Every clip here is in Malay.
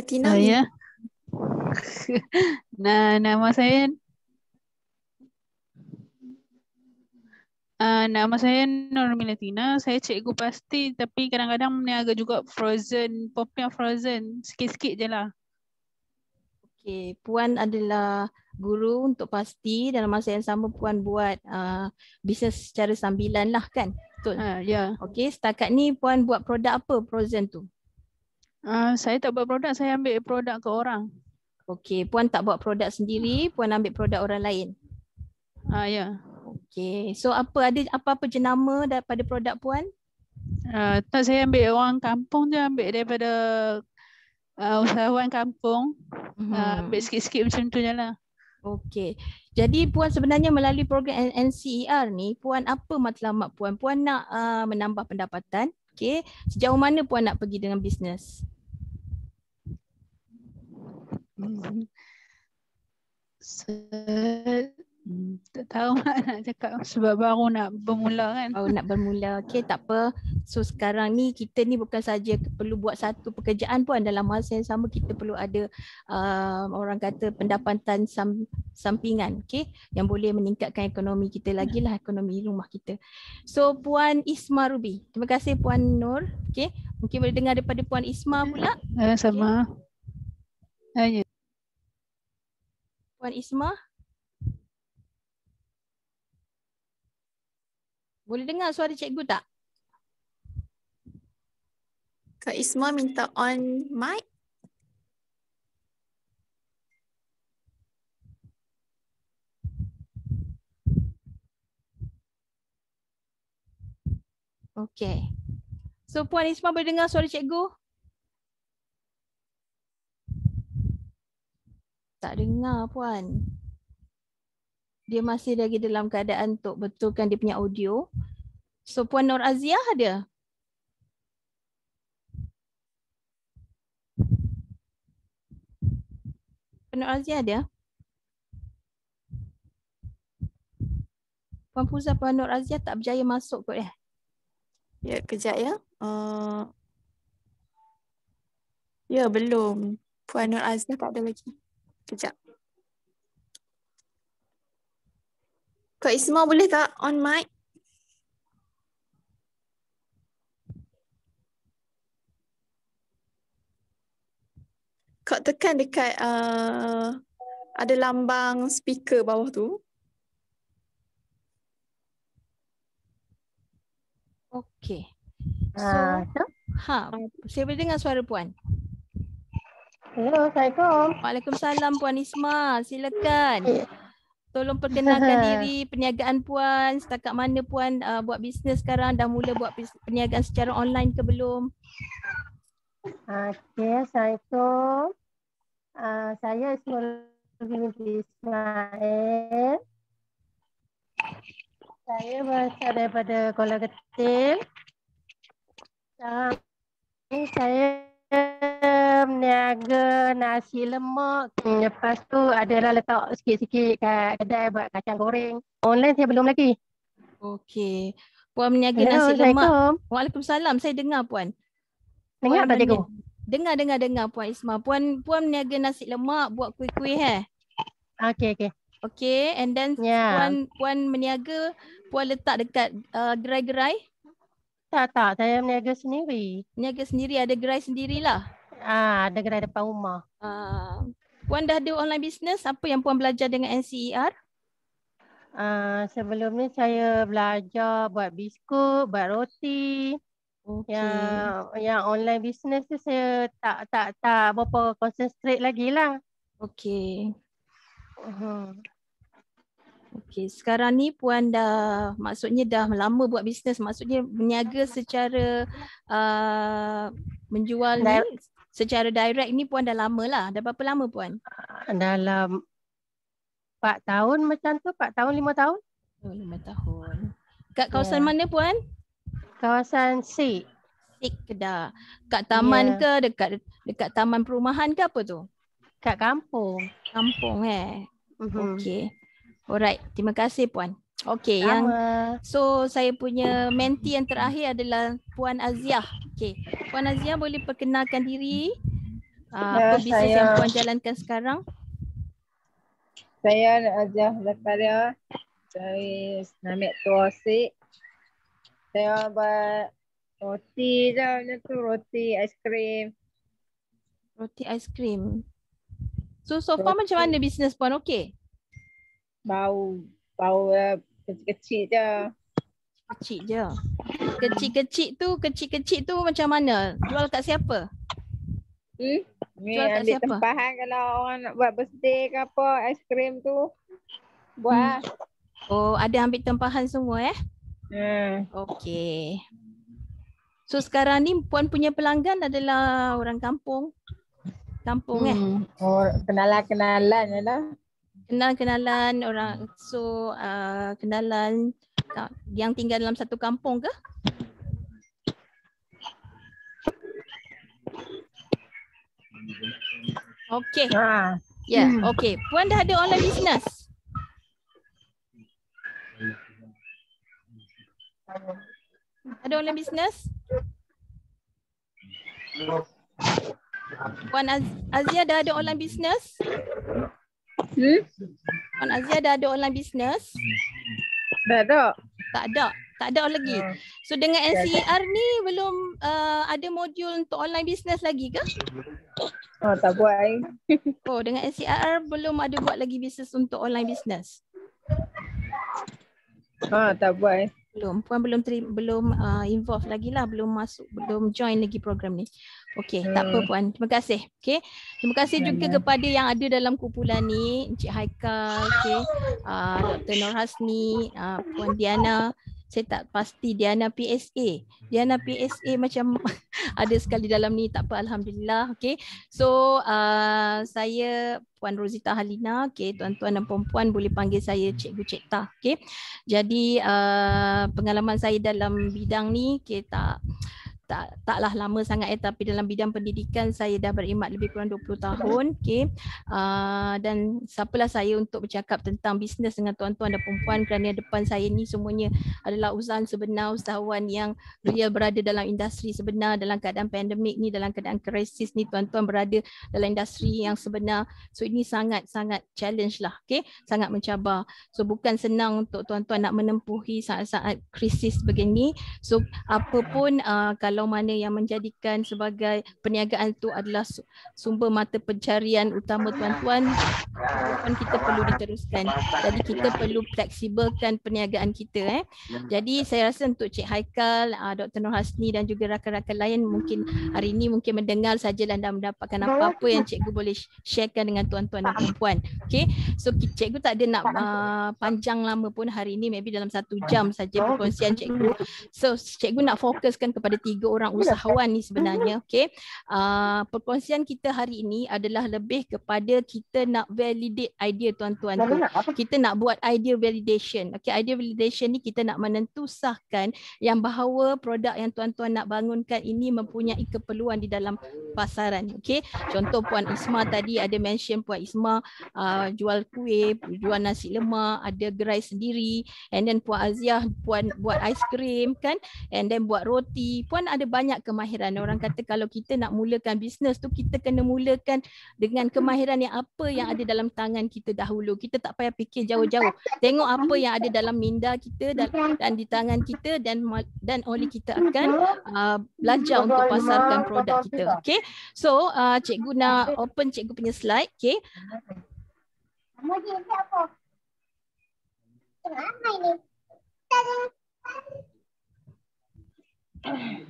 Tina. Uh, ya. nah, nama saya Uh, nama saya Nur Milatina. Saya cikgu pasti tapi kadang-kadang meniaga juga frozen, popiah frozen. Sikit-sikit je lah. Okey, Puan adalah guru untuk pasti dalam masa yang sama Puan buat uh, bisnes secara sambilan lah kan? Betul? Uh, ya. Yeah. Okey, setakat ni Puan buat produk apa frozen tu? Uh, saya tak buat produk, saya ambil produk ke orang. Okey, Puan tak buat produk sendiri, Puan ambil produk orang lain? Ah uh, ya. Yeah. Okey, so apa ada apa-apa jenama daripada produk puan? Uh, tak saya ambil orang kampung je ambil daripada uh, usahawan kampung. Mm-hmm. Uh, ambil sikit-sikit macam tu je lah. Okey. Jadi puan sebenarnya melalui program NCER ni, puan apa matlamat puan? Puan nak uh, menambah pendapatan. Okey. Sejauh mana puan nak pergi dengan bisnes? Tak tahu mak nak cakap sebab baru nak bermula kan. Baru nak bermula. Okey, tak apa. So sekarang ni kita ni bukan saja perlu buat satu pekerjaan pun dalam masa yang sama kita perlu ada uh, orang kata pendapatan sam, sampingan, okey, yang boleh meningkatkan ekonomi kita lagi lah ekonomi rumah kita. So Puan Isma Ruby. Terima kasih Puan Nur. Okey, mungkin boleh dengar daripada Puan Isma pula. Eh, sama. Okay. Puan Isma. Boleh dengar suara cikgu tak? Kak Isma minta on mic. Okay. So Puan Isma boleh dengar suara cikgu? Tak dengar Puan dia masih lagi dalam keadaan untuk betulkan dia punya audio. So Puan Nur Azia ada? Puan Nur Azia ada? Puan Fuza Puan Nur Azia tak berjaya masuk kot eh? Ya, kejap ya. Uh... Ya, belum. Puan Nur Azia tak ada lagi. Kejap. Kak Isma boleh tak on mic? Kak tekan dekat uh, ada lambang speaker bawah tu. Okey. So, uh, ha, saya boleh dengar suara puan. Hello, Assalamualaikum. Waalaikumsalam Puan Isma. Silakan. Okay. Tolong perkenalkan diri perniagaan puan, setakat mana puan uh, buat bisnes sekarang, dah mula buat perniagaan secara online ke belum? Okey, Assalamualaikum. Uh, saya Ismail binti Ismail. Saya berasal daripada Kuala Ketil. Uh, saya berniaga nasi lemak. Lepas tu adalah letak sikit-sikit kat kedai buat kacang goreng. Online saya belum lagi. Okey. Puan berniaga Hello, nasi lemak. Waalaikumsalam. Saya dengar puan. Dengar tak cikgu? Dengar, dengar, dengar Puan Isma. Puan puan berniaga nasi lemak buat kuih-kuih eh? Okey, okey. Okey, and then yeah. puan puan berniaga, puan letak dekat uh, gerai-gerai? Tak, tak. Saya berniaga sendiri. Berniaga sendiri, ada gerai sendirilah? Ah, ada gerai depan rumah. Ah, puan dah ada online business. Apa yang puan belajar dengan NCER? Ah, sebelum ni saya belajar buat biskut, buat roti. Okay. Yang yang online business tu saya tak tak tak berapa concentrate lagi lah. Okey. Uh-huh. Okey, sekarang ni puan dah maksudnya dah lama buat bisnes, maksudnya berniaga secara uh, menjual ni secara direct ni puan dah lama lah. Dah berapa lama puan? Dalam 4 tahun macam tu, 4 tahun, 5 tahun. Oh, 5 tahun. Kat kawasan yeah. mana puan? Kawasan Sik. Sik Kedah. Kat taman yeah. ke dekat dekat taman perumahan ke apa tu? Kat kampung. Kampung eh. Mm-hmm. Okey. Alright, terima kasih puan. Okey, yang so saya punya menti yang terakhir adalah Puan Aziah. Okey. Puan Aziah boleh perkenalkan diri Uh, apa ya, bisnes yang puan jalankan sekarang? Saya ajar Zakaria. Saya nama tu Asik. Saya buat roti je macam tu. Roti aiskrim. Roti aiskrim. So so far macam mana bisnes puan okey? Bau bau uh, kecil-kecil je. Kecil je. Kecil-kecil tu, kecil-kecil tu macam mana? Jual kat siapa? Hmm? Ni Jual ambil siapa? tempahan kalau orang nak buat birthday ke apa, aiskrim tu. Buat. Hmm. Oh, ada ambil tempahan semua eh? Hmm. Okey. So sekarang ni puan punya pelanggan adalah orang kampung kampung eh? hmm. eh. Oh, kenalan-kenalan je lah. Kenal-kenalan orang so uh, kenalan yang tinggal dalam satu kampung ke? Okey. Ha. Ya, yeah, hmm. okey. Puan dah ada online business? Ada online business? Puan Az Azia dah ada online business? Hmm? Puan Azia dah ada online business? Tak ada. Tak ada. Tak ada lagi. Hmm. So dengan NCR e ni belum uh, ada modul untuk online business lagi ke? Oh, tak buat. oh, dengan NCR e belum ada buat lagi business untuk online business. Ha, tak buat. Belum. Puan belum terima, belum uh, involve lagi lah. Belum masuk, belum join lagi program ni. Okey, hmm. tak apa. Puan. Terima kasih. Okey. Terima kasih ya, juga kepada yang ada dalam kumpulan ni. Encik Haikal, okey. Uh, Dr. Nur Hasni, uh, Puan Diana, saya tak pasti Diana PSA. Diana PSA macam ada sekali dalam ni tak apa alhamdulillah okey. So uh, saya Puan Rosita Halina okey tuan-tuan dan puan-puan boleh panggil saya Cikgu Cik Tah okey. Jadi uh, pengalaman saya dalam bidang ni okey tak tak taklah lama sangat eh. Tapi dalam bidang pendidikan saya dah berimat lebih kurang 20 tahun okey. Uh, dan siapalah saya untuk bercakap tentang bisnes dengan tuan-tuan dan puan kerana depan saya ni semuanya adalah usahawan sebenar usahawan yang real berada dalam industri sebenar dalam keadaan pandemik ni dalam keadaan krisis ni tuan-tuan berada dalam industri yang sebenar. So ini sangat sangat challenge lah okey. Sangat mencabar. So bukan senang untuk tuan-tuan nak menempuhi saat-saat krisis begini. So apapun uh, kalau kalau mana yang menjadikan sebagai perniagaan itu adalah sumber mata pencarian utama tuan-tuan kan kita perlu diteruskan. Jadi kita perlu fleksibelkan perniagaan kita eh. Jadi saya rasa untuk Cik Haikal uh, Dr. Nur Hasni dan juga rakan-rakan lain mungkin hari ini mungkin mendengar saja dan dah mendapatkan apa-apa yang cikgu boleh sharekan dengan tuan-tuan dan puan okey so cikgu tak ada nak uh, panjang lama pun hari ini maybe dalam satu jam saja perkongsian cikgu. So cikgu nak fokuskan kepada tiga orang usahawan ni sebenarnya okey. Uh, perkongsian kita hari ini adalah lebih kepada kita nak validate idea tuan-tuan tu. kita nak buat idea validation okey. Idea validation ni kita nak menentu sahkan yang bahawa produk yang tuan-tuan nak bangunkan ini mempunyai keperluan di dalam pasaran okey. Contoh puan Isma tadi ada mention puan Isma uh, jual kuih jual nasi lemak ada gerai sendiri and then puan Aziah puan buat aiskrim kan? And then buat roti. Puan ada ada banyak kemahiran. Orang kata kalau kita nak mulakan bisnes tu kita kena mulakan dengan kemahiran yang apa yang ada dalam tangan kita dahulu. Kita tak payah fikir jauh-jauh. Tengok apa yang ada dalam minda kita dan, dan di tangan kita dan dan oleh kita akan uh, belajar untuk pasarkan produk kita. Okay. So uh, cikgu nak open cikgu punya slide. Okay. Kenapa ini?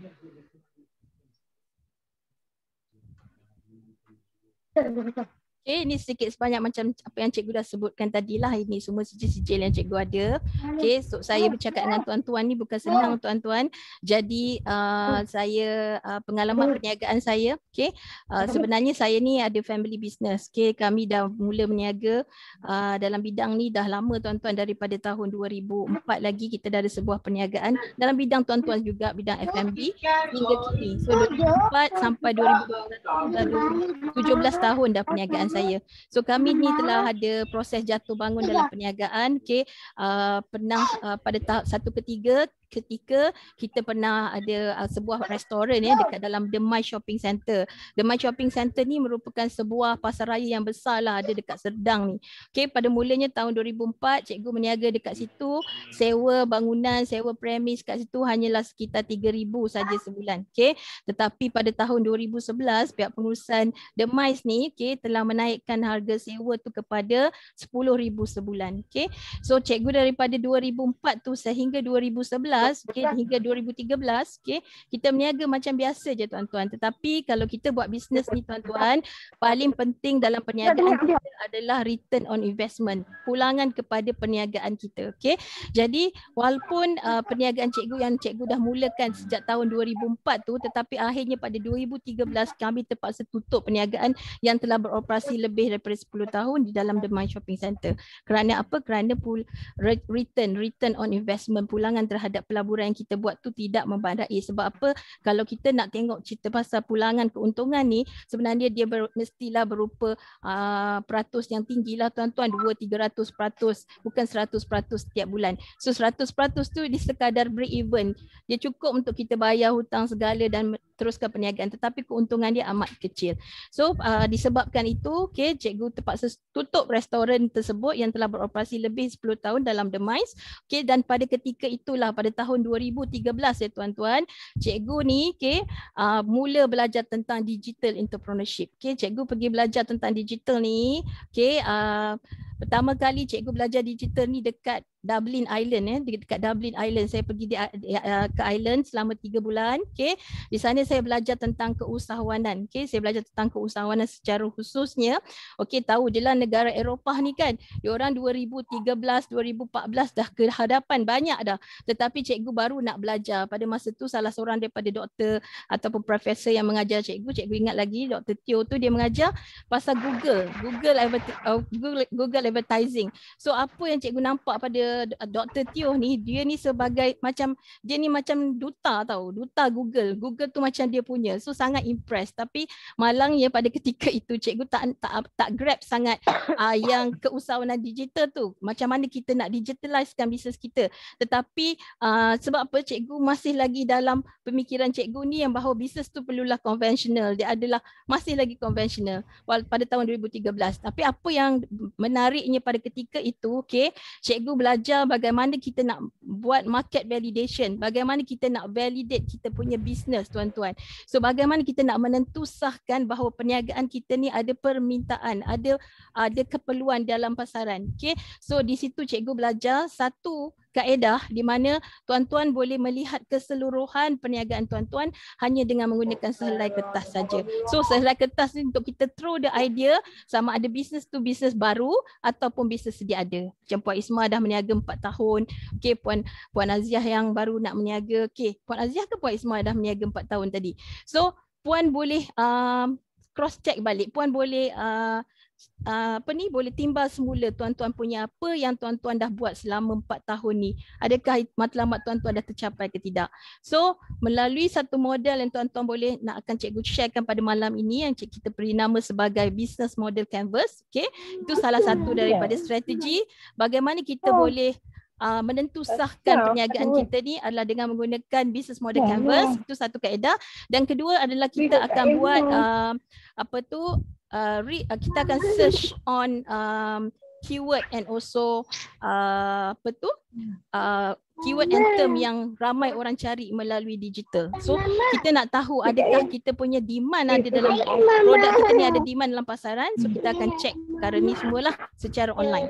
Okay, ini sedikit sebanyak macam apa yang cikgu dah sebutkan tadi lah. Ini semua sijil-sijil yang cikgu ada. Okay, so saya bercakap dengan tuan-tuan ni bukan senang tuan-tuan. Jadi uh, saya uh, pengalaman perniagaan saya. Okay, uh, sebenarnya saya ni ada family business. Okay, kami dah mula berniaga uh, dalam bidang ni dah lama tuan-tuan daripada tahun 2004 lagi kita dah ada sebuah perniagaan. Dalam bidang tuan-tuan juga bidang F&B hingga kini. So 2004 sampai 2017 tahun dah perniagaan saya. So kami ni telah ada proses jatuh bangun dalam perniagaan. Okay. Uh, pernah uh, pada tahap satu ketiga ketika kita pernah ada uh, sebuah restoran ya dekat dalam The My Shopping Center. The My Shopping Center ni merupakan sebuah pasar raya yang besar lah ada dekat Serdang ni. Okay, pada mulanya tahun 2004 cikgu meniaga dekat situ sewa bangunan, sewa premis kat situ hanyalah sekitar 3000 saja sebulan. Okay, tetapi pada tahun 2011 pihak pengurusan The Mice ni okay, telah menaikkan harga sewa tu kepada 10000 sebulan. Okay, so cikgu daripada 2004 tu sehingga 2011 okay, hingga 2013 okay, kita meniaga macam biasa je tuan-tuan. Tetapi kalau kita buat bisnes ni tuan-tuan paling penting dalam perniagaan kita adalah return on investment. Pulangan kepada perniagaan kita okay. jadi walaupun uh, perniagaan cikgu yang cikgu dah mulakan sejak tahun 2004 tu tetapi akhirnya pada 2013 kami terpaksa tutup perniagaan yang telah beroperasi lebih daripada 10 tahun di dalam The My Shopping Center kerana apa? Kerana pul- return return on investment pulangan terhadap pelaburan yang kita buat tu tidak membadai sebab apa? Kalau kita nak tengok cerita pasal pulangan keuntungan ni sebenarnya dia ber, mestilah berupa uh, peratus yang tinggi lah tuan-tuan 2-300 peratus. Bukan 100 peratus setiap bulan. So 100 peratus tu dia sekadar break even. Dia cukup untuk kita bayar hutang segala dan teruskan perniagaan. Tetapi keuntungan dia amat kecil. So uh, disebabkan itu okay, cikgu terpaksa tutup restoran tersebut yang telah beroperasi lebih 10 tahun dalam The Mice okay, dan pada ketika itulah pada tahun 2013 ya tuan-tuan. Cikgu ni okay, uh, mula belajar tentang digital entrepreneurship. Okay, cikgu pergi belajar tentang digital ni okay, uh, pertama kali cikgu belajar digital ni dekat Dublin Island eh. Dekat Dublin Island. Saya pergi di, uh, ke island selama tiga bulan okey. Di sana saya belajar tentang keusahawanan okey. Saya belajar tentang keusahawanan secara khususnya. Okey tahu je lah negara Eropah ni kan. Diorang 2013 2014 dah ke hadapan banyak dah. Tetapi cikgu baru nak belajar. Pada masa tu salah seorang daripada doktor ataupun profesor yang mengajar cikgu cikgu ingat lagi Dr Teo tu dia mengajar pasal Google. Google, uh, Google Google advertising. So apa yang cikgu nampak pada Dr. Tio ni dia ni sebagai macam dia ni macam duta tau. Duta Google. Google tu macam dia punya. So sangat impress tapi malangnya pada ketika itu cikgu tak tak tak grab sangat uh, yang keusahawanan digital tu. Macam mana kita nak digitalizekan bisnes kita. Tetapi uh, sebab apa cikgu masih lagi dalam pemikiran cikgu ni yang bahawa bisnes tu perlulah konvensional dia adalah masih lagi konvensional pada tahun 2013 tapi apa yang menariknya pada ketika itu okey cikgu belajar belajar bagaimana kita nak buat market validation, bagaimana kita nak validate kita punya business tuan-tuan. So bagaimana kita nak menentusahkan bahawa perniagaan kita ni ada permintaan, ada ada keperluan dalam pasaran. Okay. So di situ cikgu belajar satu kaedah di mana tuan-tuan boleh melihat keseluruhan perniagaan tuan-tuan hanya dengan menggunakan sehelai kertas saja. So sehelai kertas ni untuk kita throw the idea sama ada bisnes tu bisnes baru ataupun bisnes sedia ada. Macam Puan Isma dah meniaga 4 tahun. Okay, Puan Puan Aziah yang baru nak meniaga. Okay, Puan Aziah ke Puan Isma dah meniaga 4 tahun tadi. So Puan boleh uh, cross check balik. Puan boleh uh, uh, apa ni? Boleh timbal semula tuan-tuan punya apa yang tuan-tuan dah buat selama empat tahun ni. Adakah matlamat tuan-tuan dah tercapai ke tidak? So melalui satu model yang tuan-tuan boleh nak akan cikgu sharekan pada malam ini yang kita beri nama sebagai business model canvas okey itu salah satu daripada strategi bagaimana kita boleh Uh, menentusahkan perniagaan kita ni adalah dengan menggunakan business model canvas. Itu satu kaedah. Dan kedua adalah kita akan buat uh, apa tu uh, re, uh, kita akan search on um, keyword and also uh, apa tu? Uh, keyword and term yang ramai orang cari melalui digital. So kita nak tahu adakah kita punya demand ada dalam produk kita ni ada demand dalam pasaran. So kita akan check perkara ni semualah secara online.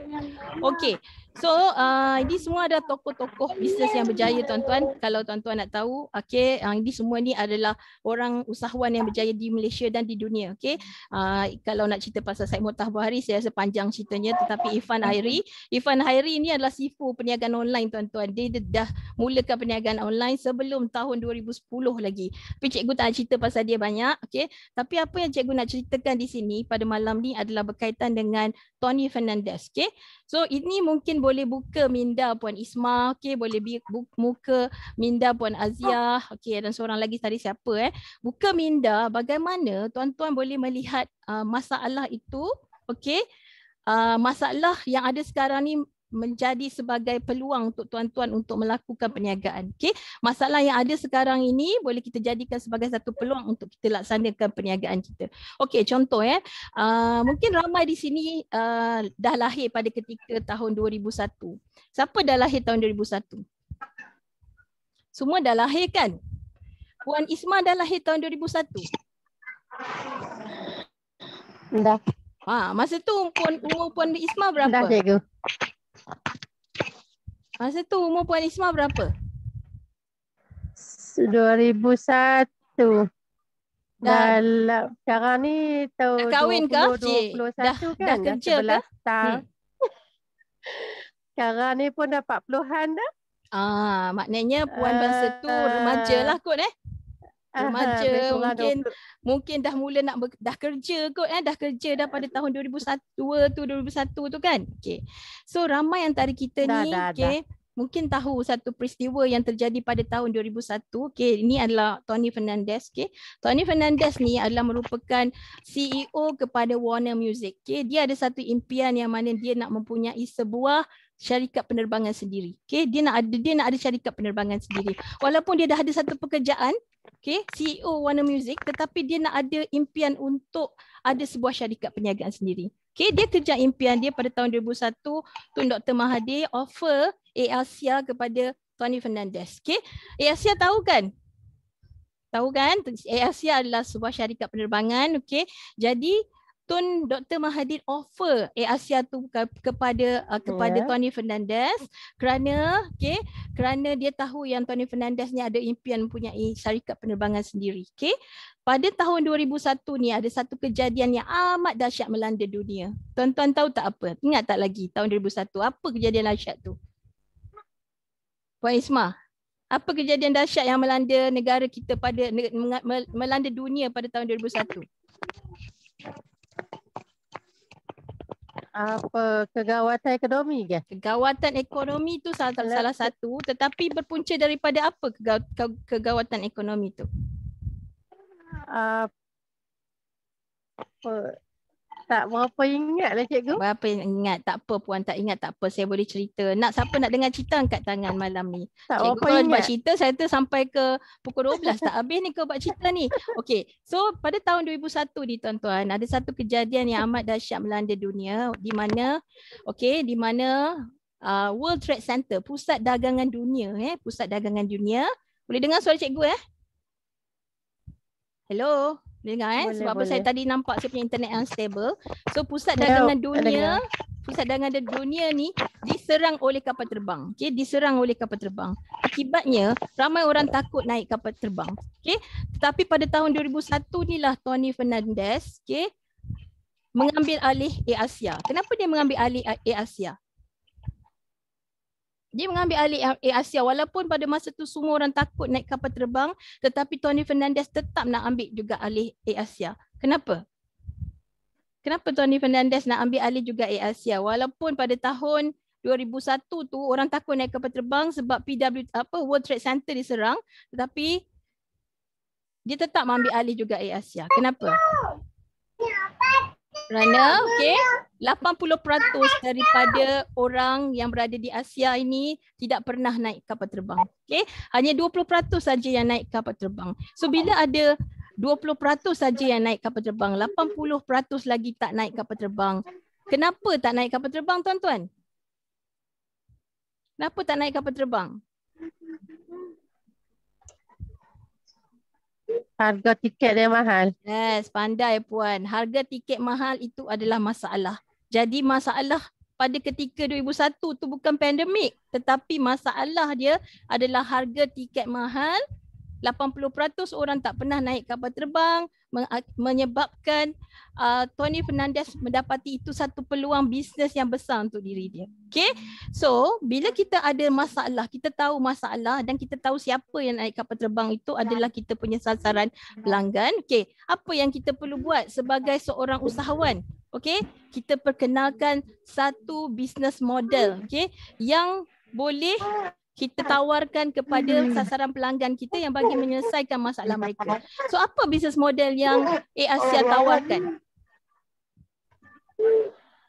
Okay. So uh, ini semua ada tokoh-tokoh bisnes yang berjaya tuan-tuan. Kalau tuan-tuan nak tahu, okay, uh, ini semua ni adalah orang usahawan yang berjaya di Malaysia dan di dunia. Okay, uh, kalau nak cerita pasal Syed Mutah Buhari, saya rasa panjang ceritanya. Tetapi Ifan Hairi, Ifan Hairi ini adalah sifu perniagaan online tuan-tuan. Dia dah mulakan perniagaan online sebelum tahun 2010 lagi. Tapi cikgu tak nak cerita pasal dia banyak. Okay, tapi apa yang cikgu nak ceritakan di sini pada malam ni adalah berkaitan dengan Tony Fernandez. Okay, so ini mungkin boleh buka minda Puan Isma, okey boleh buka minda Puan Azia, okey dan seorang lagi tadi siapa eh. Buka minda bagaimana tuan-tuan boleh melihat uh, masalah itu, okey. Uh, masalah yang ada sekarang ni menjadi sebagai peluang untuk tuan-tuan untuk melakukan perniagaan. Okey, masalah yang ada sekarang ini boleh kita jadikan sebagai satu peluang untuk kita laksanakan perniagaan kita. Okey, contoh ya. Uh, mungkin ramai di sini uh, dah lahir pada ketika tahun 2001. Siapa dah lahir tahun 2001? Semua dah lahir kan? Puan Isma dah lahir tahun 2001. Dah. Ha, masa tu umur, umur Puan Isma berapa? Dah cikgu. Masa tu umur Puan Isma berapa? 2001. Dah- Dalam sekarang ni tahun Dah kahwin ke, 20, Cik? 21 Dah- kan? dah kerja ke? 11 tahun. Sekarang ni pun dah 40-an dah. Ah, maknanya puan masa tu remaja lah kot eh. Remaja, kurang mungkin- 20. Mungkin dah mula nak ber, dah kerja kot eh, dah kerja dah pada tahun 2001 tu 2001 tu kan. Okey. So ramai antara kita Dah, ni okey mungkin tahu satu peristiwa yang terjadi pada tahun 2001. Okey, ini adalah Tony Fernandez, okey. Tony Fernandez ni adalah merupakan CEO kepada Warner Music. Okey, dia ada satu impian yang mana dia nak mempunyai sebuah syarikat penerbangan sendiri. Okey, dia nak ada dia nak ada syarikat penerbangan sendiri. Walaupun dia dah ada satu pekerjaan, okey, CEO Warner Music tetapi dia nak ada impian untuk ada sebuah syarikat perniagaan sendiri. Okey, dia kerja impian dia pada tahun 2001 Tun Dr. Mahathir offer Asia kepada Tony Fernandez. Air Asia tahu kan? Tahu kan? Asia adalah sebuah syarikat penerbangan, okey. Jadi Tun Dr. Mahathir offer Air Asia tu ke, kepada uh, kepada Ya. Tony Fernandez kerana okey kerana dia tahu yang Tony Fernandez ni ada impian mempunyai syarikat penerbangan sendiri. Okey. Pada tahun 2001 ni ada satu kejadian yang amat dahsyat melanda dunia. Tuan-tuan tahu tak apa? Ingat tak lagi tahun 2001 apa kejadian dahsyat tu? Puan Isma, apa kejadian dahsyat yang melanda negara kita pada melanda dunia pada tahun 2001? Apa kegawatan ekonomi ke? Kegawatan ekonomi tu salah, Salah salah satu tetapi berpunca daripada apa kegaw- ke- kegawatan ekonomi tu? Apa tak berapa ingat lah cikgu. Berapa ingat? Tak apa puan, tak ingat tak apa. Saya boleh cerita. Nak siapa nak dengar cerita angkat tangan malam ni. Tak Cikgu kalau buat ingat. cerita saya tu sampai ke pukul 12 tak habis ni kau buat cerita ni. Okey. So pada tahun 2001 ni tuan-tuan ada satu kejadian yang amat dahsyat melanda dunia di mana okey di mana uh, World Trade Center, pusat dagangan dunia eh, pusat dagangan dunia. Boleh dengar suara cikgu eh? Hello. Boleh dengar eh? Boleh, Sebab apa saya boleh. tadi nampak saya punya internet unstable. So pusat dagangan dunia pusat dagangan dunia ni diserang oleh kapal terbang. Okey, diserang oleh kapal terbang. Akibatnya ramai orang takut naik kapal terbang. Okey, tetapi pada tahun 2001 ni lah Tony Fernandez, okey, mengambil alih Air Asia. Kenapa dia mengambil alih Air Asia? Dia mengambil alih Air Asia walaupun pada masa tu semua orang takut naik kapal terbang tetapi Tony Fernandez tetap nak ambil juga alih Air Asia. Kenapa? Kenapa Tony Fernandez nak ambil alih juga Air Asia walaupun pada tahun 2001 tu orang takut naik kapal terbang sebab PW apa World Trade Center diserang tetapi dia tetap mengambil alih juga Air Asia. Kenapa? Kerana okey 80% daripada orang yang berada di Asia ini tidak pernah naik kapal terbang. Okey, hanya 20% saja yang naik kapal terbang. So bila ada 20% saja yang naik kapal terbang, 80% lagi tak naik kapal terbang. Kenapa tak naik kapal terbang tuan-tuan? Kenapa tak naik kapal terbang? Harga tiket dia mahal. Yes, pandai puan. Harga tiket mahal itu adalah masalah. Jadi masalah pada ketika 2001 tu bukan pandemik tetapi masalah dia adalah harga tiket mahal 80% orang tak pernah naik kapal terbang meng- menyebabkan uh, Tony Fernandez mendapati itu satu peluang bisnes yang besar untuk diri dia. Okay. So bila kita ada masalah, kita tahu masalah dan kita tahu siapa yang naik kapal terbang itu adalah kita punya sasaran pelanggan. Okay. Apa yang kita perlu buat sebagai seorang usahawan? Okay. Kita perkenalkan satu business model okay, yang boleh kita tawarkan kepada sasaran pelanggan kita yang bagi menyelesaikan masalah mereka. So apa bisnes model yang Air Asia tawarkan?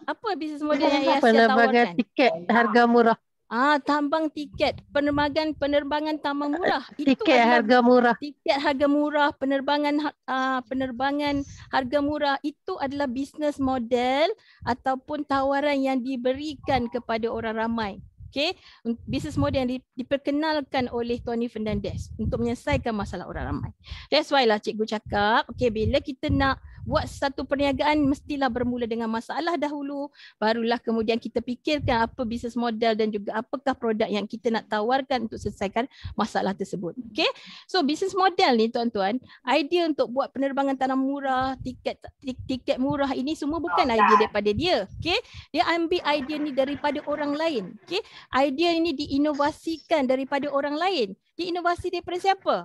Apa bisnes model yang Asia Penerbangan tawarkan? tiket harga murah. Ah, tambang tiket, penerbangan penerbangan tambang murah. Itu Tiket adalah harga murah. tiket harga murah, penerbangan ha- ah, penerbangan harga murah itu adalah bisnes model ataupun tawaran yang diberikan kepada orang ramai. Okay, bisnes model yang di- diperkenalkan oleh Tony Fernandez untuk menyelesaikan masalah orang ramai. That's why lah cikgu cakap, okay, bila kita nak buat satu perniagaan mestilah bermula dengan masalah dahulu, barulah kemudian kita fikirkan apa bisnes model dan juga apakah produk yang kita nak tawarkan untuk selesaikan masalah tersebut. Okay, so bisnes model ni tuan-tuan, idea untuk buat penerbangan tanah murah, tiket tik- tiket murah ini semua bukan idea daripada dia. Okay, dia ambil idea ni daripada orang lain. Okay, idea ini diinovasikan daripada orang lain. Diinovasi daripada siapa?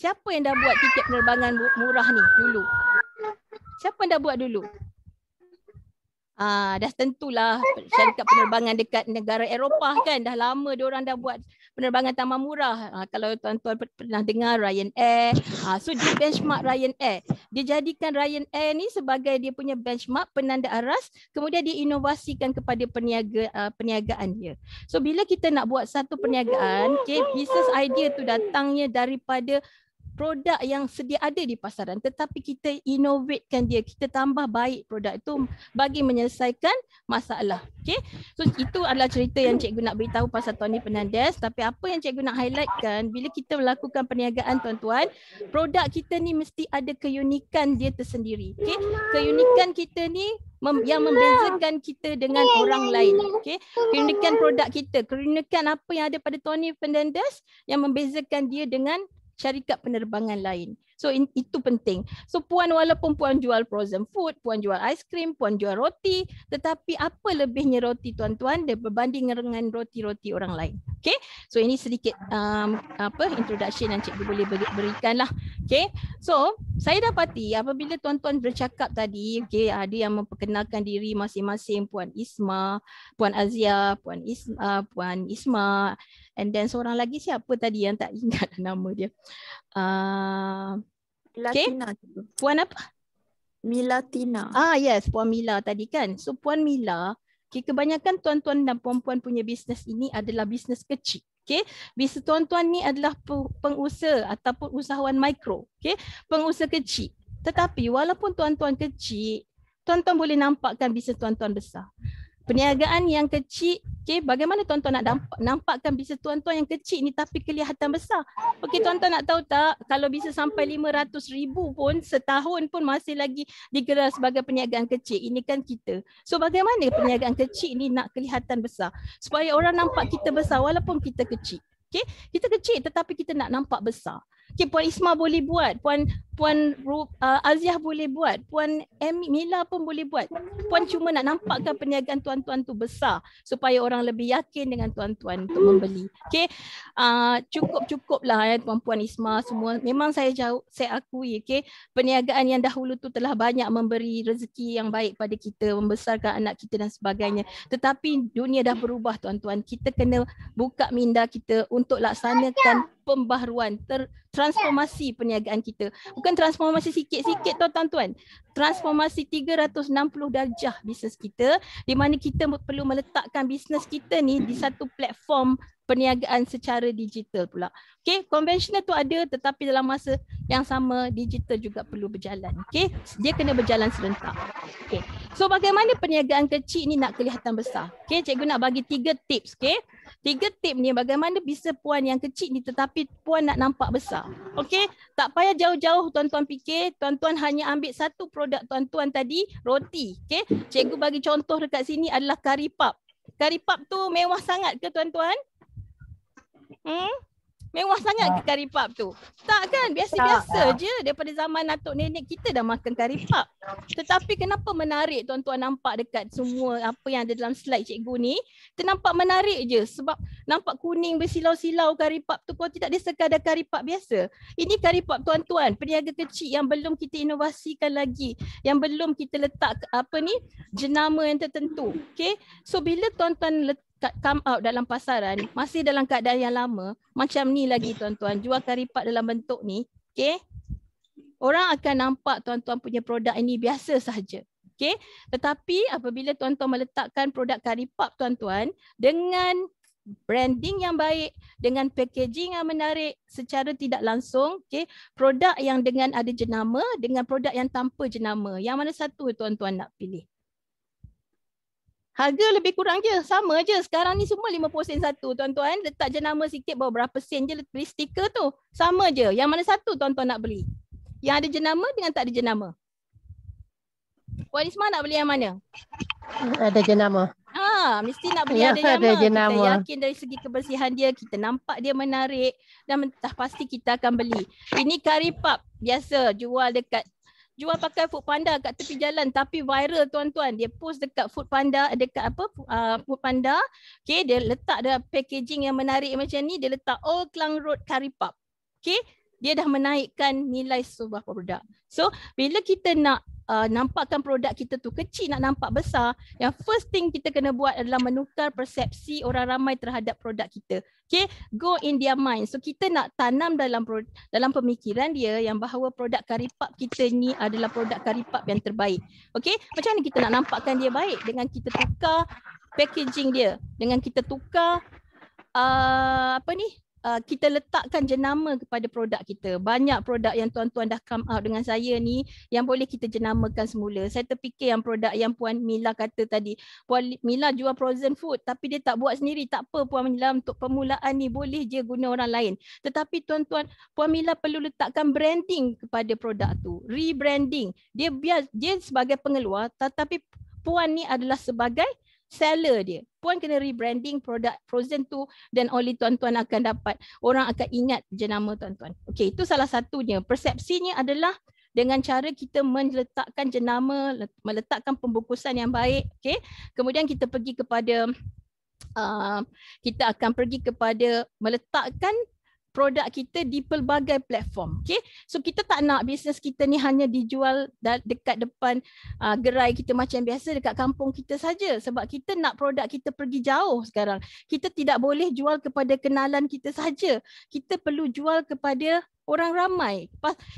Siapa yang dah buat tiket penerbangan mu- murah ni dulu? Siapa yang dah buat dulu? Ah, dah tentulah syarikat penerbangan dekat negara Eropah kan. Dah lama dia orang dah buat penerbangan taman murah. Ah, kalau tuan-tuan per- pernah dengar Ryanair, ah, so dia benchmark Ryanair. Dia jadikan Ryanair ni sebagai dia punya benchmark penanda aras, kemudian dia inovasikan kepada peniaga uh, perniagaan dia. So bila kita nak buat satu perniagaan, okay, business idea tu datangnya daripada produk yang sedia ada di pasaran tetapi kita innovatekan dia kita tambah baik produk itu bagi menyelesaikan masalah. Okey? So itu adalah cerita yang cikgu nak beritahu pasal Tony Fernandez. Tapi apa yang cikgu nak highlightkan bila kita melakukan perniagaan tuan-tuan produk kita ni mesti ada keunikan dia tersendiri. Okey? Keunikan kita ni mem- yang membezakan kita dengan orang lain. Okey? Keunikan produk kita keunikan apa yang ada pada Tony Fernandez yang membezakan dia dengan syarikat penerbangan lain. So in, itu penting. So puan walaupun puan jual frozen food, puan jual aiskrim, puan jual roti, tetapi apa lebihnya roti tuan-tuan berbanding dengan roti-roti orang lain. Okay? So ini sedikit um, apa introduction yang cikgu boleh beri, berikan lah. Okay? So saya dapati apabila tuan-tuan bercakap tadi, okay, ada yang memperkenalkan diri masing-masing puan Isma, puan Azia, puan Isma, puan Isma, and then seorang lagi siapa tadi yang tak ingat nama dia. Uh, Milatina. cikgu. puan apa? Milatina. Ah yes, Puan Mila tadi kan. So Puan Mila, okay, kebanyakan tuan-tuan dan puan-puan punya bisnes ini adalah bisnes kecil. Okay, bisnes tuan-tuan ni adalah pe- pengusaha ataupun usahawan mikro. Okay, pengusaha kecil. Tetapi walaupun tuan-tuan kecil, tuan-tuan boleh nampakkan bisnes tuan-tuan besar. Perniagaan yang kecil, okay, bagaimana tuan-tuan nak nampak, nampakkan bisnes tuan-tuan yang kecil ni tapi kelihatan besar? Okey, tuan-tuan nak tahu tak, kalau bisa sampai 500 ribu pun setahun pun masih lagi digelar sebagai perniagaan kecil. Ini kan kita. So bagaimana perniagaan kecil ni nak kelihatan besar? Supaya orang nampak kita besar walaupun kita kecil. Okay, kita kecil tetapi kita nak nampak besar. Okay, Puan Isma boleh buat, Puan Puan Ru, uh, Aziah boleh buat, Puan Emi Mila pun boleh buat. Puan cuma nak nampakkan perniagaan tuan-tuan tu besar supaya orang lebih yakin dengan tuan-tuan untuk membeli. Okay, uh, cukup-cukup lah ya Puan-Puan Isma semua. Memang saya jauh, saya akui okay, perniagaan yang dahulu tu telah banyak memberi rezeki yang baik pada kita, membesarkan anak kita dan sebagainya. Tetapi dunia dah berubah tuan-tuan. Kita kena buka minda kita untuk laksanakan pembaharuan, ter, transformasi perniagaan kita. Bukan transformasi sikit-sikit tuan-tuan. Transformasi 360 darjah bisnes kita di mana kita perlu meletakkan bisnes kita ni di satu platform perniagaan secara digital pula. Okay, konvensional tu ada tetapi dalam masa yang sama digital juga perlu berjalan. Okay, dia kena berjalan serentak. Okay, so bagaimana perniagaan kecil ni nak kelihatan besar? Okay, cikgu nak bagi tiga tips. Okay, tiga tip ni bagaimana bisa puan yang kecil ni tetapi puan nak nampak besar. Okay, tak payah jauh-jauh tuan-tuan fikir, tuan-tuan hanya ambil satu produk tuan-tuan tadi, roti. Okay, cikgu bagi contoh dekat sini adalah kari pap. Kari pap tu mewah sangat ke tuan-tuan? Hmm? Mewah sangat ke kari pap tu? Tak kan? Biasa-biasa je daripada zaman atuk nenek kita dah makan kari pap. Tetapi kenapa menarik tuan-tuan nampak dekat semua apa yang ada dalam slide cikgu ni? Kita nampak menarik je sebab nampak kuning bersilau-silau kari pap tu kalau tidak dia sekadar kari pap biasa. Ini kari pap tuan-tuan, peniaga kecil yang belum kita inovasikan lagi, yang belum kita letak apa ni jenama yang tertentu. Okay? So bila tuan-tuan letak come out dalam pasaran masih dalam keadaan yang lama macam ni lagi tuan-tuan. Jual karipat dalam bentuk ni okey? Orang akan nampak tuan-tuan punya produk ini biasa sahaja Okay. Tetapi apabila tuan-tuan meletakkan produk karipap tuan-tuan dengan branding yang baik dengan packaging yang menarik secara tidak langsung okay, produk yang dengan ada jenama dengan produk yang tanpa jenama yang mana satu tuan-tuan nak pilih Harga lebih kurang je, sama je. Sekarang ni semua 50 sen satu. Tuan-tuan letak jenama sikit bawa berapa sen je beli stiker tu. Sama je. Yang mana satu tuan-tuan nak beli? Yang ada jenama dengan tak ada jenama. Puan Isma nak beli yang mana? Ada jenama. Ha, mesti nak beli Ya, ada jenama. ada jenama. Kita yakin dari segi kebersihan dia, kita nampak dia menarik dan mentah pasti kita akan beli. Ini kari pub biasa jual dekat jual pakai food panda kat tepi jalan tapi viral tuan-tuan. Dia post dekat food panda dekat apa uh, food panda. Okey dia letak ada packaging yang menarik macam ni dia letak Old Klang Road Curry Pub okey dia dah menaikkan nilai sebuah produk. So bila kita nak uh, nampakkan produk kita tu kecil nak nampak besar yang first thing kita kena buat adalah menukar persepsi orang ramai terhadap produk kita okay go in their mind. So kita nak tanam dalam dalam pemikiran dia yang bahawa produk karipap kita ni adalah produk karipap yang terbaik. Okay macam mana kita nak nampakkan dia baik? Dengan kita tukar packaging dia. Dengan kita tukar uh, apa ni Uh, kita letakkan jenama kepada produk kita. Banyak produk yang tuan-tuan dah come out dengan saya ni yang boleh kita jenamakan semula. Saya terfikir yang produk yang Puan Mila kata tadi. Puan Mila jual frozen food tapi dia tak buat sendiri. Tak apa Puan Mila untuk permulaan ni boleh je guna orang lain. Tetapi tuan-tuan, Puan Mila perlu letakkan branding kepada produk tu. Rebranding. Dia biar dia sebagai pengeluar tetapi Puan ni adalah sebagai seller dia. Puan kena rebranding produk frozen tu dan oleh tuan-tuan akan dapat orang akan ingat jenama tuan-tuan. Okey, itu salah satunya. Persepsinya adalah dengan cara kita meletakkan jenama, meletakkan pembungkusan yang baik, okey. Kemudian kita pergi kepada uh, kita akan pergi kepada meletakkan produk kita di pelbagai platform. Okay. So kita tak nak bisnes kita ni hanya dijual dekat depan uh, gerai kita macam biasa dekat kampung kita saja. Sebab kita nak produk kita pergi jauh sekarang. Kita tidak boleh jual kepada kenalan kita saja. Kita perlu jual kepada orang ramai.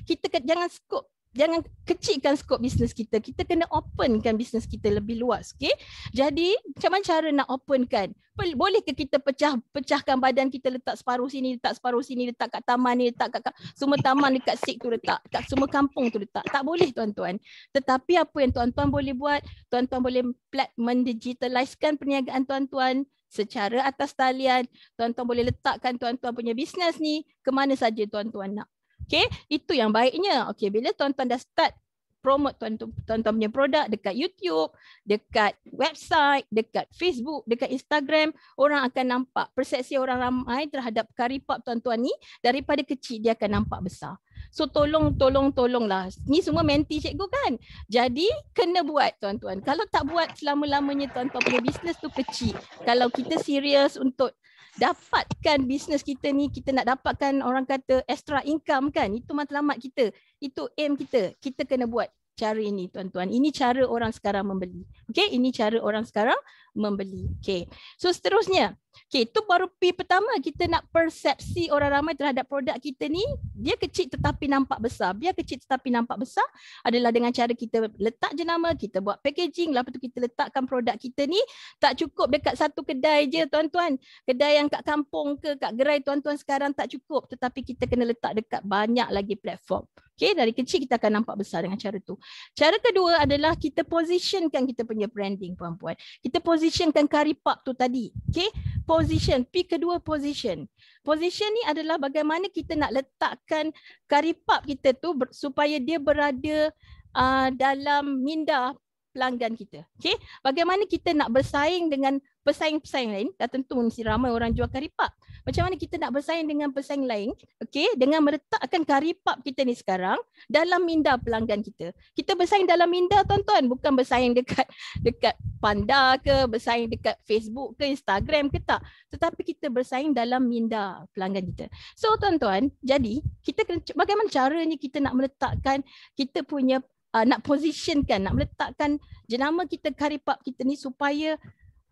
Kita jangan skop jangan kecilkan skop bisnes kita. Kita kena openkan bisnes kita lebih luas, okey? Jadi, macam mana cara nak openkan? Boleh ke kita pecah pecahkan badan kita letak separuh sini, letak separuh sini, letak kat taman ni, letak kat, kat semua taman dekat sik tu letak, kat semua kampung tu letak. Tak boleh tuan-tuan. Tetapi apa yang tuan-tuan boleh buat? Tuan-tuan boleh plat mendigitaliskan perniagaan tuan-tuan secara atas talian. Tuan-tuan boleh letakkan tuan-tuan punya bisnes ni ke mana saja tuan-tuan nak. Okay, itu yang baiknya. Okay, bila tuan-tuan dah start promote tuan-tuan punya produk dekat YouTube, dekat website, dekat Facebook, dekat Instagram, orang akan nampak persepsi orang ramai terhadap karipap tuan-tuan ni daripada kecil dia akan nampak besar. So tolong, tolong, tolonglah. Ni semua menti cikgu kan? Jadi kena buat tuan-tuan. Kalau tak buat selama-lamanya tuan-tuan punya bisnes tu kecil. Kalau kita serius untuk dapatkan bisnes kita ni kita nak dapatkan orang kata extra income kan? Itu matlamat kita. Itu aim kita. Kita kena buat cara ini tuan-tuan. Ini cara orang sekarang membeli. Okey ini cara orang sekarang membeli. Okey. So seterusnya. Okey itu baru P pertama kita nak persepsi orang ramai terhadap produk kita ni. Dia kecil tetapi nampak besar. Biar kecil tetapi nampak besar adalah dengan cara kita letak jenama kita buat packaging. Lepas tu kita letakkan produk kita ni. Tak cukup dekat satu kedai je tuan-tuan. Kedai yang kat kampung ke kat gerai tuan-tuan sekarang tak cukup. Tetapi kita kena letak dekat banyak lagi platform Okay, dari kecil kita akan nampak besar dengan cara tu. Cara kedua adalah kita positionkan kita punya branding puan-puan. Kita positionkan karipap tu tadi. Okay, position. P kedua position. Position ni adalah bagaimana kita nak letakkan karipap kita tu supaya dia berada uh, dalam minda pelanggan kita. Okay, bagaimana kita nak bersaing dengan pesaing-pesaing lain, dah tentu mesti ramai orang jual karipap. Macam mana kita nak bersaing dengan pesaing lain, okay, dengan meletakkan karipap kita ni sekarang dalam minda pelanggan kita. Kita bersaing dalam minda tuan-tuan, bukan bersaing dekat dekat Panda ke, bersaing dekat Facebook ke, Instagram ke tak. Tetapi kita bersaing dalam minda pelanggan kita. So tuan-tuan, jadi kita kena, bagaimana caranya kita nak meletakkan kita punya uh, nak positionkan, nak meletakkan jenama kita karipap kita ni supaya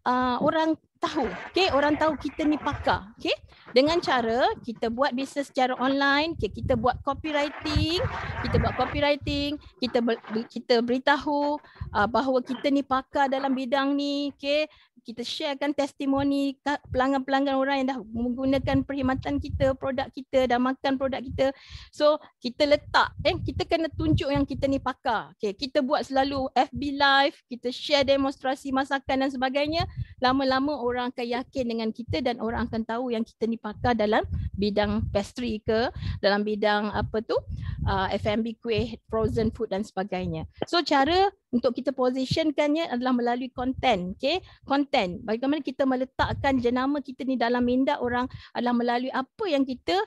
uh, orang tahu. Okay, orang tahu kita ni pakar. Okay, dengan cara kita buat bisnes secara online, okay, kita buat copywriting, kita buat copywriting, kita ber, kita beritahu uh, bahawa kita ni pakar dalam bidang ni. Okay, kita sharekan testimoni pelanggan-pelanggan orang yang dah menggunakan perkhidmatan kita, produk kita, dah makan produk kita. So, kita letak, eh, kita kena tunjuk yang kita ni pakar. Okay, kita buat selalu FB live, kita share demonstrasi masakan dan sebagainya. Lama-lama orang akan yakin dengan kita dan orang akan tahu yang kita ni pakar dalam bidang pastry ke, dalam bidang apa tu, uh, F&B kuih, frozen food dan sebagainya. So, cara untuk kita positionkannya adalah melalui konten. Okay? Konten. Bagaimana kita meletakkan jenama kita ni dalam minda orang adalah melalui apa yang kita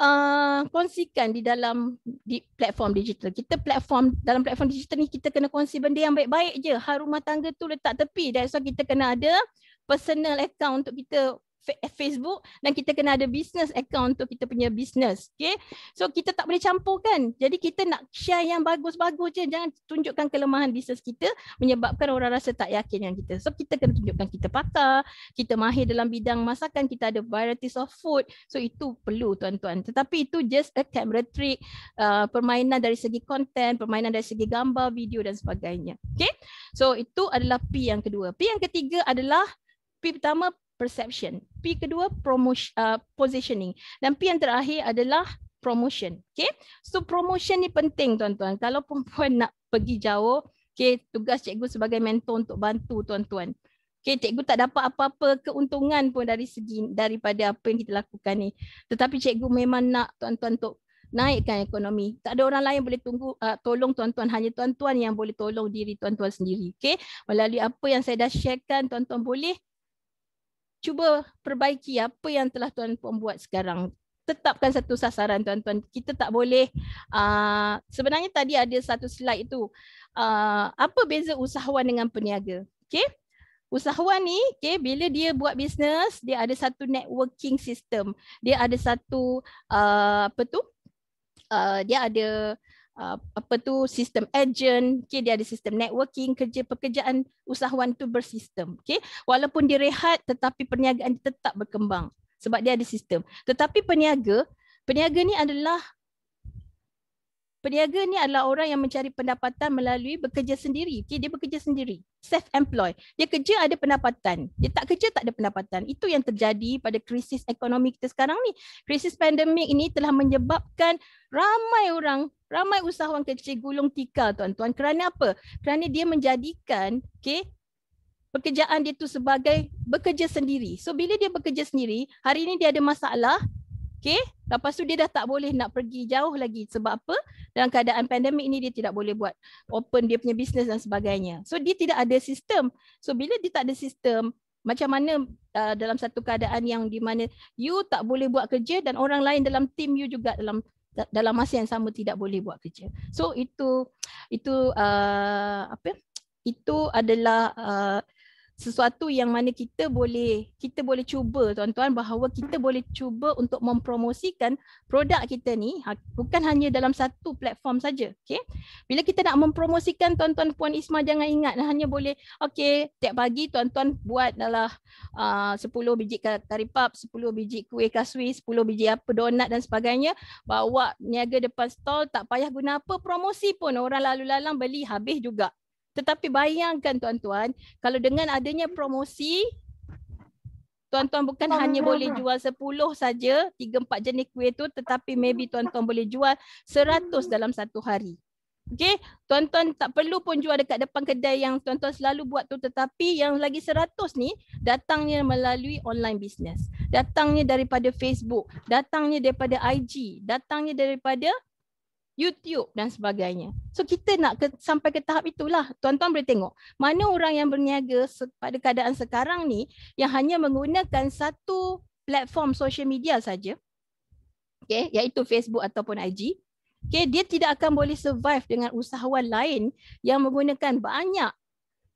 uh, kongsikan di dalam di platform digital. Kita platform dalam platform digital ni kita kena kongsi benda yang baik-baik je. Hal rumah tangga tu letak tepi. That's why kita kena ada personal account untuk kita Facebook dan kita kena ada business account untuk kita punya business. Okay. So kita tak boleh campurkan. Jadi kita nak share yang bagus-bagus je. Jangan tunjukkan kelemahan business kita menyebabkan orang rasa tak yakin dengan kita. So kita kena tunjukkan kita pakar, kita mahir dalam bidang masakan, kita ada varieties of food. So itu perlu tuan-tuan. Tetapi itu just a camera trick, uh, permainan dari segi content, permainan dari segi gambar, video dan sebagainya. Okay. So itu adalah P yang kedua. P yang ketiga adalah P pertama perception. P kedua promotion uh, positioning dan P yang terakhir adalah promotion. Okay. So promotion ni penting tuan-tuan. Kalau perempuan nak pergi jauh, okay, tugas cikgu sebagai mentor untuk bantu tuan-tuan. Okay, cikgu tak dapat apa-apa keuntungan pun dari segi daripada apa yang kita lakukan ni. Tetapi cikgu memang nak tuan-tuan untuk naikkan ekonomi. Tak ada orang lain boleh tunggu uh, tolong tuan-tuan hanya tuan-tuan yang boleh tolong diri tuan-tuan sendiri. Okay, melalui apa yang saya dah sharekan tuan-tuan boleh cuba perbaiki apa yang telah tuan puan buat sekarang. Tetapkan satu sasaran tuan-tuan. Kita tak boleh uh, sebenarnya tadi ada satu slide itu. Uh, apa beza usahawan dengan peniaga? Okay. Usahawan ni, okay, bila dia buat bisnes, dia ada satu networking system. Dia ada satu, uh, apa tu? Uh, dia ada uh, apa tu sistem agent, okay, dia ada sistem networking, kerja pekerjaan usahawan tu bersistem. Okay. Walaupun dia rehat tetapi perniagaan dia tetap berkembang sebab dia ada sistem. Tetapi peniaga, peniaga ni adalah Peniaga ni adalah orang yang mencari pendapatan melalui bekerja sendiri. Okay, dia bekerja sendiri. Self-employed. Dia kerja ada pendapatan. Dia tak kerja tak ada pendapatan. Itu yang terjadi pada krisis ekonomi kita sekarang ni. Krisis pandemik ini telah menyebabkan ramai orang, ramai usahawan kecil gulung tikar tuan-tuan. Kerana apa? Kerana dia menjadikan okay, pekerjaan dia tu sebagai bekerja sendiri. So bila dia bekerja sendiri, hari ini dia ada masalah, Okay, lepas tu dia dah tak boleh nak pergi jauh lagi sebab apa? Dalam keadaan pandemik ni dia tidak boleh buat open dia punya bisnes dan sebagainya. So dia tidak ada sistem. So bila dia tak ada sistem, macam mana uh, dalam satu keadaan yang di mana you tak boleh buat kerja dan orang lain dalam team you juga dalam dalam masa yang sama tidak boleh buat kerja. So itu itu uh, apa? Itu adalah uh, sesuatu yang mana kita boleh kita boleh cuba tuan-tuan bahawa kita boleh cuba untuk mempromosikan produk kita ni ha, bukan hanya dalam satu platform saja okey? Bila kita nak mempromosikan tuan-tuan puan Isma jangan ingat hanya boleh okey tiap pagi tuan-tuan buat adalah uh, 10 biji kari pap 10 biji kuih kaswi 10 biji apa donat dan sebagainya bawa niaga depan stall tak payah guna apa promosi pun. Orang lalu lalang beli habis juga tetapi bayangkan tuan-tuan, kalau dengan adanya promosi, tuan-tuan bukan oh, hanya boleh jual 10 saja, 3-4 jenis kuih tu, tetapi maybe tuan-tuan boleh jual 100 dalam satu hari. Okay, tuan-tuan tak perlu pun jual dekat depan kedai yang tuan-tuan selalu buat tu tetapi yang lagi 100 ni datangnya melalui online business. Datangnya daripada Facebook, datangnya daripada IG, datangnya daripada YouTube dan sebagainya. So kita nak ke, sampai ke tahap itulah. Tuan-tuan boleh tengok mana orang yang berniaga pada keadaan sekarang ni yang hanya menggunakan satu platform social media saja. Okay, iaitu Facebook ataupun IG. Okay, dia tidak akan boleh survive dengan usahawan lain yang menggunakan banyak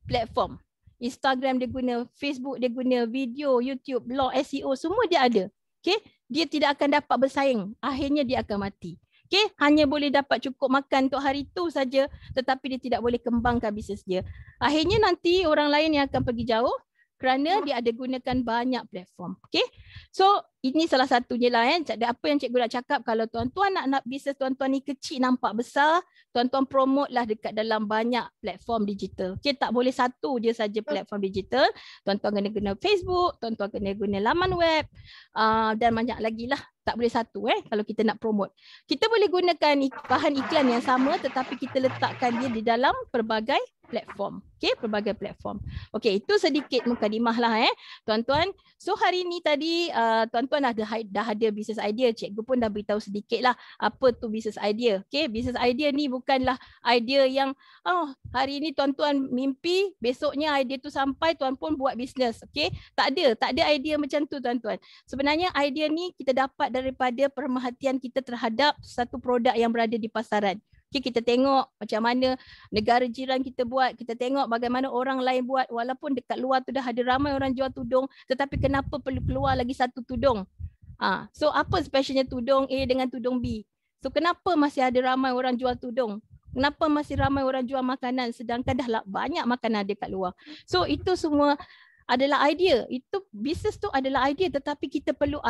platform. Instagram dia guna, Facebook dia guna, video, YouTube, blog, SEO semua dia ada. Okay, dia tidak akan dapat bersaing. Akhirnya dia akan mati. Okay, hanya boleh dapat cukup makan untuk hari itu saja tetapi dia tidak boleh kembangkan bisnes dia. Akhirnya nanti orang lain yang akan pergi jauh kerana dia ada gunakan banyak platform. Okay. So ini salah satunya lah eh. Apa yang cikgu nak cakap kalau tuan-tuan nak nak bisnes tuan-tuan ni kecil nampak besar, tuan-tuan promote lah dekat dalam banyak platform digital. Okay. Tak boleh satu je saja platform digital. Tuan-tuan kena guna Facebook, tuan-tuan kena guna laman web uh, dan banyak lagi lah. Tak boleh satu eh kalau kita nak promote. Kita boleh gunakan bahan iklan yang sama tetapi kita letakkan dia di dalam pelbagai platform. Okay, pelbagai platform. Okay, itu sedikit mukadimah lah eh. Tuan-tuan, so hari ni tadi uh, tuan-tuan dah ada, dah ada business idea. Cikgu pun dah beritahu sedikit lah apa tu business idea. Okay, business idea ni bukanlah idea yang oh hari ni tuan-tuan mimpi, besoknya idea tu sampai tuan pun buat business. Okay, tak ada. Tak ada idea macam tu tuan-tuan. Sebenarnya idea ni kita dapat daripada perhatian kita terhadap satu produk yang berada di pasaran. Okay, kita tengok macam mana negara jiran kita buat, kita tengok bagaimana orang lain buat walaupun dekat luar tu dah ada ramai orang jual tudung tetapi kenapa perlu keluar lagi satu tudung? Ha, so apa specialnya tudung A dengan tudung B? So kenapa masih ada ramai orang jual tudung? Kenapa masih ramai orang jual makanan sedangkan dah banyak makanan ada kat luar? So itu semua adalah idea. Itu bisnes tu adalah idea tetapi kita perlu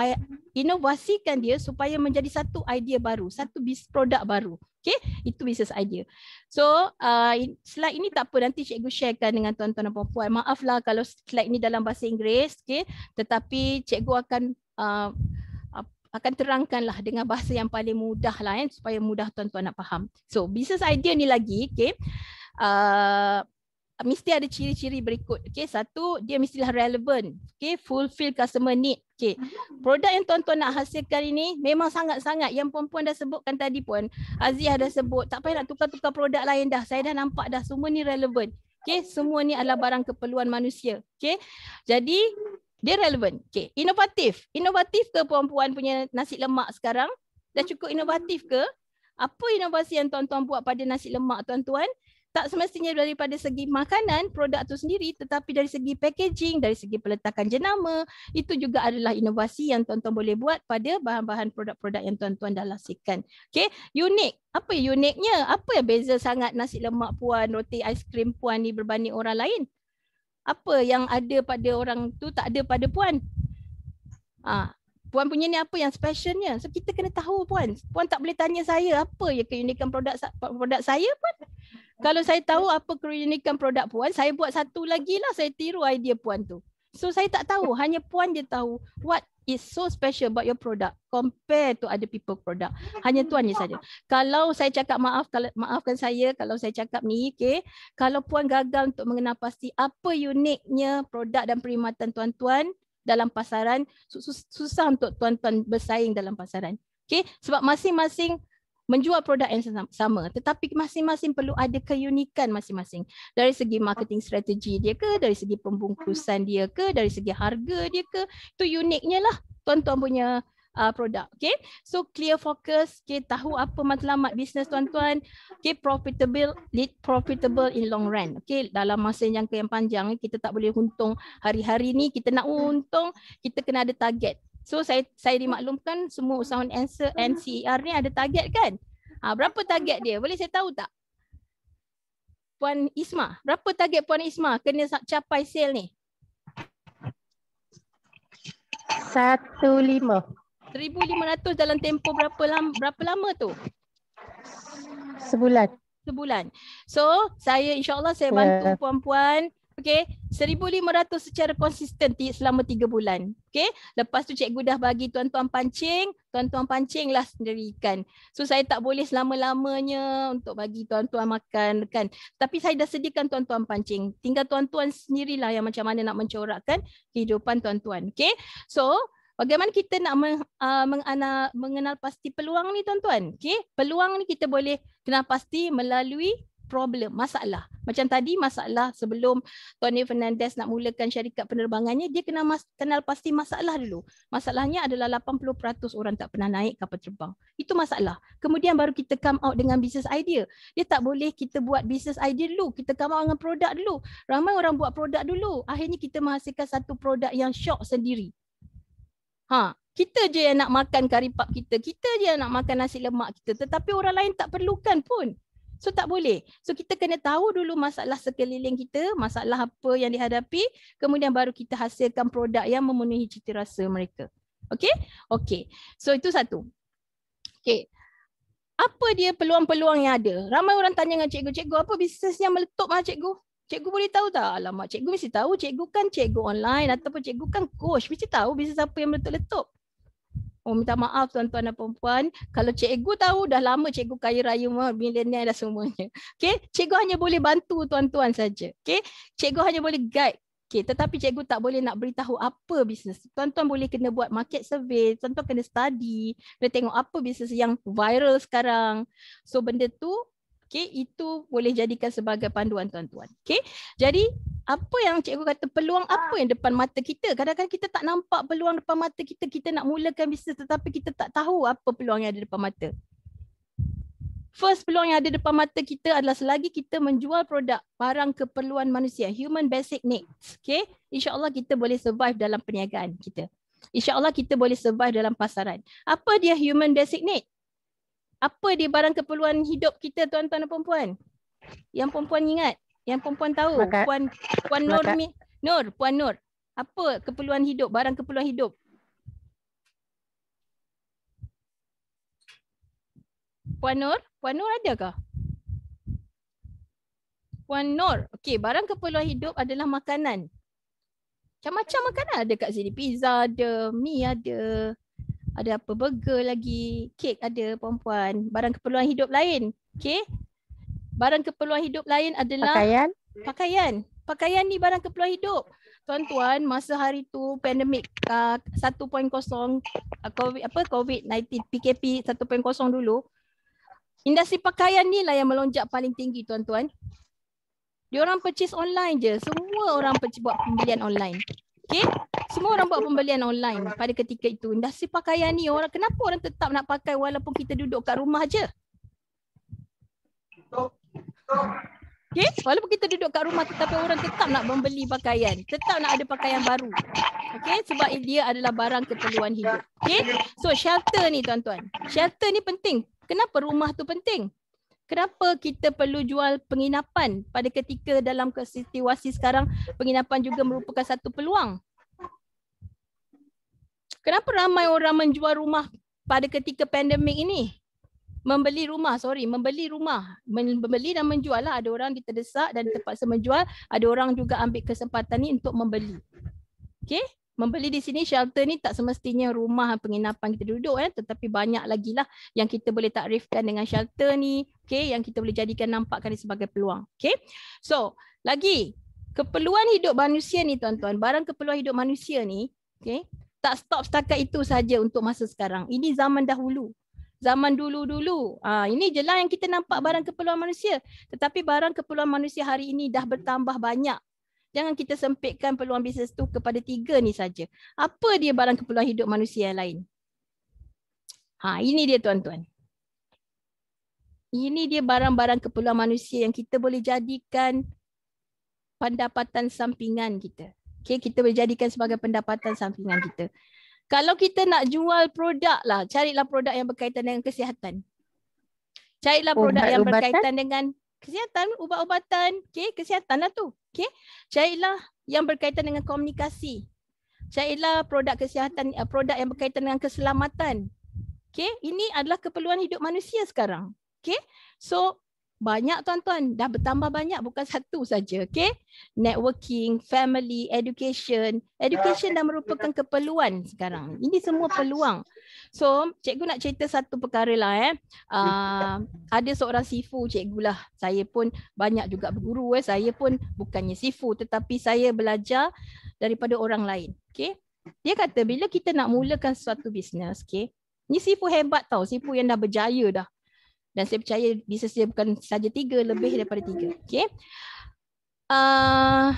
inovasikan dia supaya menjadi satu idea baru, satu bis produk baru. Okay, itu business idea. So, uh, slide ini tak apa nanti cikgu sharekan dengan tuan-tuan dan puan-puan. Maaflah kalau slide ini dalam bahasa Inggeris, okay. Tetapi cikgu akan uh, akan terangkanlah dengan bahasa yang paling mudah lah eh, supaya mudah tuan-tuan nak faham. So, business idea ni lagi, okay. Uh, mesti ada ciri-ciri berikut. Okay, satu dia mestilah relevant. Okay, fulfill customer need. Okay, produk yang tuan-tuan nak hasilkan ini memang sangat-sangat yang puan-puan dah sebutkan tadi pun. Aziah dah sebut, tak payah nak tukar-tukar produk lain dah. Saya dah nampak dah semua ni relevant. Okay, semua ni adalah barang keperluan manusia. Okay, jadi dia relevant. Okay, inovatif. Inovatif ke puan-puan punya nasi lemak sekarang? Dah cukup inovatif ke? Apa inovasi yang tuan-tuan buat pada nasi lemak tuan-tuan? Tak semestinya daripada segi makanan produk tu sendiri tetapi dari segi packaging dari segi peletakan jenama itu juga adalah inovasi yang tuan-tuan boleh buat pada bahan-bahan produk-produk yang tuan-tuan dah lasihkan okey unik. Apa uniknya? Apa yang beza sangat nasi lemak puan roti aiskrim puan ni berbanding orang lain? Apa yang ada pada orang tu tak ada pada puan? Ah puan punya ni apa yang specialnya? So kita kena tahu puan. Puan tak boleh tanya saya apa ya keunikan produk produk saya pun kalau saya tahu apa keunikan produk puan, saya buat satu lagi lah. Saya tiru idea puan tu. So saya tak tahu. Hanya puan je tahu what is so special about your product compare to other people product. Hanya tuan je saja. Kalau saya cakap maaf, kalau maafkan saya kalau saya cakap ni, okay. Kalau puan gagal untuk mengenal pasti apa uniknya produk dan perkhidmatan tuan-tuan dalam pasaran, susah untuk tuan-tuan bersaing dalam pasaran. Okay. Sebab masing-masing menjual produk yang sama tetapi masing-masing perlu ada keunikan masing-masing. Dari segi marketing strategi dia ke dari segi pembungkusan dia ke dari segi harga dia ke itu uniknya lah tuan-tuan punya uh, produk okay? So clear focus okay? Tahu apa matlamat bisnes tuan-tuan okay? Profitable lead profitable in long run okay? Dalam masa jangka yang panjang kita tak boleh untung. Hari-hari ni kita nak untung kita kena ada target So saya saya dimaklumkan semua usahawan answer NCER ni ada target kan? Ha, berapa target dia? Boleh saya tahu tak? Puan Isma, berapa target Puan Isma kena capai sale ni? Satu lima. Seribu lima ratus dalam tempoh berapa lama, berapa lama tu? Sebulan. Sebulan. So saya insyaAllah saya bantu yeah. puan-puan Okay, 1,500 secara konsisten selama 3 bulan. Okay, lepas tu cikgu dah bagi tuan-tuan pancing, tuan-tuan pancing lah sendiri ikan. So saya tak boleh selama-lamanya untuk bagi tuan-tuan makan kan. Tapi saya dah sediakan tuan-tuan pancing. Tinggal tuan-tuan sendirilah yang macam mana nak mencorakkan kehidupan tuan-tuan. Okay, so bagaimana kita nak meng, uh, mengenal, mengenal pasti peluang ni tuan-tuan. Okay, peluang ni kita boleh kenal pasti melalui problem, masalah. Macam tadi masalah sebelum Tony Fernandez nak mulakan syarikat penerbangannya, dia kena mas- kenal pasti masalah dulu. Masalahnya adalah 80% orang tak pernah naik kapal terbang. Itu masalah. Kemudian baru kita come out dengan business idea. Dia tak boleh kita buat business idea dulu. Kita come out dengan produk dulu. Ramai orang buat produk dulu. Akhirnya kita menghasilkan satu produk yang shock sendiri. Ha, Kita je yang nak makan kari pap kita. Kita je yang nak makan nasi lemak kita. Tetapi orang lain tak perlukan pun. So tak boleh. So kita kena tahu dulu masalah sekeliling kita, masalah apa yang dihadapi, kemudian baru kita hasilkan produk yang memenuhi cita rasa mereka. Okay? Okay. So itu satu. Okay. Apa dia peluang-peluang yang ada? Ramai orang tanya dengan cikgu, cikgu apa bisnes yang meletup lah cikgu? Cikgu boleh tahu tak? Alamak, cikgu mesti tahu. Cikgu kan cikgu online ataupun cikgu kan coach. Mesti tahu bisnes apa yang meletup-letup. Oh minta maaf tuan-tuan dan puan Kalau cikgu tahu dah lama cikgu kaya raya milenial dah semuanya. Okay. Cikgu hanya boleh bantu tuan-tuan saja. Okay. Cikgu hanya boleh guide. Okay. Tetapi cikgu tak boleh nak beritahu apa bisnes. Tuan-tuan boleh kena buat market survey. Tuan-tuan kena study. Kena tengok apa bisnes yang viral sekarang. So benda tu Okay, itu boleh jadikan sebagai panduan tuan-tuan. Okay, jadi apa yang cikgu kata peluang apa yang depan mata kita? Kadang-kadang kita tak nampak peluang depan mata kita. Kita nak mulakan bisnes tetapi kita tak tahu apa peluang yang ada depan mata. First peluang yang ada depan mata kita adalah selagi kita menjual produk barang keperluan manusia, human basic needs. Okay, insyaAllah kita boleh survive dalam perniagaan kita. InsyaAllah kita boleh survive dalam pasaran. Apa dia human basic need? apa dia barang keperluan hidup kita tuan-tuan dan puan-puan? Yang puan-puan ingat? Yang puan-puan tahu? Makan. Puan Puan Nur Makan. Nur, Puan Nur. Apa keperluan hidup, barang keperluan hidup? Puan Nur, Puan Nur ada ke? Puan Nur, okey, barang keperluan hidup adalah makanan. Macam-macam makanan ada kat sini. Pizza ada, mi ada, ada apa burger lagi, kek ada perempuan, barang keperluan hidup lain. Okey. Barang keperluan hidup lain adalah pakaian. Pakaian. Pakaian ni barang keperluan hidup. Tuan-tuan, masa hari tu pandemik uh, 1.0 uh, COVID apa COVID-19 PKP 1.0 dulu. Industri pakaian ni lah yang melonjak paling tinggi tuan-tuan. Diorang purchase online je. Semua orang purchase buat pembelian online. Okay. Semua orang buat pembelian online pada ketika itu. Industri pakaian ni orang kenapa orang tetap nak pakai walaupun kita duduk kat rumah je? Okay. Walaupun kita duduk kat rumah tetapi orang tetap nak membeli pakaian. Tetap nak ada pakaian baru. Okay. Sebab dia adalah barang keperluan hidup. Okay. So shelter ni tuan-tuan. Shelter ni penting. Kenapa rumah tu penting? Kenapa kita perlu jual penginapan pada ketika dalam situasi sekarang penginapan juga merupakan satu peluang? Kenapa ramai orang menjual rumah pada ketika pandemik ini? Membeli rumah, sorry, membeli rumah. Membeli dan menjual lah. Ada orang diterdesak dan terpaksa menjual. Ada orang juga ambil kesempatan ni untuk membeli. Okay? membeli di sini shelter ni tak semestinya rumah penginapan kita duduk eh tetapi banyak lagi lah yang kita boleh takrifkan dengan shelter ni okay yang kita boleh jadikan nampakkan ni sebagai peluang okay so lagi keperluan hidup manusia ni tuan-tuan barang keperluan hidup manusia ni okay tak stop setakat itu saja untuk masa sekarang ini zaman dahulu zaman dulu-dulu ah ini je lah yang kita nampak barang keperluan manusia tetapi barang keperluan manusia hari ini dah bertambah banyak Jangan kita sempitkan peluang bisnes tu kepada tiga ni saja. Apa dia barang keperluan hidup manusia yang lain? Ha, ini dia tuan-tuan. Ini dia barang-barang keperluan manusia yang kita boleh jadikan pendapatan sampingan kita. Okay, kita boleh jadikan sebagai pendapatan sampingan kita. Kalau kita nak jual produk lah, carilah produk yang berkaitan dengan kesihatan. Carilah produk yang berkaitan dengan kesihatan, ubat-ubatan, okay, kesihatan lah tu. Okay, carilah yang berkaitan dengan komunikasi. Carilah produk kesihatan, uh, produk yang berkaitan dengan keselamatan. Okay, ini adalah keperluan hidup manusia sekarang. Okay, so banyak tuan-tuan. Dah bertambah banyak bukan satu saja okey? Networking family education. Education dah merupakan keperluan sekarang. Ini semua peluang. So cikgu nak cerita satu perkara lah eh. Uh, ada seorang sifu cikgu lah. Saya pun banyak juga berguru eh. Saya pun bukannya sifu tetapi saya belajar daripada orang lain okey? Dia kata bila kita nak mulakan suatu bisnes okey ni sifu hebat tau. Sifu yang dah berjaya dah dan saya percaya bisnes dia bukan saja tiga, lebih daripada tiga. Okay. Uh,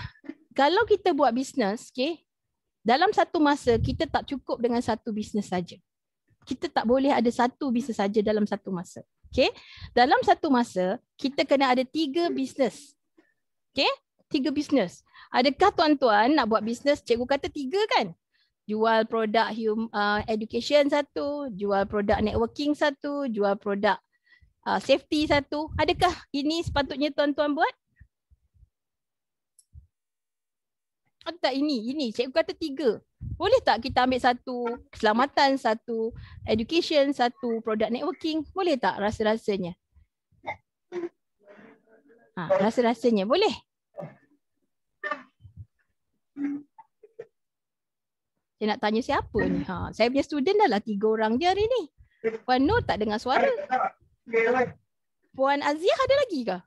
kalau kita buat bisnes, okay, dalam satu masa kita tak cukup dengan satu bisnes saja. Kita tak boleh ada satu bisnes saja dalam satu masa. Okay. Dalam satu masa, kita kena ada tiga bisnes. Okay. Tiga bisnes. Adakah tuan-tuan nak buat bisnes, cikgu kata tiga kan? jual produk uh, education satu, jual produk networking satu, jual produk uh, safety satu. Adakah ini sepatutnya tuan-tuan buat? Atau tak ini? Ini cikgu kata tiga. Boleh tak kita ambil satu keselamatan, satu education, satu produk networking? Boleh tak rasa-rasanya? Ha, rasa-rasanya boleh? Saya nak tanya siapa ni? Ha, saya punya student dah lah tiga orang je hari ni. Puan Nur tak dengar suara. Puan Aziah ada lagi ke?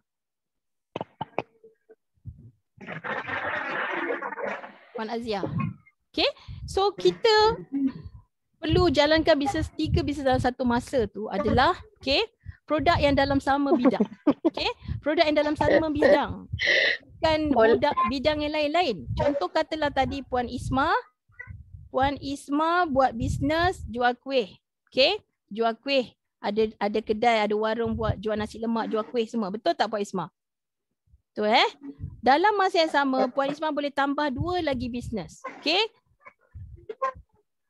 Puan Aziah. Okay. So kita perlu jalankan bisnes tiga bisnes dalam satu masa tu adalah okay, produk yang dalam sama bidang. Okay. Produk yang dalam sama bidang. Bukan produk bidang yang lain-lain. Contoh katalah tadi Puan Isma. Puan Isma buat bisnes jual kuih. Okay. Jual kuih. Ada ada kedai, ada warung buat jual nasi lemak, jual kuih semua. Betul tak Puan Isma? Tu eh. Dalam masa yang sama, Puan Isma boleh tambah dua lagi bisnes. Okay.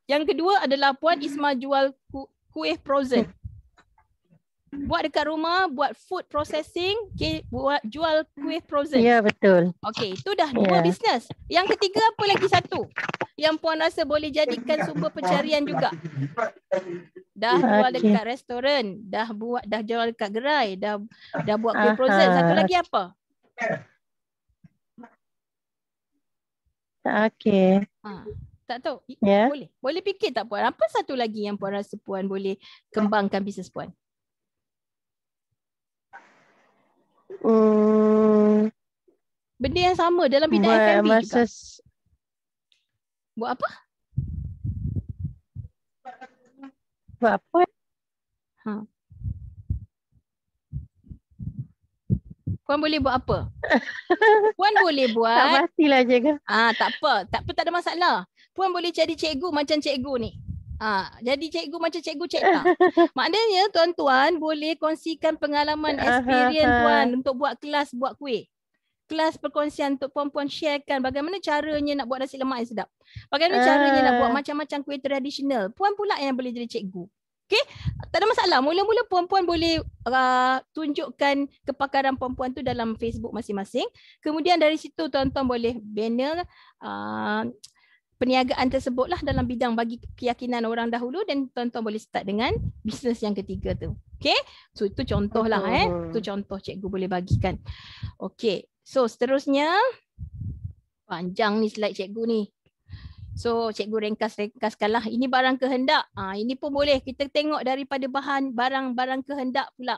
Yang kedua adalah Puan Isma jual ku kuih frozen. Buat dekat rumah, buat food processing, okay, buat jual kuih frozen. Ya, betul. Okay, itu dah dua Ya. bisnes. Yang ketiga apa lagi satu? Yang Puan rasa boleh jadikan sumber pencarian juga. Dah jual Okey. dekat restoran, dah buat dah jual dekat gerai, dah dah buat kuih frozen. Satu lagi apa? Okey. Ha, tak tahu. Ya. Boleh. Boleh fikir tak Puan? Apa satu lagi yang Puan rasa Puan boleh kembangkan bisnes Puan? Hmm, Benda yang sama dalam bidang buat F&B masa juga. Buat apa? buat apa? Puan boleh buat apa? Puan boleh Tak buat. pastilah jaga. Ah, tak apa. Tak apa, tak ada masalah. Puan boleh jadi cikgu macam cikgu ni. Ah, jadi cikgu macam cikgu Cekta. Maknanya tuan-tuan boleh kongsikan pengalaman experience puan untuk buat kelas buat kuih. Kelas perkongsian untuk puan-puan sharekan bagaimana caranya nak buat nasi lemak yang sedap. Bagaimana caranya nak buat Ah. macam-macam kuih tradisional. Puan pula yang boleh jadi cikgu. Okay? Tak ada masalah. Mula-mula puan-puan boleh uh, tunjukkan kepakaran puan-puan tu dalam Facebook masing-masing. Kemudian dari situ tuan-tuan boleh banner uh, perniagaan tersebutlah dalam bidang bagi keyakinan orang dahulu dan tuan-tuan boleh start dengan bisnes yang ketiga tu. Okay? So itu contoh lah eh. Itu contoh cikgu boleh bagikan. Okay. So seterusnya panjang ni slide cikgu ni. So cikgu ringkas-ringkaskan lah. Ini barang kehendak. Ah ini pun boleh kita tengok daripada bahan barang-barang kehendak pula.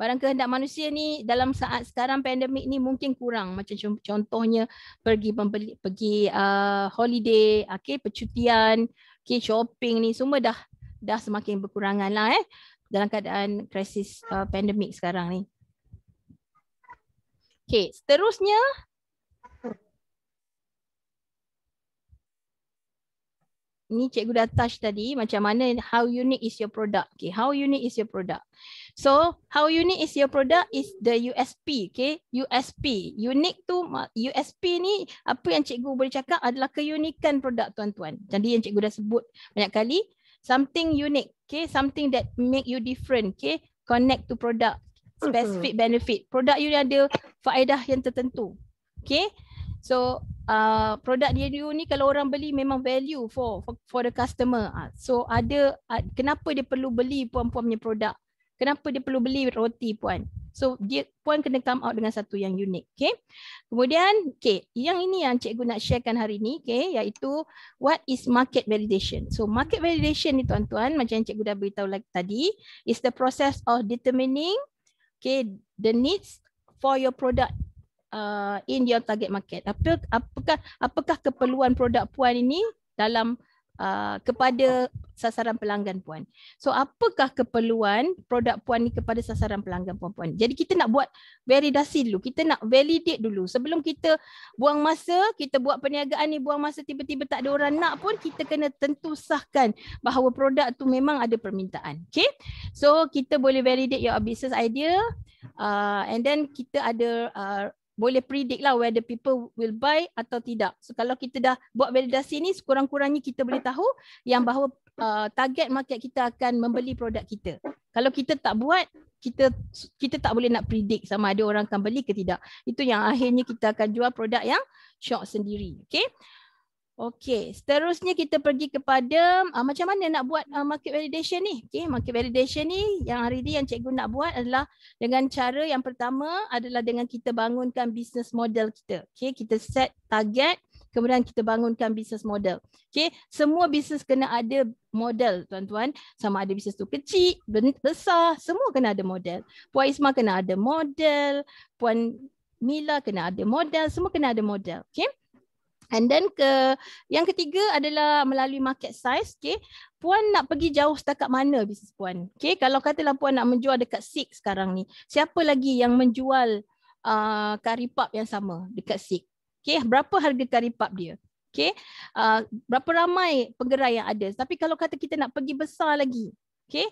Barang kehendak manusia ni dalam saat sekarang pandemik ni mungkin kurang. Macam con- contohnya pergi membeli pergi uh, holiday, okay, percutian, okay, shopping ni semua dah dah semakin berkurangan lah eh dalam keadaan krisis uh, pandemik sekarang ni. Okay, seterusnya ni cikgu dah touch tadi macam mana how unique is your product. Okay, how unique is your product. So, how unique is your product is the USP, okay? USP. Unique tu USP ni apa yang cikgu boleh cakap adalah keunikan produk tuan-tuan. Jadi yang cikgu dah sebut banyak kali, something unique, okay? Something that make you different, okay? Connect to product, specific benefit. Produk you ada faedah yang tertentu. Okay? So, uh, produk you ni kalau orang beli memang value for for, for the customer. Uh, so ada uh, kenapa dia perlu beli puan-puan punya produk? Kenapa dia perlu beli roti puan? So dia puan kena come out dengan satu yang unik, okay? Kemudian, okay, yang ini yang cikgu nak sharekan hari ni, okay, iaitu what is market validation. So market validation ni tuan-tuan, macam yang cikgu dah beritahu lagi tadi, is the process of determining, okay, the needs for your product uh, in your target market. Apa apakah apakah keperluan produk puan ini dalam uh, kepada sasaran pelanggan puan. So apakah keperluan produk puan ni kepada sasaran pelanggan puan-puan. Jadi kita nak buat validasi dulu. Kita nak validate dulu. Sebelum kita buang masa, kita buat perniagaan ni buang masa tiba-tiba tak ada orang nak pun kita kena tentu sahkan bahawa produk tu memang ada permintaan. Okay. So kita boleh validate your business idea uh, and then kita ada uh, boleh predict lah whether people will buy atau tidak. So kalau kita dah buat validasi ni sekurang-kurangnya kita boleh tahu yang bahawa uh, target market kita akan membeli produk kita. Kalau kita tak buat, kita kita tak boleh nak predict sama ada orang akan beli ke tidak. Itu yang akhirnya kita akan jual produk yang short sendiri. Okay. Okey, seterusnya kita pergi kepada uh, macam mana nak buat uh, market validation ni. Okey, market validation ni yang hari ni yang cikgu nak buat adalah dengan cara yang pertama adalah dengan kita bangunkan business model kita. Okey, kita set target kemudian kita bangunkan business model. Okey, semua bisnes kena ada model tuan-tuan. Sama ada bisnes tu kecil, besar, semua kena ada model. Puan Isma kena ada model, Puan Mila kena ada model, semua kena ada model. Okey. And then ke yang ketiga adalah melalui market size. Okay. Puan nak pergi jauh setakat mana bisnes puan? Okay. Kalau katalah puan nak menjual dekat Sik sekarang ni. Siapa lagi yang menjual uh, pub yang sama dekat Sik? Okay. Berapa harga pub dia? Okay. Uh, berapa ramai penggerai yang ada? Tapi kalau kata kita nak pergi besar lagi. Okay.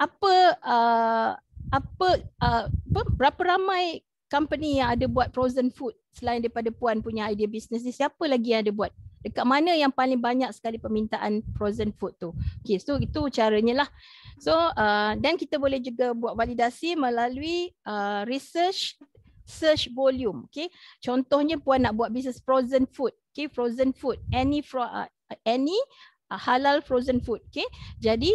Apa, uh, apa, uh, berapa ramai company yang ada buat frozen food selain daripada puan punya idea bisnes ni siapa lagi yang ada buat? Dekat mana yang paling banyak sekali permintaan frozen food tu? Okay so itu caranya lah. So uh, dan kita boleh juga buat validasi melalui uh, research search volume okay contohnya puan nak buat bisnes frozen food okay frozen food any fro uh, any uh, halal frozen food okay jadi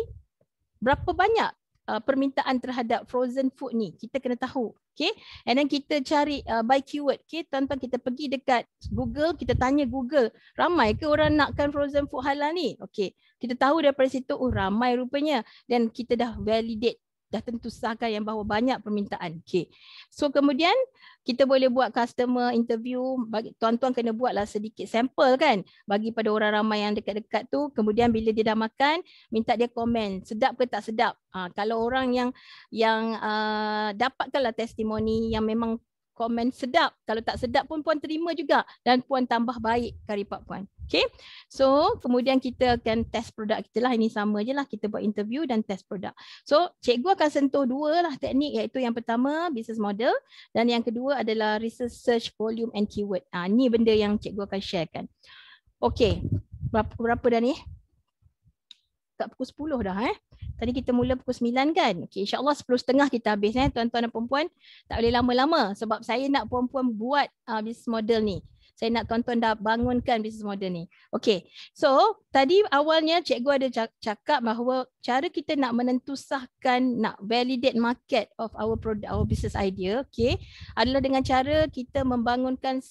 berapa banyak uh, permintaan terhadap frozen food ni? Kita kena tahu okay? And then kita cari uh, by keyword okay? Tuan-tuan kita pergi dekat Google kita tanya Google ramai ke orang nakkan frozen food halal ni? Okay. Kita tahu daripada situ oh ramai rupanya. Dan kita dah validate dah tentu sahkan yang bahawa banyak permintaan. Okay. So kemudian kita boleh buat customer interview. Bagi tuan-tuan kena buatlah sedikit sampel kan. Bagi pada orang ramai yang dekat-dekat tu. Kemudian bila dia dah makan, minta dia komen. Sedap ke tak sedap. Ha, kalau orang yang yang uh, dapatkanlah testimoni yang memang komen sedap. Kalau tak sedap pun puan terima juga. Dan puan tambah baik karipat puan. Okay. So kemudian kita akan test produk kita lah. Ini sama je lah. Kita buat interview dan test produk. So cikgu akan sentuh dua lah teknik iaitu yang pertama business model dan yang kedua adalah research search volume and keyword. Ha, ni benda yang cikgu akan sharekan. Okay. Berapa, berapa dah ni? Kat pukul 10 dah eh. Tadi kita mula pukul 9 kan? Okay, insyaAllah 10.30 kita habis eh. Tuan-tuan dan perempuan tak boleh lama-lama sebab saya nak perempuan buat uh, business model ni saya nak tuan-tuan dah bangunkan bisnes model ni. Okay, so tadi awalnya cikgu ada cakap bahawa cara kita nak menentusahkan, nak validate market of our product, our business idea, okay, adalah dengan cara kita membangunkan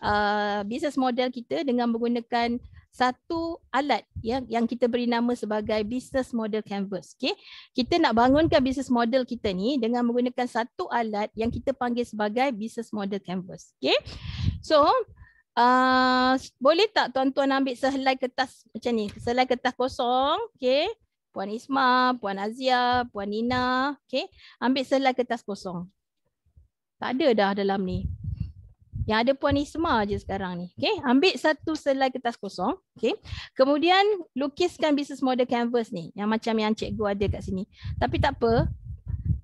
uh, business model kita dengan menggunakan satu alat yang yang kita beri nama sebagai business model canvas. Okay, kita nak bangunkan business model kita ni dengan menggunakan satu alat yang kita panggil sebagai business model canvas. Okay, so Uh, boleh tak tuan-tuan ambil sehelai kertas macam ni? Sehelai kertas kosong. Okay. Puan Isma, Puan Azia, Puan Nina. Okay. Ambil sehelai kertas kosong. Tak ada dah dalam ni. Yang ada Puan Isma je sekarang ni. Okay. Ambil satu selai kertas kosong. Okay. Kemudian lukiskan business model canvas ni. Yang macam yang cikgu ada kat sini. Tapi tak apa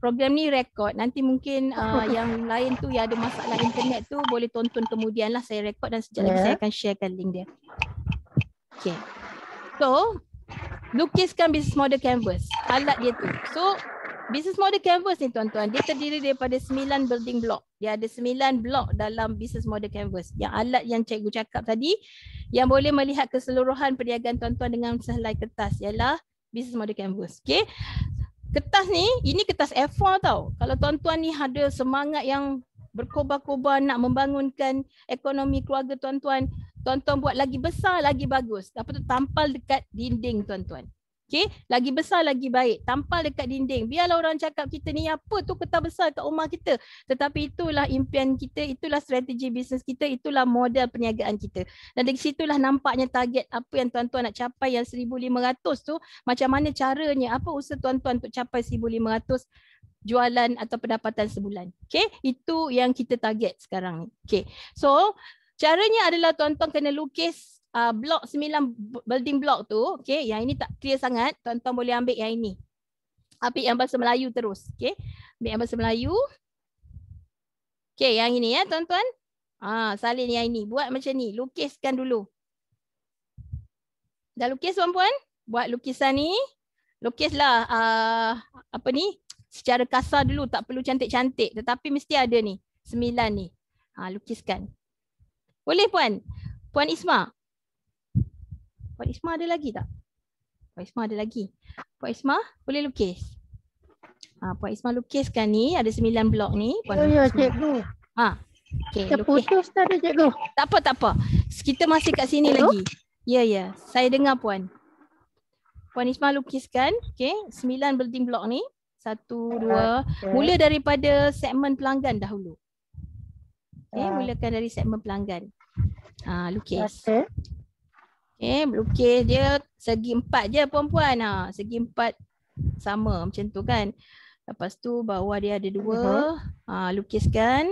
program ni record nanti mungkin uh, yang lain tu yang ada masalah internet tu boleh tonton kemudian lah saya record dan yeah. lagi ya. saya akan sharekan link dia okay so lukiskan business model canvas alat dia tu so business model canvas ni tuan-tuan dia terdiri daripada sembilan building block dia ada sembilan block dalam business model canvas yang alat yang cikgu cakap tadi yang boleh melihat keseluruhan perniagaan tuan-tuan dengan sehelai kertas ialah business model canvas okay kertas ni, ini kertas A4 tau. Kalau tuan-tuan ni ada semangat yang berkobar-kobar nak membangunkan ekonomi keluarga tuan-tuan, tuan-tuan buat lagi besar, lagi bagus. Apa tu tampal dekat dinding tuan-tuan. Okay, lagi besar lagi baik. Tampal dekat dinding. Biarlah orang cakap kita ni apa tu kertas besar kat rumah kita. Tetapi itulah impian kita, itulah strategi bisnes kita, itulah model perniagaan kita. Dan dari situlah nampaknya target apa yang tuan-tuan nak capai yang 1500 tu. Macam mana caranya, apa usaha tuan-tuan untuk capai 1500 jualan atau pendapatan sebulan. Okay, itu yang kita target sekarang ni. Okay, so caranya adalah tuan-tuan kena lukis uh, blok sembilan building block tu, okay, yang ini tak clear sangat, tuan-tuan boleh ambil yang ini. Ambil yang bahasa Melayu terus, okay. Ambil yang bahasa Melayu. Okay, yang ini ya tuan-tuan. Ah, salin yang ini. Buat macam ni. Lukiskan dulu. Dah lukis puan-puan? Buat lukisan ni. Lukislah uh, apa ni? Secara kasar dulu. Tak perlu cantik-cantik. Tetapi mesti ada ni. Sembilan ni. Ha, lukiskan. Boleh puan? Puan Isma? Puan Isma ada lagi tak? Puan Isma ada lagi. Puan Isma boleh lukis? Ha, Puan Isma lukiskan ni. Ada sembilan blok ni. Puan Ya, ya cikgu. Ha. Okay, Kita lukis. putus tadi cikgu. Tak apa, tak apa. Kita masih kat sini Hello? lagi. Ya, ya. Saya dengar puan. Puan Isma lukiskan. Okay. Sembilan building block ni. Satu, dua. Mula daripada segmen pelanggan dahulu. Okay. Ah. Mulakan dari segmen pelanggan. Ha, lukis. Okay. Lukis dia segi empat je puan-puan. Ha, segi empat sama macam tu kan. Lepas tu bawah dia ada dua. Ha, lukiskan.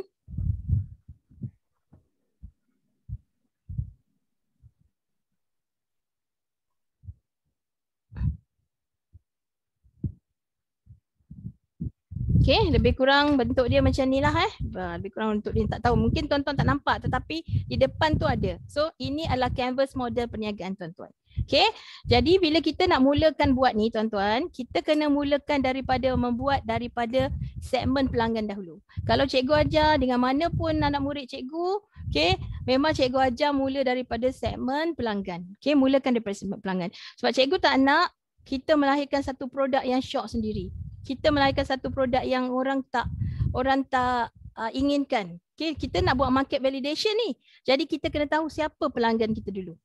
Okay, lebih kurang bentuk dia macam ni lah eh. Lebih kurang bentuk dia tak tahu. Mungkin tuan-tuan tak nampak tetapi di depan tu ada. So ini adalah canvas model perniagaan tuan-tuan. Okay, jadi bila kita nak mulakan buat ni tuan-tuan, kita kena mulakan daripada membuat daripada segmen pelanggan dahulu. Kalau cikgu ajar dengan mana pun anak murid cikgu, okay, memang cikgu ajar mula daripada segmen pelanggan. Okay, mulakan daripada segmen pelanggan. Sebab cikgu tak nak kita melahirkan satu produk yang syok sendiri kita melahirkan satu produk yang orang tak orang tak uh, inginkan. Okay, kita nak buat market validation ni. Jadi kita kena tahu siapa pelanggan kita dulu.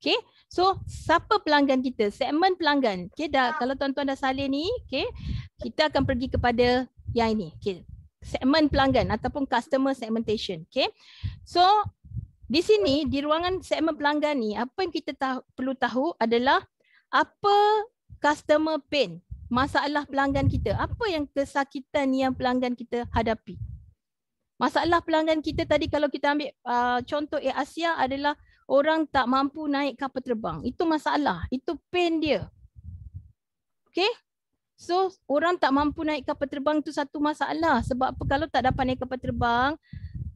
Okay, so siapa pelanggan kita? Segmen pelanggan. Okay, dah, kalau tuan-tuan dah salin ni, okay, kita akan pergi kepada yang ini. Okay, segmen pelanggan ataupun customer segmentation. Okay, so di sini di ruangan segmen pelanggan ni, apa yang kita tahu, perlu tahu adalah apa customer pain masalah pelanggan kita. Apa yang kesakitan yang pelanggan kita hadapi? Masalah pelanggan kita tadi kalau kita ambil uh, contoh Air Asia adalah orang tak mampu naik kapal terbang. Itu masalah. Itu pain dia. Okay? So orang tak mampu naik kapal terbang itu satu masalah. Sebab apa kalau tak dapat naik kapal terbang,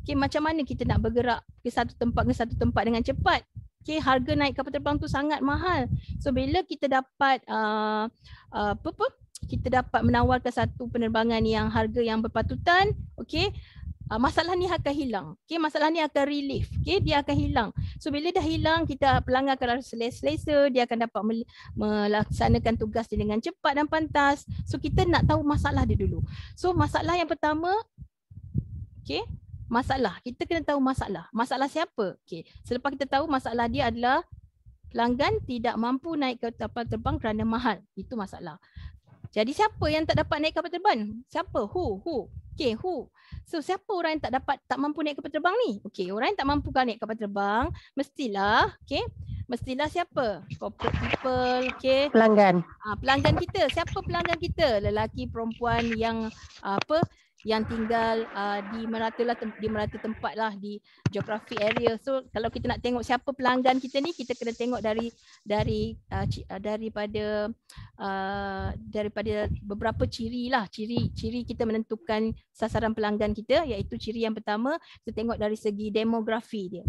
okay, macam mana kita nak bergerak ke satu tempat ke satu tempat dengan cepat? Okay, harga naik kapal terbang tu sangat mahal. So bila kita dapat uh, uh, apa apa kita dapat menawarkan satu penerbangan yang harga yang berpatutan, okay, uh, masalah ni akan hilang. Okay, masalah ni akan relief. Okay, dia akan hilang. So bila dah hilang, kita pelanggan akan rasa selesa, dia akan dapat mel- melaksanakan tugas dia dengan cepat dan pantas. So kita nak tahu masalah dia dulu. So masalah yang pertama, okay, masalah. Kita kena tahu masalah. Masalah siapa? Okay. Selepas kita tahu masalah dia adalah pelanggan tidak mampu naik ke kapal terbang kerana mahal. Itu masalah. Jadi siapa yang tak dapat naik kapal terbang? Siapa? Who? Who? Okay, who? So siapa orang yang tak dapat tak mampu naik kapal terbang ni? Okay, orang yang tak mampu naik kapal terbang mestilah, okay, mestilah siapa? Corporate people, okay, Pelanggan. Ah, pelanggan kita, siapa pelanggan kita? Lelaki, perempuan yang ah, apa? Yang tinggal uh, di merata lah tem- di merata tempat lah di geographic area. So kalau kita nak tengok siapa pelanggan kita ni, kita kena tengok dari dari uh, uh, daripada uh, daripada beberapa ciri lah. Ciri ciri kita menentukan sasaran pelanggan kita iaitu ciri yang pertama kita tengok dari segi demografi dia.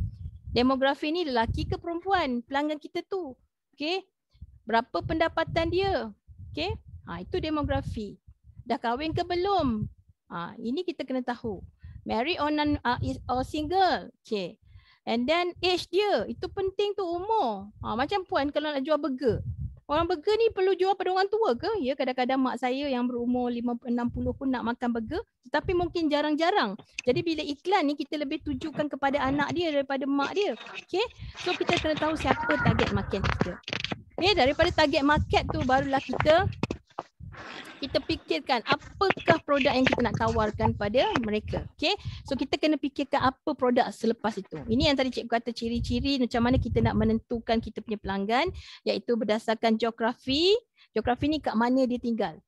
Demografi ni lelaki ke perempuan pelanggan kita tu. Okay. Berapa pendapatan dia? Okay. Ha, itu demografi. Dah kahwin ke belum? Ha, ini kita kena tahu. Married or, non, uh, is, or single? Okay. And then age dia. Itu penting tu umur. Ha, macam puan kalau nak jual burger. Orang burger ni perlu jual pada orang tua ke? Ya kadang-kadang mak saya yang berumur 50, 60 pun nak makan burger. Tetapi mungkin jarang-jarang. Jadi bila iklan ni kita lebih tujukan kepada anak dia daripada mak dia. Okay. So kita kena tahu siapa target market kita. Okay, daripada target market tu barulah kita kita fikirkan apakah produk yang kita nak tawarkan pada mereka. Okay. So kita kena fikirkan apa produk selepas itu. Ini yang tadi cikgu kata ciri-ciri macam mana kita nak menentukan kita punya pelanggan iaitu berdasarkan geografi. Geografi ni kat mana dia tinggal.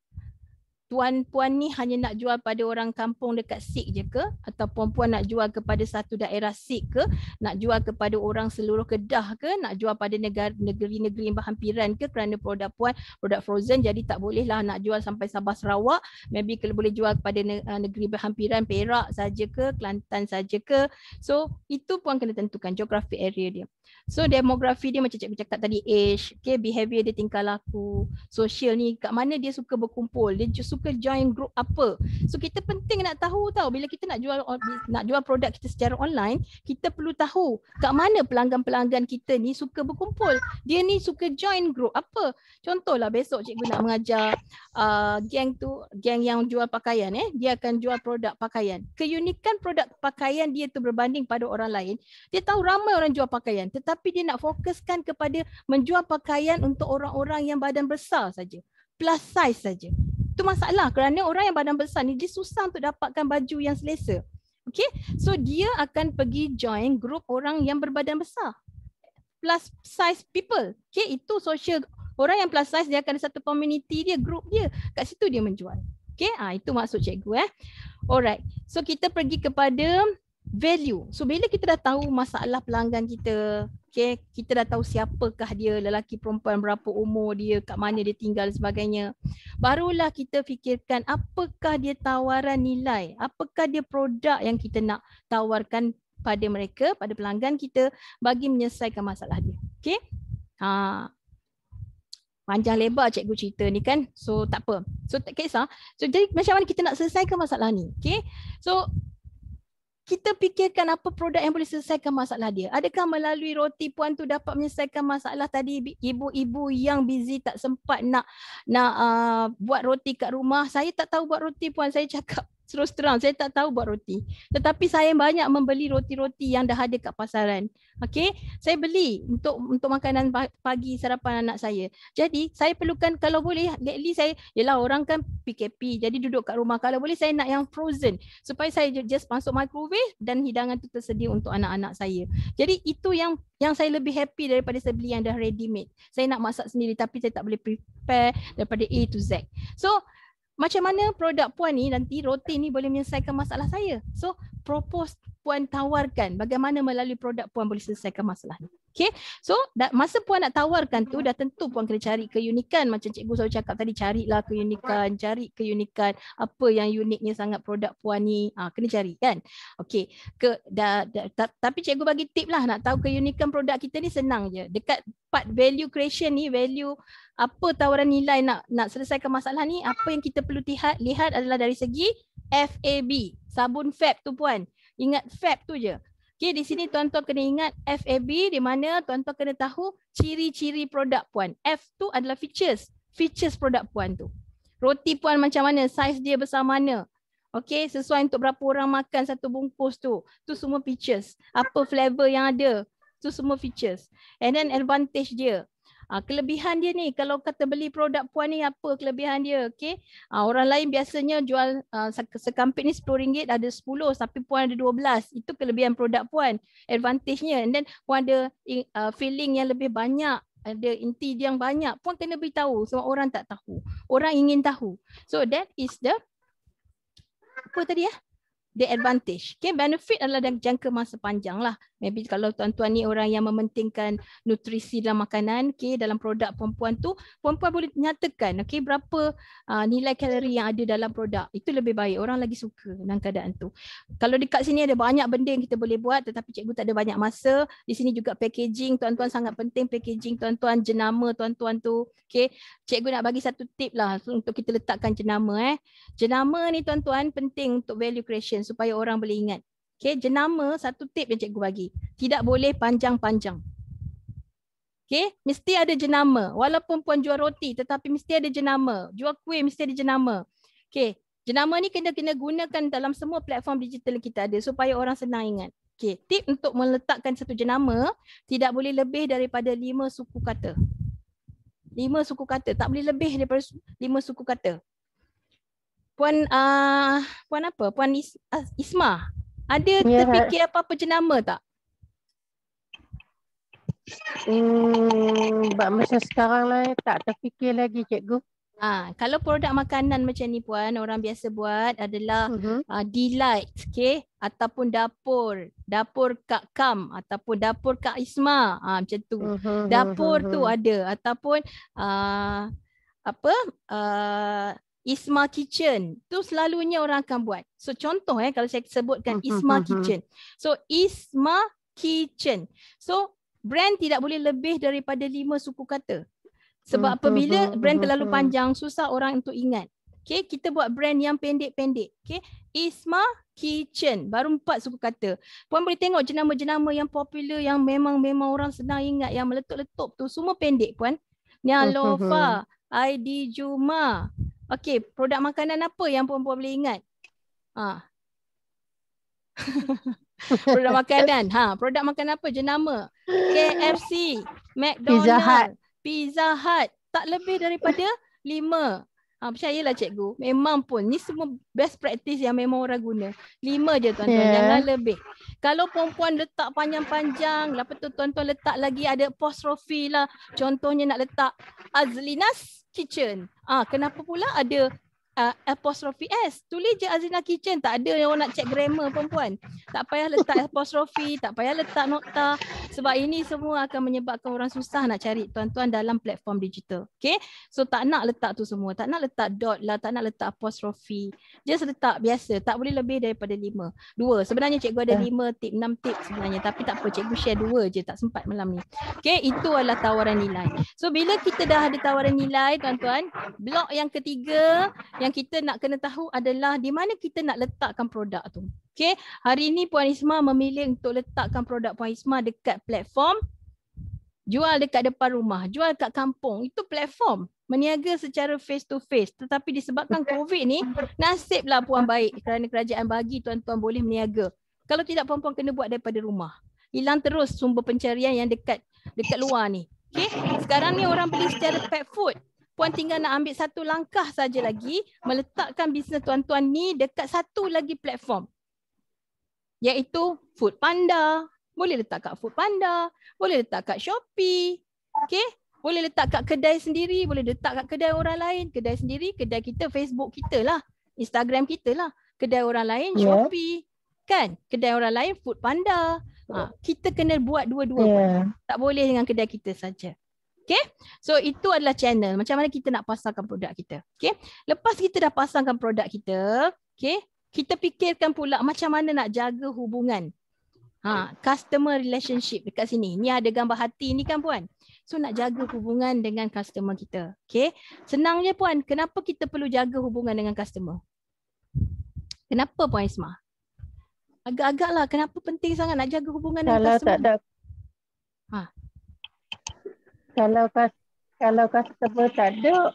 Tuan puan ni hanya nak jual pada orang kampung dekat Sik je ke? Ataupun puan nak jual kepada satu daerah Sik ke? Nak jual kepada orang seluruh Kedah ke? Nak jual pada negeri-negeri berhampiran ke? Kerana produk puan produk frozen jadi tak boleh lah nak jual sampai Sabah Sarawak. Maybe kalau boleh jual kepada uh, negeri berhampiran Perak saja ke? Kelantan saja ke? So itu puan kena tentukan geographic area dia So demografi dia macam cikgu cakap tadi age, okay, behavior dia tingkah laku, social ni kat mana dia suka berkumpul, dia suka join group apa. So kita penting nak tahu tau bila kita nak jual nak jual produk kita secara online, kita perlu tahu kat mana pelanggan-pelanggan kita ni suka berkumpul. Dia ni suka join group apa. Contohlah besok cikgu nak mengajar uh, geng tu, geng yang jual pakaian eh, dia akan jual produk pakaian. Keunikan produk pakaian dia tu berbanding pada orang lain, dia tahu ramai orang jual pakaian tetapi tapi dia nak fokuskan kepada menjual pakaian untuk orang-orang yang badan besar saja. Plus size saja. Itu masalah kerana orang yang badan besar ni dia susah untuk dapatkan baju yang selesa. Okay, so dia akan pergi join grup orang yang berbadan besar. Plus size people. Okay, itu social. Orang yang plus size dia akan ada satu community dia, grup dia. Kat situ dia menjual. Okay, ah, itu maksud cikgu. Eh. Alright, so kita pergi kepada value. So bila kita dah tahu masalah pelanggan kita, okay, kita dah tahu siapakah dia, lelaki perempuan berapa umur dia, kat mana dia tinggal dan sebagainya. Barulah kita fikirkan apakah dia tawaran nilai, apakah dia produk yang kita nak tawarkan pada mereka, pada pelanggan kita bagi menyelesaikan masalah dia. Okay. Ha, panjang lebar cikgu cerita ni kan. So tak apa. So tak kisah. So jadi macam mana kita nak selesaikan masalah ni. Okay. So kita fikirkan apa produk yang boleh selesaikan masalah dia. Adakah melalui roti puan tu dapat menyelesaikan masalah tadi ibu-ibu yang busy tak sempat nak nak uh, buat roti kat rumah. Saya tak tahu buat roti puan. Saya cakap terus terang saya tak tahu buat roti. Tetapi saya banyak membeli roti-roti yang dah ada kat pasaran. Okey, saya beli untuk untuk makanan pagi sarapan anak saya. Jadi saya perlukan kalau boleh lately saya yalah orang kan PKP jadi duduk kat rumah kalau boleh saya nak yang frozen supaya saya just masuk microwave dan hidangan tu tersedia untuk anak-anak saya. Jadi itu yang yang saya lebih happy daripada saya beli yang dah ready made. Saya nak masak sendiri tapi saya tak boleh prepare daripada A to Z. So macam mana produk puan ni nanti roti ni boleh menyelesaikan masalah saya. So propose puan tawarkan bagaimana melalui produk puan boleh selesaikan masalah ni. Okay, so masa puan nak tawarkan tu dah tentu puan kena cari keunikan macam cikgu selalu cakap tadi carilah keunikan, cari keunikan apa yang uniknya sangat produk puan ni. Ha, kena cari kan. Okay, ke, da, da, ta, tapi cikgu bagi tip lah nak tahu keunikan produk kita ni senang je. Dekat part value creation ni, value apa tawaran nilai nak nak selesaikan masalah ni, apa yang kita perlu lihat, lihat adalah dari segi FAB, sabun FAB tu puan. Ingat FAB tu je. Okay, di sini tuan-tuan kena ingat FAB di mana tuan-tuan kena tahu ciri-ciri produk puan. F tu adalah features. Features produk puan tu. Roti puan macam mana? Saiz dia besar mana? Okay, sesuai untuk berapa orang makan satu bungkus tu. Tu semua features. Apa flavor yang ada? Tu semua features. And then advantage dia. Uh, kelebihan dia ni kalau kata beli produk puan ni apa kelebihan dia okey? Uh, orang lain biasanya jual uh, sekampit ni RM10 ada 10 tapi puan ada 12 itu kelebihan produk puan advantage-nya. And then puan ada uh, feeling yang lebih banyak ada inti yang banyak. Puan kena beritahu semua orang tak tahu. Orang ingin tahu. So that is the apa tadi ya the advantage. Okay, benefit adalah jangka masa panjang lah. Maybe kalau tuan-tuan ni orang yang mementingkan nutrisi dalam makanan, okay, dalam produk perempuan tu, perempuan boleh nyatakan okay, berapa uh, nilai kalori yang ada dalam produk. Itu lebih baik. Orang lagi suka dalam keadaan tu. Kalau dekat sini ada banyak benda yang kita boleh buat tetapi cikgu tak ada banyak masa. Di sini juga packaging. Tuan-tuan sangat penting packaging tuan-tuan jenama tuan-tuan tu. Okay. Cikgu nak bagi satu tip lah untuk kita letakkan jenama. Eh. Jenama ni tuan-tuan penting untuk value creation supaya orang boleh ingat. Okay, jenama satu tip yang cikgu bagi. Tidak boleh panjang-panjang. Okay, mesti ada jenama. Walaupun puan jual roti tetapi mesti ada jenama. Jual kuih mesti ada jenama. Okay, jenama ni kena kena gunakan dalam semua platform digital yang kita ada supaya orang senang ingat. Okay, tip untuk meletakkan satu jenama tidak boleh lebih daripada lima suku kata. Lima suku kata. Tak boleh lebih daripada lima suku kata. Puan uh, puan apa? Puan Is, uh, Isma. Ada yeah. terfikir apa-apa jenama tak? Hmm, buat masa sekarang lah tak terfikir lagi cikgu. Ah, kalau produk makanan macam ni puan, orang biasa buat adalah Mhm. uh, delight, okay? Ataupun dapur, dapur Kak Kam ataupun dapur Kak Isma, ah macam tu. Mhm, Dapur mhm, tu mhm. ada ataupun uh, apa? Uh, Isma Kitchen. Tu selalunya orang akan buat. So contoh eh kalau saya sebutkan Mhm, Isma mhm. Kitchen. So Isma Kitchen. So brand tidak boleh lebih daripada lima suku kata. Sebab apabila brand terlalu panjang susah orang untuk ingat. Okay, kita buat brand yang pendek-pendek. Okay, Isma Kitchen. Baru empat suku kata. Puan boleh tengok jenama-jenama yang popular yang memang-memang orang senang ingat yang meletup-letup tu semua pendek puan. Nyalofa, ID Juma. Okay, produk makanan apa yang puan-puan boleh ingat? Ha. produk makanan. Ha, produk makanan apa jenama? KFC, McDonald, Pizza Hut. Pizza Hut. Tak lebih daripada lima. Ha, percayalah cikgu. Memang pun. Ni semua best practice yang memang orang guna. Lima je tuan-tuan. Yeah. Jangan lebih. Kalau perempuan letak panjang-panjang. Lepas tu tuan-tuan letak lagi ada apostrophe lah. Contohnya nak letak Azlina's Kitchen. Ah, kenapa pula ada uh, apostrophe S? Tulis je Azlina Kitchen. Tak ada yang orang nak check grammar perempuan. Tak payah letak apostrophe. Tak payah letak nokta. Sebab ini semua akan menyebabkan orang susah nak cari tuan-tuan dalam platform digital. Okay? So tak nak letak tu semua. Tak nak letak dot lah. Tak nak letak apostrophe. Just letak biasa. Tak boleh lebih daripada lima. Dua. Sebenarnya cikgu ada Ya. lima tip, enam tip sebenarnya. Tapi tak apa. Cikgu share dua je. Tak sempat malam ni. Okay? Itu adalah tawaran nilai. So bila kita dah ada tawaran nilai tuan-tuan. Blok yang ketiga yang kita nak kena tahu adalah di mana kita nak letakkan produk tu. Okay? Hari ini Puan Isma memilih untuk letakkan produk Puan Isma dekat platform jual dekat depan rumah, jual kat kampung. Itu platform meniaga secara face to face. Tetapi disebabkan COVID ni, nasiblah puan baik kerana kerajaan bagi tuan-tuan boleh meniaga. Kalau tidak puan-puan kena buat daripada rumah. Hilang terus sumber pencarian yang dekat dekat luar ni. Okay? Sekarang ni orang beli secara pack food. Puan tinggal nak ambil satu langkah saja lagi meletakkan bisnes tuan-tuan ni dekat satu lagi platform. Iaitu Food Panda. Boleh letak kat Food Panda. Boleh letak kat Shopee. Okay? Boleh letak kat kedai sendiri. Boleh letak kat kedai orang lain. Kedai sendiri, kedai kita, Facebook kita lah. Instagram kita lah. Kedai orang lain, Ya. Shopee. Kan? Kedai orang lain, Food Panda. Ha, kita kena buat dua-dua. Ya. Yeah. Tak boleh dengan kedai kita saja. Okay? So itu adalah channel. Macam mana kita nak pasarkan produk kita. Okay? Lepas kita dah pasangkan produk kita, okay? Kita fikirkan pula macam mana nak jaga hubungan. Ha, customer relationship dekat sini. Ni ada gambar hati ni kan puan. So nak jaga hubungan dengan customer kita. Okay? Senang je puan. Kenapa kita perlu jaga hubungan dengan customer? Kenapa puan Isma? Agak-agak lah. Kenapa penting sangat nak jaga hubungan dengan Kalau customer? tak ada Ha. Kalau kalau customer tak ada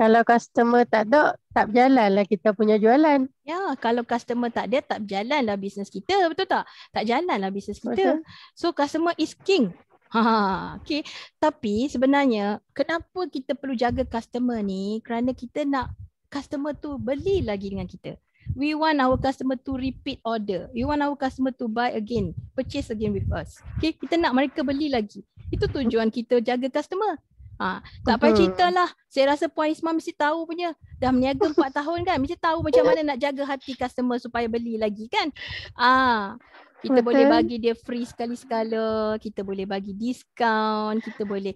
kalau customer tak ada tak berjalan lah kita punya jualan. Ya, kalau customer tak ada, tak berjalan lah bisnes kita. Betul tak? Tak jalan lah bisnes kita. Betul. So customer is king. Ha, okay. Tapi sebenarnya kenapa kita perlu jaga customer ni? Kerana kita nak customer tu beli lagi dengan kita. We want our customer to repeat order. We want our customer to buy again, purchase again with us. Okay, kita nak mereka beli lagi. Itu tujuan kita jaga customer. Ha, tak payah cerita lah. Saya rasa Puan Isma mesti tahu punya. Dah meniaga 4 tahun kan. Mesti tahu macam mana nak jaga hati customer supaya beli lagi kan. Ah, kita Betul. boleh bagi dia free sekali-sekala. Kita boleh bagi diskaun. Kita boleh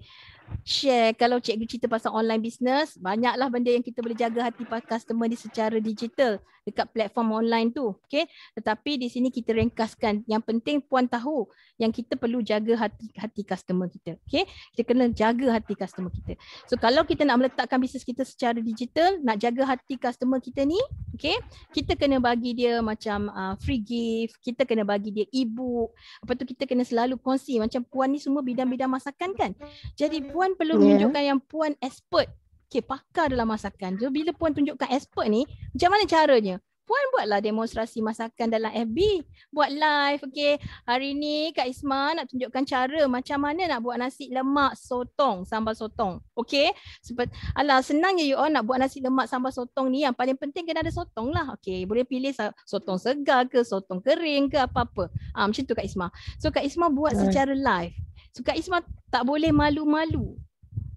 share. Kalau cikgu cerita pasal online business, banyaklah benda yang kita boleh jaga hati customer ni secara digital dekat platform online tu. Okay. Tetapi di sini kita ringkaskan. Yang penting puan tahu yang kita perlu jaga hati hati customer kita. Okay. Kita kena jaga hati customer kita. So kalau kita nak meletakkan bisnes kita secara digital, nak jaga hati customer kita ni, okay, kita kena bagi dia macam uh, free gift, kita kena bagi dia e-book. Lepas tu kita kena selalu kongsi macam puan ni semua bidang-bidang masakan kan. Jadi puan perlu Ya. menunjukkan yang puan expert. Okay, pakar dalam masakan. So bila puan tunjukkan expert ni, macam mana caranya? Puan buatlah demonstrasi masakan dalam FB. Buat live, okay. Hari ni Kak Isma nak tunjukkan cara macam mana nak buat nasi lemak sotong, sambal sotong. Okay. Sebab, alah senang je you all nak buat nasi lemak sambal sotong ni. Yang paling penting kena ada sotong lah. Okay. Boleh pilih sotong segar ke, sotong kering ke, apa-apa. Ah, macam tu Kak Isma. So Kak Isma buat secara live. So Kak Isma tak boleh malu-malu.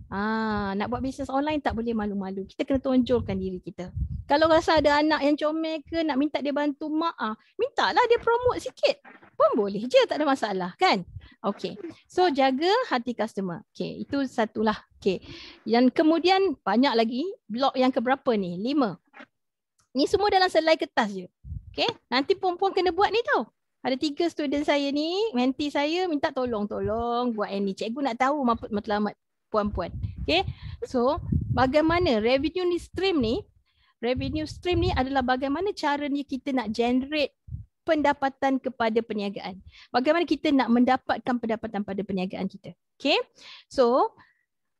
Ah, nak buat bisnes online tak boleh malu-malu. Kita kena tonjolkan diri kita. Kalau rasa ada anak yang comel ke nak minta dia bantu mak, ah, mintalah dia promote sikit. Pun boleh je, tak ada masalah kan? Okay. So jaga hati customer. Okay, itu satulah. Okay. Dan kemudian banyak lagi blok yang keberapa ni? Lima. Ni semua dalam selai kertas je. Okay. Nanti perempuan kena buat ni tau. Ada tiga student saya ni, menti saya minta tolong, tolong buat ni. Cikgu nak tahu matlamat puan-puan. Okay. So bagaimana revenue ni stream ni, revenue stream ni adalah bagaimana cara ni kita nak generate pendapatan kepada perniagaan. Bagaimana kita nak mendapatkan pendapatan pada perniagaan kita. Okay. So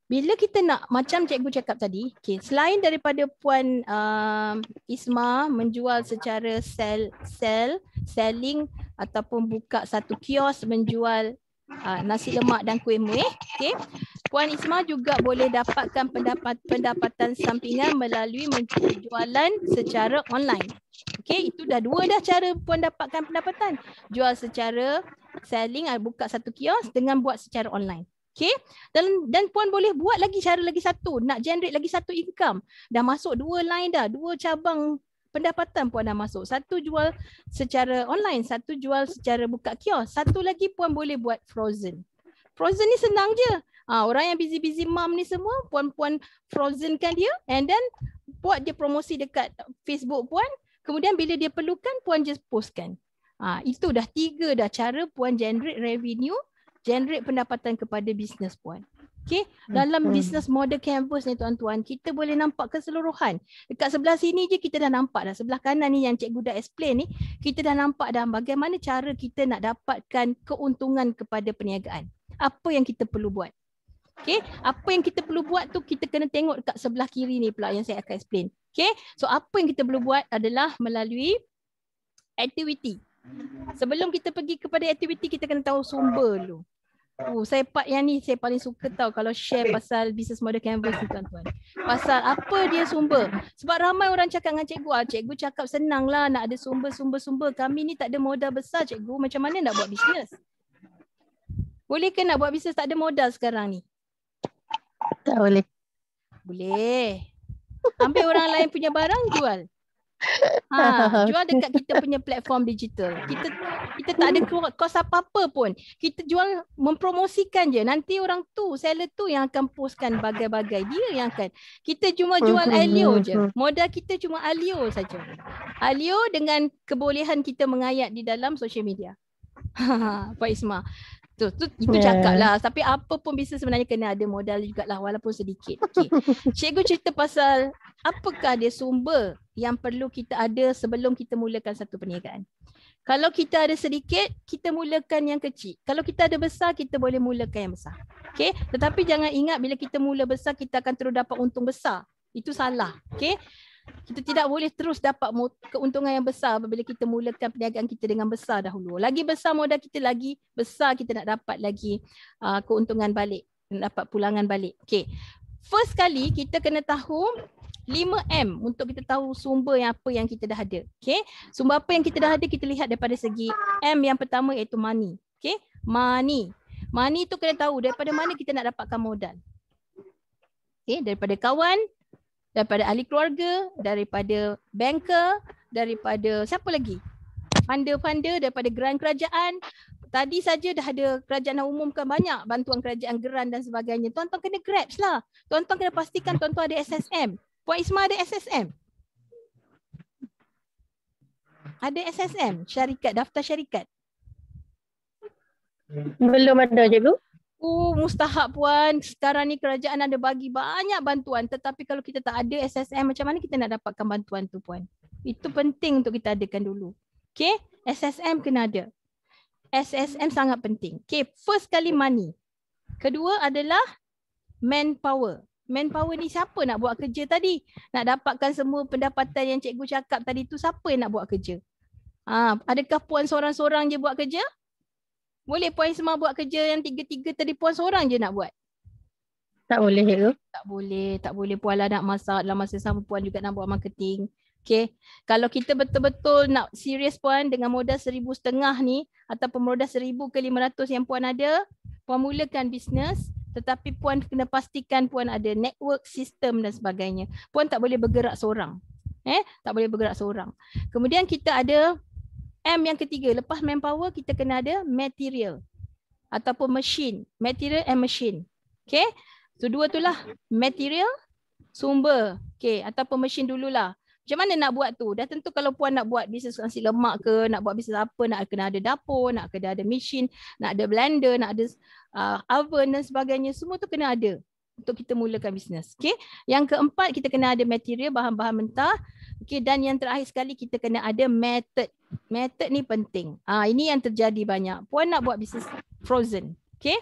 bila kita nak macam cikgu cakap tadi, okay, selain daripada puan uh, Isma menjual secara sell, sell, selling ataupun buka satu kios menjual uh, nasi lemak dan kuih muih. Okay. Puan Isma juga boleh dapatkan pendapat, pendapatan sampingan melalui menjualan secara online. Okay, itu dah dua dah cara puan dapatkan pendapatan. Jual secara selling, uh, buka satu kios dengan buat secara online. Okay. Dan dan puan boleh buat lagi cara lagi satu. Nak generate lagi satu income. Dah masuk dua line dah. Dua cabang pendapatan puan dah masuk. Satu jual secara online, satu jual secara buka kios. Satu lagi puan boleh buat frozen. Frozen ni senang je. Ha, orang yang busy-busy mom ni semua, puan-puan frozen kan dia and then buat dia promosi dekat Facebook puan. Kemudian bila dia perlukan, puan just postkan. Ha, itu dah tiga dah cara puan generate revenue, generate pendapatan kepada bisnes puan. Okay, dalam hmm. business model canvas ni tuan-tuan, kita boleh nampak keseluruhan. Dekat sebelah sini je kita dah nampak dah. Sebelah kanan ni yang cikgu dah explain ni, kita dah nampak dah bagaimana cara kita nak dapatkan keuntungan kepada perniagaan. Apa yang kita perlu buat. Okay, apa yang kita perlu buat tu kita kena tengok dekat sebelah kiri ni pula yang saya akan explain. Okay, so apa yang kita perlu buat adalah melalui aktiviti. Sebelum kita pergi kepada aktiviti, kita kena tahu sumber dulu. Oh, saya part yang ni saya paling suka tahu kalau share pasal business model canvas ni tuan-tuan. Pasal apa dia sumber? Sebab ramai orang cakap dengan cikgu, ah, cikgu cakap senang lah nak ada sumber-sumber-sumber. Kami ni tak ada modal besar cikgu, macam mana nak buat bisnes? Boleh ke nak buat bisnes tak ada modal sekarang ni? Tak boleh. Boleh. Ambil orang lain punya barang jual. Ha, jual dekat kita punya platform digital. Kita kita tak ada kos apa-apa pun. Kita jual mempromosikan je. Nanti orang tu, seller tu yang akan postkan bagai-bagai. Dia yang akan. Kita cuma jual Alio je. Modal kita cuma Alio saja. Alio dengan kebolehan kita mengayat di dalam social media. Pak Isma. Tu, tu itu yeah. cakap lah. Tapi apa pun bisnes sebenarnya kena ada modal jugalah walaupun sedikit. Okay. Cikgu cerita pasal apakah dia sumber yang perlu kita ada sebelum kita mulakan satu perniagaan. Kalau kita ada sedikit, kita mulakan yang kecil. Kalau kita ada besar, kita boleh mulakan yang besar. Okay. Tetapi jangan ingat bila kita mula besar, kita akan terus dapat untung besar. Itu salah. Okay kita tidak boleh terus dapat keuntungan yang besar apabila kita mulakan perniagaan kita dengan besar dahulu. Lagi besar modal kita, lagi besar kita nak dapat lagi uh, keuntungan balik, dapat pulangan balik. Okay. First kali kita kena tahu 5M untuk kita tahu sumber yang apa yang kita dah ada. Okay. Sumber apa yang kita dah ada kita lihat daripada segi M yang pertama iaitu money. Okay. Money. Money tu kena tahu daripada mana kita nak dapatkan modal. Okay. Daripada kawan, daripada ahli keluarga, daripada banker, daripada siapa lagi? Funder-funder daripada geran kerajaan. Tadi saja dah ada kerajaan yang umumkan banyak bantuan kerajaan geran dan sebagainya. Tuan-tuan kena grab lah. Tuan-tuan kena pastikan tuan-tuan ada SSM. Puan Isma ada SSM? Ada SSM, syarikat, daftar syarikat? Belum ada cikgu. Oh, mustahak puan. Sekarang ni kerajaan ada bagi banyak bantuan. Tetapi kalau kita tak ada SSM, macam mana kita nak dapatkan bantuan tu puan? Itu penting untuk kita adakan dulu. Okay, SSM kena ada. SSM sangat penting. Okay, first kali money. Kedua adalah manpower. Manpower ni siapa nak buat kerja tadi? Nak dapatkan semua pendapatan yang cikgu cakap tadi tu siapa yang nak buat kerja? Ha, adakah puan seorang-seorang je buat kerja? Boleh Puan Isma buat kerja yang tiga-tiga tadi Puan seorang je nak buat? Tak boleh ke? Tak boleh. Tak boleh Puan lah nak masak dalam masa sama Puan juga nak buat marketing. Okay. Kalau kita betul-betul nak serius Puan dengan modal seribu setengah ni ataupun modal seribu ke lima ratus yang Puan ada, Puan mulakan bisnes Tetapi puan kena pastikan puan ada network, sistem dan sebagainya. Puan tak boleh bergerak seorang. Eh, tak boleh bergerak seorang. Kemudian kita ada M yang ketiga, lepas manpower kita kena ada material ataupun machine, material and machine. Okay? So dua tu lah, material, sumber. Okay, ataupun machine dululah. Macam mana nak buat tu? Dah tentu kalau puan nak buat bisnes nasi lemak ke, nak buat bisnes apa, nak kena ada dapur, nak kena ada mesin, nak ada blender, nak ada uh, oven dan sebagainya. Semua tu kena ada untuk kita mulakan bisnes. Okay. Yang keempat kita kena ada material, bahan-bahan mentah. Okay. Dan yang terakhir sekali kita kena ada method. Method ni penting. Ah Ini yang terjadi banyak. Puan nak buat bisnes frozen. Okay.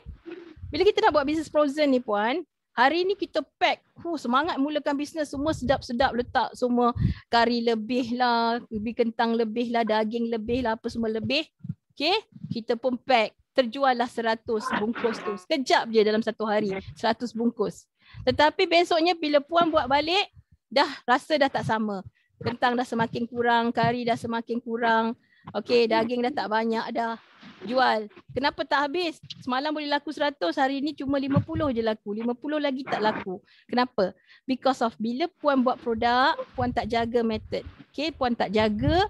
Bila kita nak buat bisnes frozen ni puan, Hari ni kita pack, huh, semangat mulakan bisnes semua sedap-sedap letak semua kari lebih lah, lebih kentang lebih lah, daging lebih lah, apa semua lebih. Okay, kita pun pack. Terjual lah 100 bungkus tu. Sekejap je dalam satu hari, 100 bungkus. Tetapi besoknya bila puan buat balik, dah rasa dah tak sama. Kentang dah semakin kurang, kari dah semakin kurang. Okay, daging dah tak banyak dah jual. Kenapa tak habis? Semalam boleh laku 100, hari ni cuma 50 je laku. 50 lagi tak laku. Kenapa? Because of bila puan buat produk, puan tak jaga method. Okay, puan tak jaga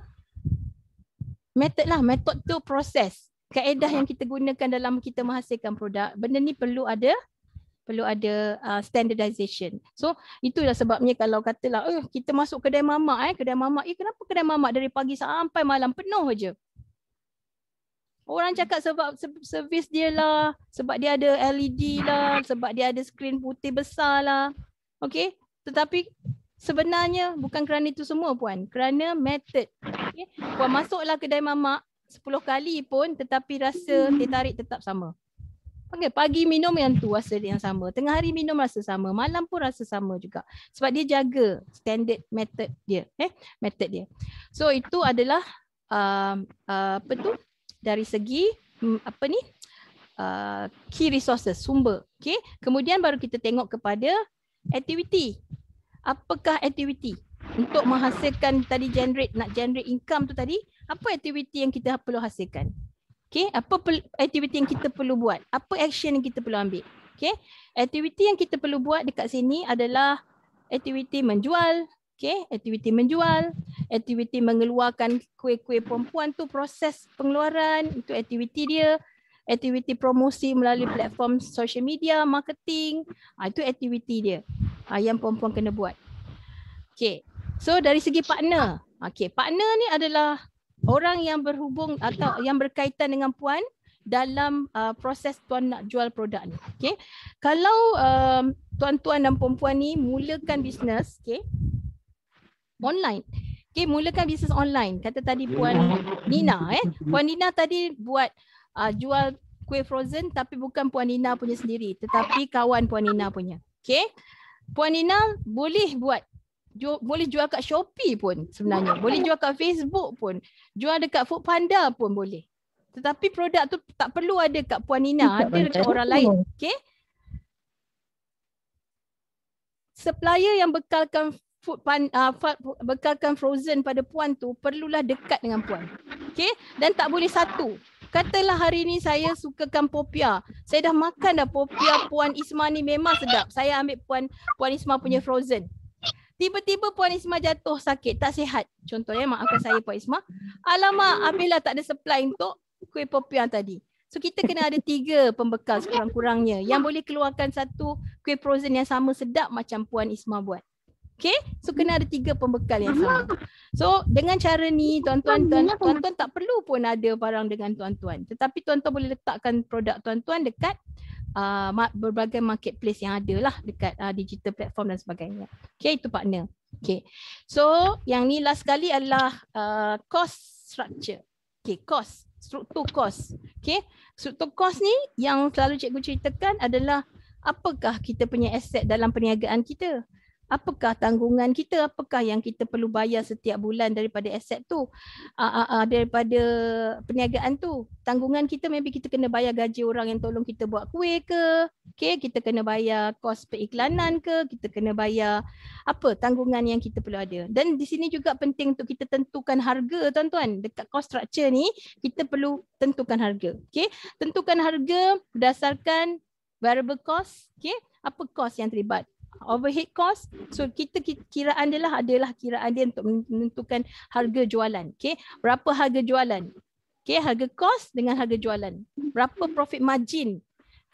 method lah. Method tu proses. Kaedah yang kita gunakan dalam kita menghasilkan produk. Benda ni perlu ada perlu ada uh, standardization. So itulah sebabnya kalau katalah eh kita masuk kedai mamak eh kedai mamak eh kenapa kedai mamak dari pagi sampai malam penuh aja. Orang cakap sebab servis dia lah, sebab dia ada LED lah, sebab dia ada skrin putih besar lah. Okay, tetapi sebenarnya bukan kerana itu semua puan, kerana method. Okay? Puan masuklah kedai mamak 10 kali pun tetapi rasa teh tarik tetap sama. Okay, pagi minum yang tu rasa yang sama. Tengah hari minum rasa sama. Malam pun rasa sama juga. Sebab dia jaga standard method dia. Eh, method dia. So itu adalah uh, uh, apa tu? dari segi mm, apa ni uh, key resources sumber okey kemudian baru kita tengok kepada activity apakah activity untuk menghasilkan tadi generate nak generate income tu tadi apa activity yang kita perlu hasilkan okey apa activity yang kita perlu buat? Apa action yang kita perlu ambil? Okey activity yang kita perlu buat dekat sini adalah activity menjual. Okay, aktiviti menjual, aktiviti mengeluarkan kuih-kuih perempuan tu proses pengeluaran, itu aktiviti dia. Aktiviti promosi melalui platform social media, marketing, ha, itu aktiviti dia. Ha, yang perempuan kena buat. Okay, so dari segi partner, okay, partner ni adalah orang yang berhubung atau yang berkaitan dengan puan dalam uh, proses tuan nak jual produk ni. Okay, kalau um, tuan-tuan dan perempuan ni mulakan bisnes, okay, online. Okay, mulakan bisnes online. Kata tadi Puan Nina eh. Puan Nina tadi buat uh, jual kuih frozen tapi bukan Puan Nina punya sendiri. Tetapi kawan Puan Nina punya. Okay. Puan Nina boleh buat ju- boleh jual kat Shopee pun sebenarnya. Boleh jual kat Facebook pun. Jual dekat Food Panda pun boleh. Tetapi produk tu tak perlu ada kat Puan Nina. Ada dekat orang lain. Okay. Supplier yang bekalkan food pan, uh, bekalkan frozen pada puan tu perlulah dekat dengan puan. Okay? Dan tak boleh satu. Katalah hari ni saya sukakan popia. Saya dah makan dah popia puan Isma ni memang sedap. Saya ambil puan puan Isma punya frozen. Tiba-tiba puan Isma jatuh sakit, tak sihat. Contohnya maafkan saya puan Isma. Alamak, habislah tak ada supply untuk kuih popia tadi. So kita kena ada tiga pembekal sekurang-kurangnya yang boleh keluarkan satu kuih frozen yang sama sedap macam puan Isma buat. Okay, so kena ada tiga pembekal yang sama. So dengan cara ni tuan-tuan tuan-tuan tak perlu pun ada barang dengan tuan-tuan. Tetapi tuan-tuan boleh letakkan produk tuan-tuan dekat uh, berbagai marketplace yang ada lah dekat uh, digital platform dan sebagainya. Okay, itu partner. Okay, so yang ni last sekali adalah uh, cost structure. Okay, cost, struktur cost. Okay, struktur cost ni yang selalu cikgu ceritakan adalah apakah kita punya aset dalam perniagaan kita apakah tanggungan kita? Apakah yang kita perlu bayar setiap bulan daripada aset tu? Uh, uh, uh, daripada perniagaan tu? Tanggungan kita maybe kita kena bayar gaji orang yang tolong kita buat kuih ke? Okay kita kena bayar kos periklanan ke? Kita kena bayar apa tanggungan yang kita perlu ada. Dan di sini juga penting untuk kita tentukan harga tuan-tuan. Dekat cost structure ni kita perlu tentukan harga. Okay tentukan harga berdasarkan variable cost, okay? Apa cost yang terlibat? Overhead cost. So kita kiraan dia lah adalah kiraan dia untuk menentukan harga jualan. Okay. Berapa harga jualan? Okay. Harga cost dengan harga jualan. Berapa profit margin?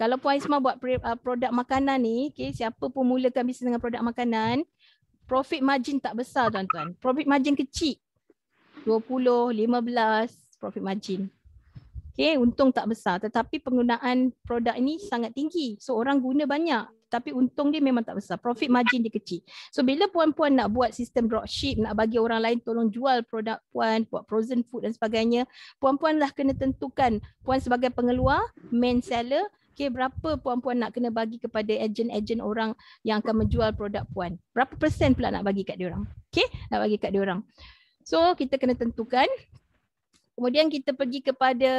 Kalau Puan Isma buat uh, produk makanan ni, okay, siapa pun mulakan bisnes dengan produk makanan, profit margin tak besar tuan-tuan. Profit margin kecil. 20, 15 profit margin. Okay, untung tak besar tetapi penggunaan produk ini sangat tinggi. So orang guna banyak tapi untung dia memang tak besar. Profit margin dia kecil. So bila puan-puan nak buat sistem dropship, nak bagi orang lain tolong jual produk puan, buat frozen food dan sebagainya, puan-puan lah kena tentukan puan sebagai pengeluar, main seller, okay, berapa puan-puan nak kena bagi kepada ejen-ejen orang yang akan menjual produk puan. Berapa persen pula nak bagi kat dia orang. Okay, nak bagi kat dia orang. So kita kena tentukan Kemudian kita pergi kepada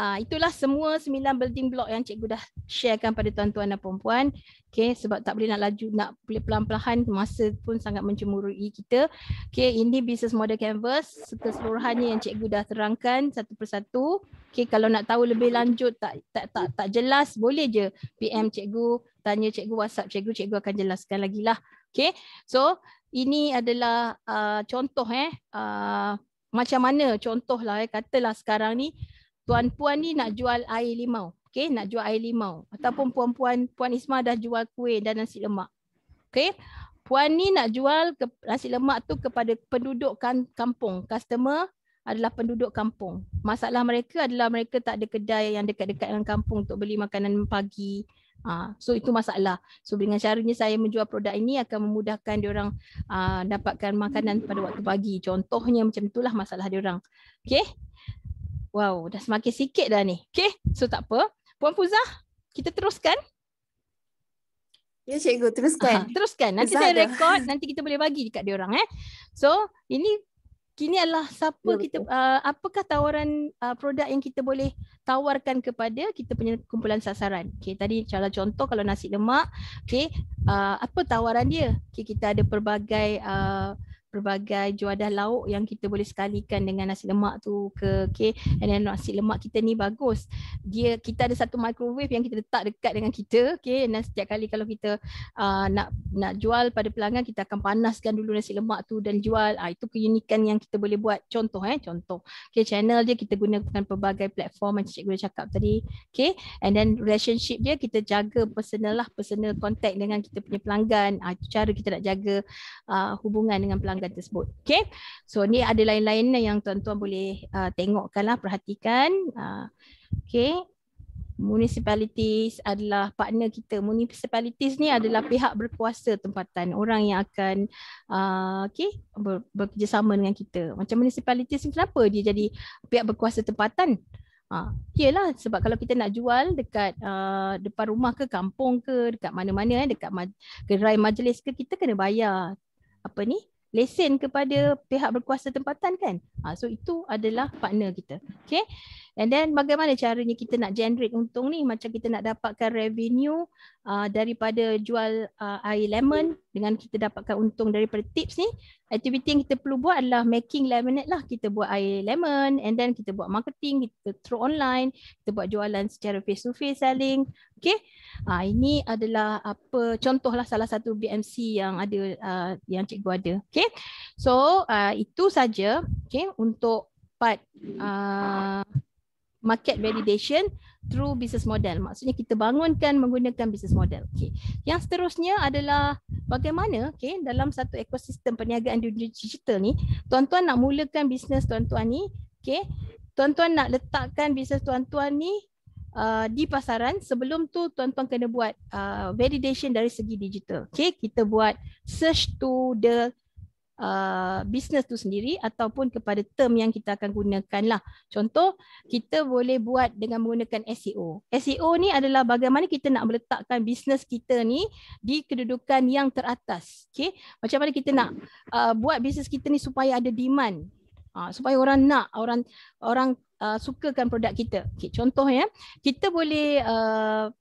uh, itulah semua sembilan building block yang cikgu dah sharekan pada tuan-tuan dan puan-puan. Okay, sebab tak boleh nak laju, nak pelan-pelan masa pun sangat mencemurui kita. Okay, ini business model canvas keseluruhannya yang cikgu dah terangkan satu persatu. Okay, kalau nak tahu lebih lanjut tak tak tak, tak jelas boleh je PM cikgu, tanya cikgu WhatsApp cikgu, cikgu akan jelaskan lagi lah. Okay, so ini adalah uh, contoh eh uh, macam mana contohlah eh katalah sekarang ni tuan-puan ni nak jual air limau. Okey, nak jual air limau ataupun puan-puan puan Isma dah jual kuih dan nasi lemak. Okey. Puan ni nak jual ke, nasi lemak tu kepada penduduk kan, kampung. Customer adalah penduduk kampung. Masalah mereka adalah mereka tak ada kedai yang dekat-dekat dengan kampung untuk beli makanan pagi, Uh, so itu masalah. So dengan caranya saya menjual produk ini akan memudahkan diorang uh, dapatkan makanan pada waktu pagi. Contohnya macam itulah masalah diorang. Okay. Wow, dah semakin sikit dah ni. Okay, so tak apa. Puan Fuzah, kita teruskan. Ya cikgu, teruskan. Uh, teruskan. Nanti Fuzah saya rekod, nanti kita boleh bagi dekat diorang. Eh. So ini kini adalah siapa kita uh, apakah tawaran uh, produk yang kita boleh tawarkan kepada kita punya kumpulan sasaran. Okey tadi cara contoh kalau nasi lemak, okey uh, apa tawaran dia? Okey kita ada pelbagai uh, berbagai juadah lauk yang kita boleh sekalikan dengan nasi lemak tu ke okay? And then nasi lemak kita ni bagus. Dia kita ada satu microwave yang kita letak dekat dengan kita okay? Dan setiap kali kalau kita uh, nak nak jual pada pelanggan kita akan panaskan dulu nasi lemak tu dan jual. Uh, itu keunikan yang kita boleh buat. Contoh eh? Contoh. Okay channel dia kita gunakan pelbagai platform macam cikgu dah cakap tadi okay? And then relationship dia kita jaga personal lah personal contact dengan kita punya pelanggan. Uh, itu cara kita nak jaga uh, hubungan dengan pelanggan pelanggan tersebut. Okay. So ni ada lain-lain yang tuan-tuan boleh uh, tengokkanlah, perhatikan. Uh, okay. Municipalities adalah partner kita. Municipalities ni adalah pihak berkuasa tempatan. Orang yang akan uh, okay, ber, bekerjasama dengan kita. Macam municipalities ni kenapa dia jadi pihak berkuasa tempatan? Ha, yelah sebab kalau kita nak jual dekat uh, depan rumah ke kampung ke dekat mana-mana eh, dekat ma- gerai majlis ke kita kena bayar apa ni lesen kepada pihak berkuasa tempatan kan. Ha, so itu adalah partner kita. Okay. And then bagaimana caranya kita nak generate untung ni macam kita nak dapatkan revenue uh, daripada jual uh, air lemon dengan kita dapatkan untung daripada tips ni aktiviti yang kita perlu buat adalah making lemonade lah. Kita buat air lemon and then kita buat marketing kita throw online kita buat jualan secara face to face selling. Okay? Uh, ini adalah apa contohlah salah satu BMC yang ada uh, yang cikgu ada. Okay? So uh, itu saja. Okay? Untuk part uh, market validation through business model. Maksudnya kita bangunkan menggunakan business model. Okay. Yang seterusnya adalah bagaimana okay, dalam satu ekosistem perniagaan digital ni, tuan-tuan nak mulakan bisnes tuan-tuan ni, okay, tuan-tuan nak letakkan bisnes tuan-tuan ni uh, di pasaran, sebelum tu tuan-tuan kena buat uh, validation dari segi digital. Okay, kita buat search to the uh, business tu sendiri ataupun kepada term yang kita akan gunakan lah. Contoh, kita boleh buat dengan menggunakan SEO. SEO ni adalah bagaimana kita nak meletakkan bisnes kita ni di kedudukan yang teratas. Okay? Macam mana kita nak uh, buat bisnes kita ni supaya ada demand. Uh, supaya orang nak, orang orang uh, sukakan produk kita. Okay, contoh ya, kita boleh uh,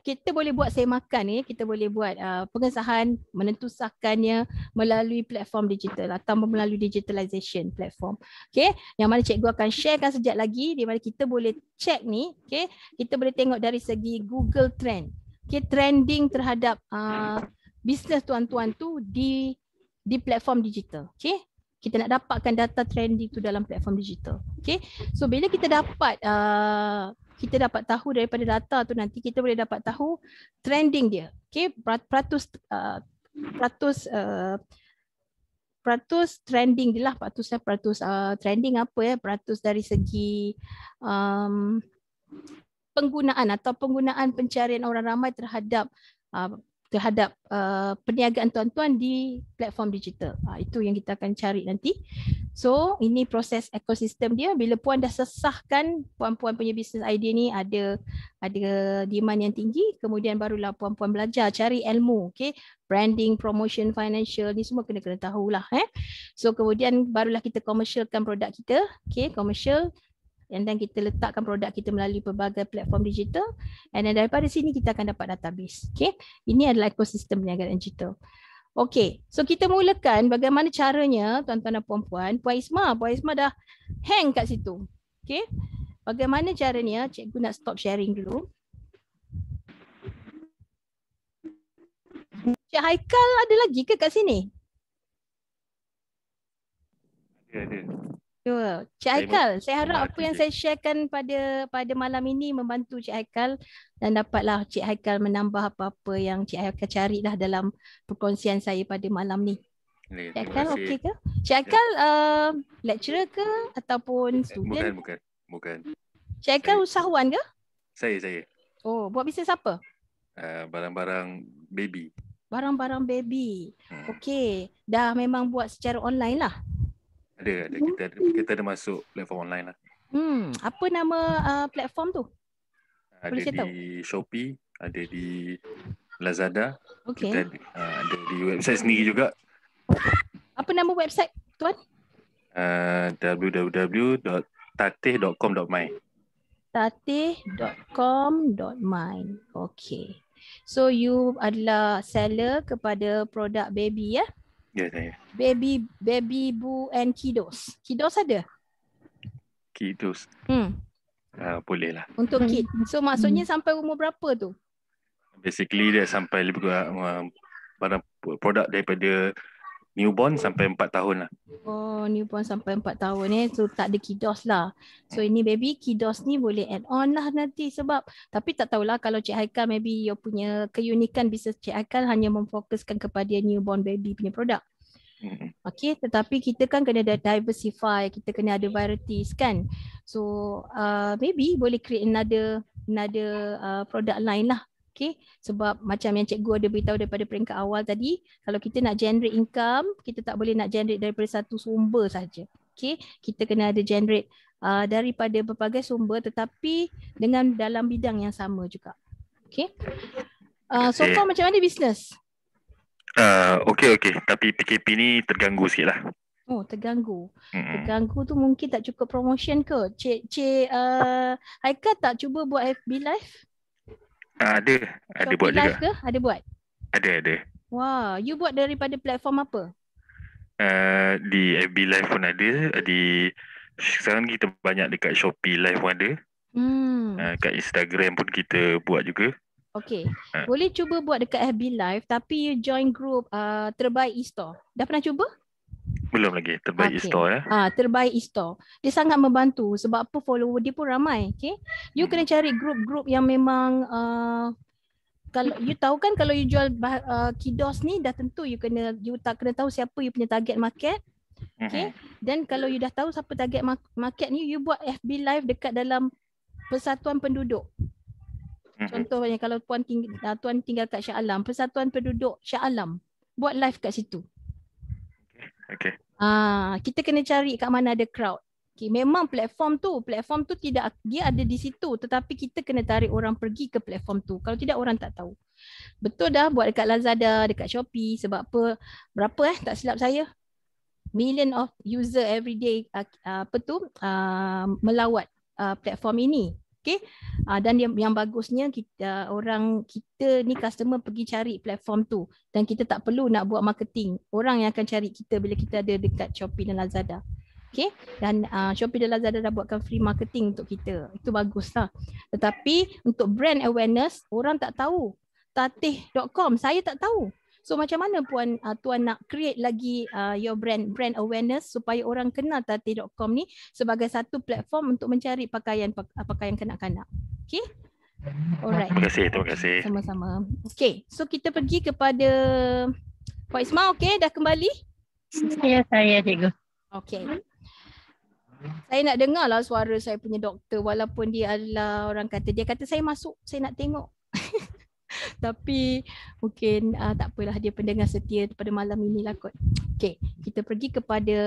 kita boleh buat semakan ni, kita boleh buat uh, pengesahan, menentusahkannya melalui platform digital atau melalui digitalization platform. Okay, yang mana cikgu akan sharekan sejak lagi di mana kita boleh check ni, okay, kita boleh tengok dari segi Google Trend. Okay, trending terhadap uh, bisnes tuan-tuan tu di di platform digital. Okay, kita nak dapatkan data trending tu dalam platform digital. Okay, so bila kita dapat uh, kita dapat tahu daripada data tu nanti kita boleh dapat tahu trending dia. Okay, peratus uh, peratus uh, peratus trending dia lah peratus peratus uh, trending apa ya peratus dari segi um, penggunaan atau penggunaan pencarian orang ramai terhadap uh, terhadap uh, perniagaan tuan-tuan di platform digital. Uh, itu yang kita akan cari nanti. So ini proses ekosistem dia. Bila puan dah sesahkan puan-puan punya business idea ni ada ada demand yang tinggi, kemudian barulah puan-puan belajar cari ilmu, okay? Branding, promotion, financial ni semua kena kena tahulah. Eh? So kemudian barulah kita commercialkan produk kita, okay? Commercial and then kita letakkan produk kita melalui pelbagai platform digital and then daripada sini kita akan dapat database. Okay. Ini adalah ekosistem perniagaan digital. Okay. So kita mulakan bagaimana caranya tuan-tuan dan puan-puan. Puan Isma, Puan Isma dah hang kat situ. Okay. Bagaimana caranya? Cikgu nak stop sharing dulu. Cik Haikal ada lagi ke kat sini? Ada, ada. Sure. Cik Haikal, saya harap apa yang saya sharekan pada pada malam ini membantu Cik Haikal dan dapatlah Cik Haikal menambah apa-apa yang Cik Haikal carilah dalam perkongsian saya pada malam ni. Cik Haikal okey ke? Cik Haikal uh, lecturer ke ataupun student? Bukan, bukan. Bukan. Cik Haikal usahawan ke? Saya, saya. Oh, buat bisnes apa? Uh, barang-barang baby. Barang-barang baby. Hmm. Okey. Dah memang buat secara online lah? Ada, ada. Kita, kita ada masuk platform online lah. Hmm, apa nama uh, platform tu? Ada Boleh di tahu? Shopee, ada di Lazada. Okay. Kita ada, uh, ada di website sendiri juga. Apa nama website tuan? Uh, www.tateh.com.my tateh.com.my Okay. So you adalah seller kepada produk baby ya? Ya, saya. Baby baby bu and kiddos. Kiddos ada? Kiddos. Hmm. Uh, boleh lah. Untuk kid. So maksudnya hmm. sampai umur berapa tu? Basically dia sampai lebih kurang uh, barang produk daripada newborn sampai 4 tahun lah. Oh, newborn sampai 4 tahun eh. So tak ada kiddos lah. So ini baby kiddos ni boleh add on lah nanti sebab tapi tak tahulah kalau Cik Haikal maybe you punya keunikan bisnes Cik Haikal hanya memfokuskan kepada newborn baby punya produk. Hmm. Okay, tetapi kita kan kena diversify, kita kena ada varieties kan. So uh, maybe boleh create another another uh, product line lah Okay, sebab macam yang cikgu ada beritahu daripada peringkat awal tadi, kalau kita nak generate income, kita tak boleh nak generate daripada satu sumber saja. Okay, kita kena ada generate uh, daripada berbagai sumber tetapi dengan dalam bidang yang sama juga. Okay, uh, so far macam mana bisnes? Uh, okay, okay. Tapi PKP ni terganggu sikit lah. Oh, terganggu. Mm-hmm. Terganggu tu mungkin tak cukup promotion ke? Cik, Cik uh, Haikal tak cuba buat FB Live? Uh, ada, ada Shopee buat live juga. ke? Ada buat? Ada, ada. Wah, you buat daripada platform apa? Uh, di FB Live pun ada, di sekarang kita banyak dekat Shopee Live pun ada. Hmm. Uh, kat Instagram pun kita buat juga. Okay. Uh. Boleh cuba buat dekat FB Live tapi you join group uh, Terbaik e-store. Dah pernah cuba? Belum lagi terbaik okay. e-store ya. Ah terbaik e-store. Dia sangat membantu sebab apa follower dia pun ramai, okay? You hmm. kena cari group-group yang memang uh, kalau you tahu kan kalau you jual uh, kidos ni dah tentu you kena you tak kena tahu siapa you punya target market. Okay. Dan kalau you dah tahu siapa target market ni you buat FB live dekat dalam persatuan penduduk. Contohnya kalau puan tinggal uh, tuan tinggal kat Shah Alam, persatuan penduduk Shah Alam, buat live kat situ. Okay. Ah, kita kena cari kat mana ada crowd. Okay, memang platform tu, platform tu tidak dia ada di situ tetapi kita kena tarik orang pergi ke platform tu. Kalau tidak orang tak tahu. Betul dah buat dekat Lazada, dekat Shopee sebab apa? Berapa eh tak silap saya? Million of user every day uh, apa tu? Uh, melawat uh, platform ini. Okay. Uh, dan yang, yang bagusnya kita orang kita ni customer pergi cari platform tu dan kita tak perlu nak buat marketing. Orang yang akan cari kita bila kita ada dekat Shopee dan Lazada. Okay. Dan uh, Shopee dan Lazada dah buatkan free marketing untuk kita. Itu baguslah. Tetapi untuk brand awareness orang tak tahu. Tatih.com saya tak tahu. So macam mana puan uh, tuan nak create lagi uh, your brand brand awareness supaya orang kenal tati.com ni sebagai satu platform untuk mencari pakaian uh, pakaian kanak-kanak. Okay? Alright. Terima kasih, terima kasih. Sama-sama. Okay, so kita pergi kepada Puan Isma, okay? Dah kembali? Ya, saya cikgu. Okay. Saya nak dengar lah suara saya punya doktor walaupun dia adalah orang kata, dia kata saya masuk, saya nak tengok. Tapi mungkin uh, tak apalah dia pendengar setia pada malam ini lah kot. Okay, kita pergi kepada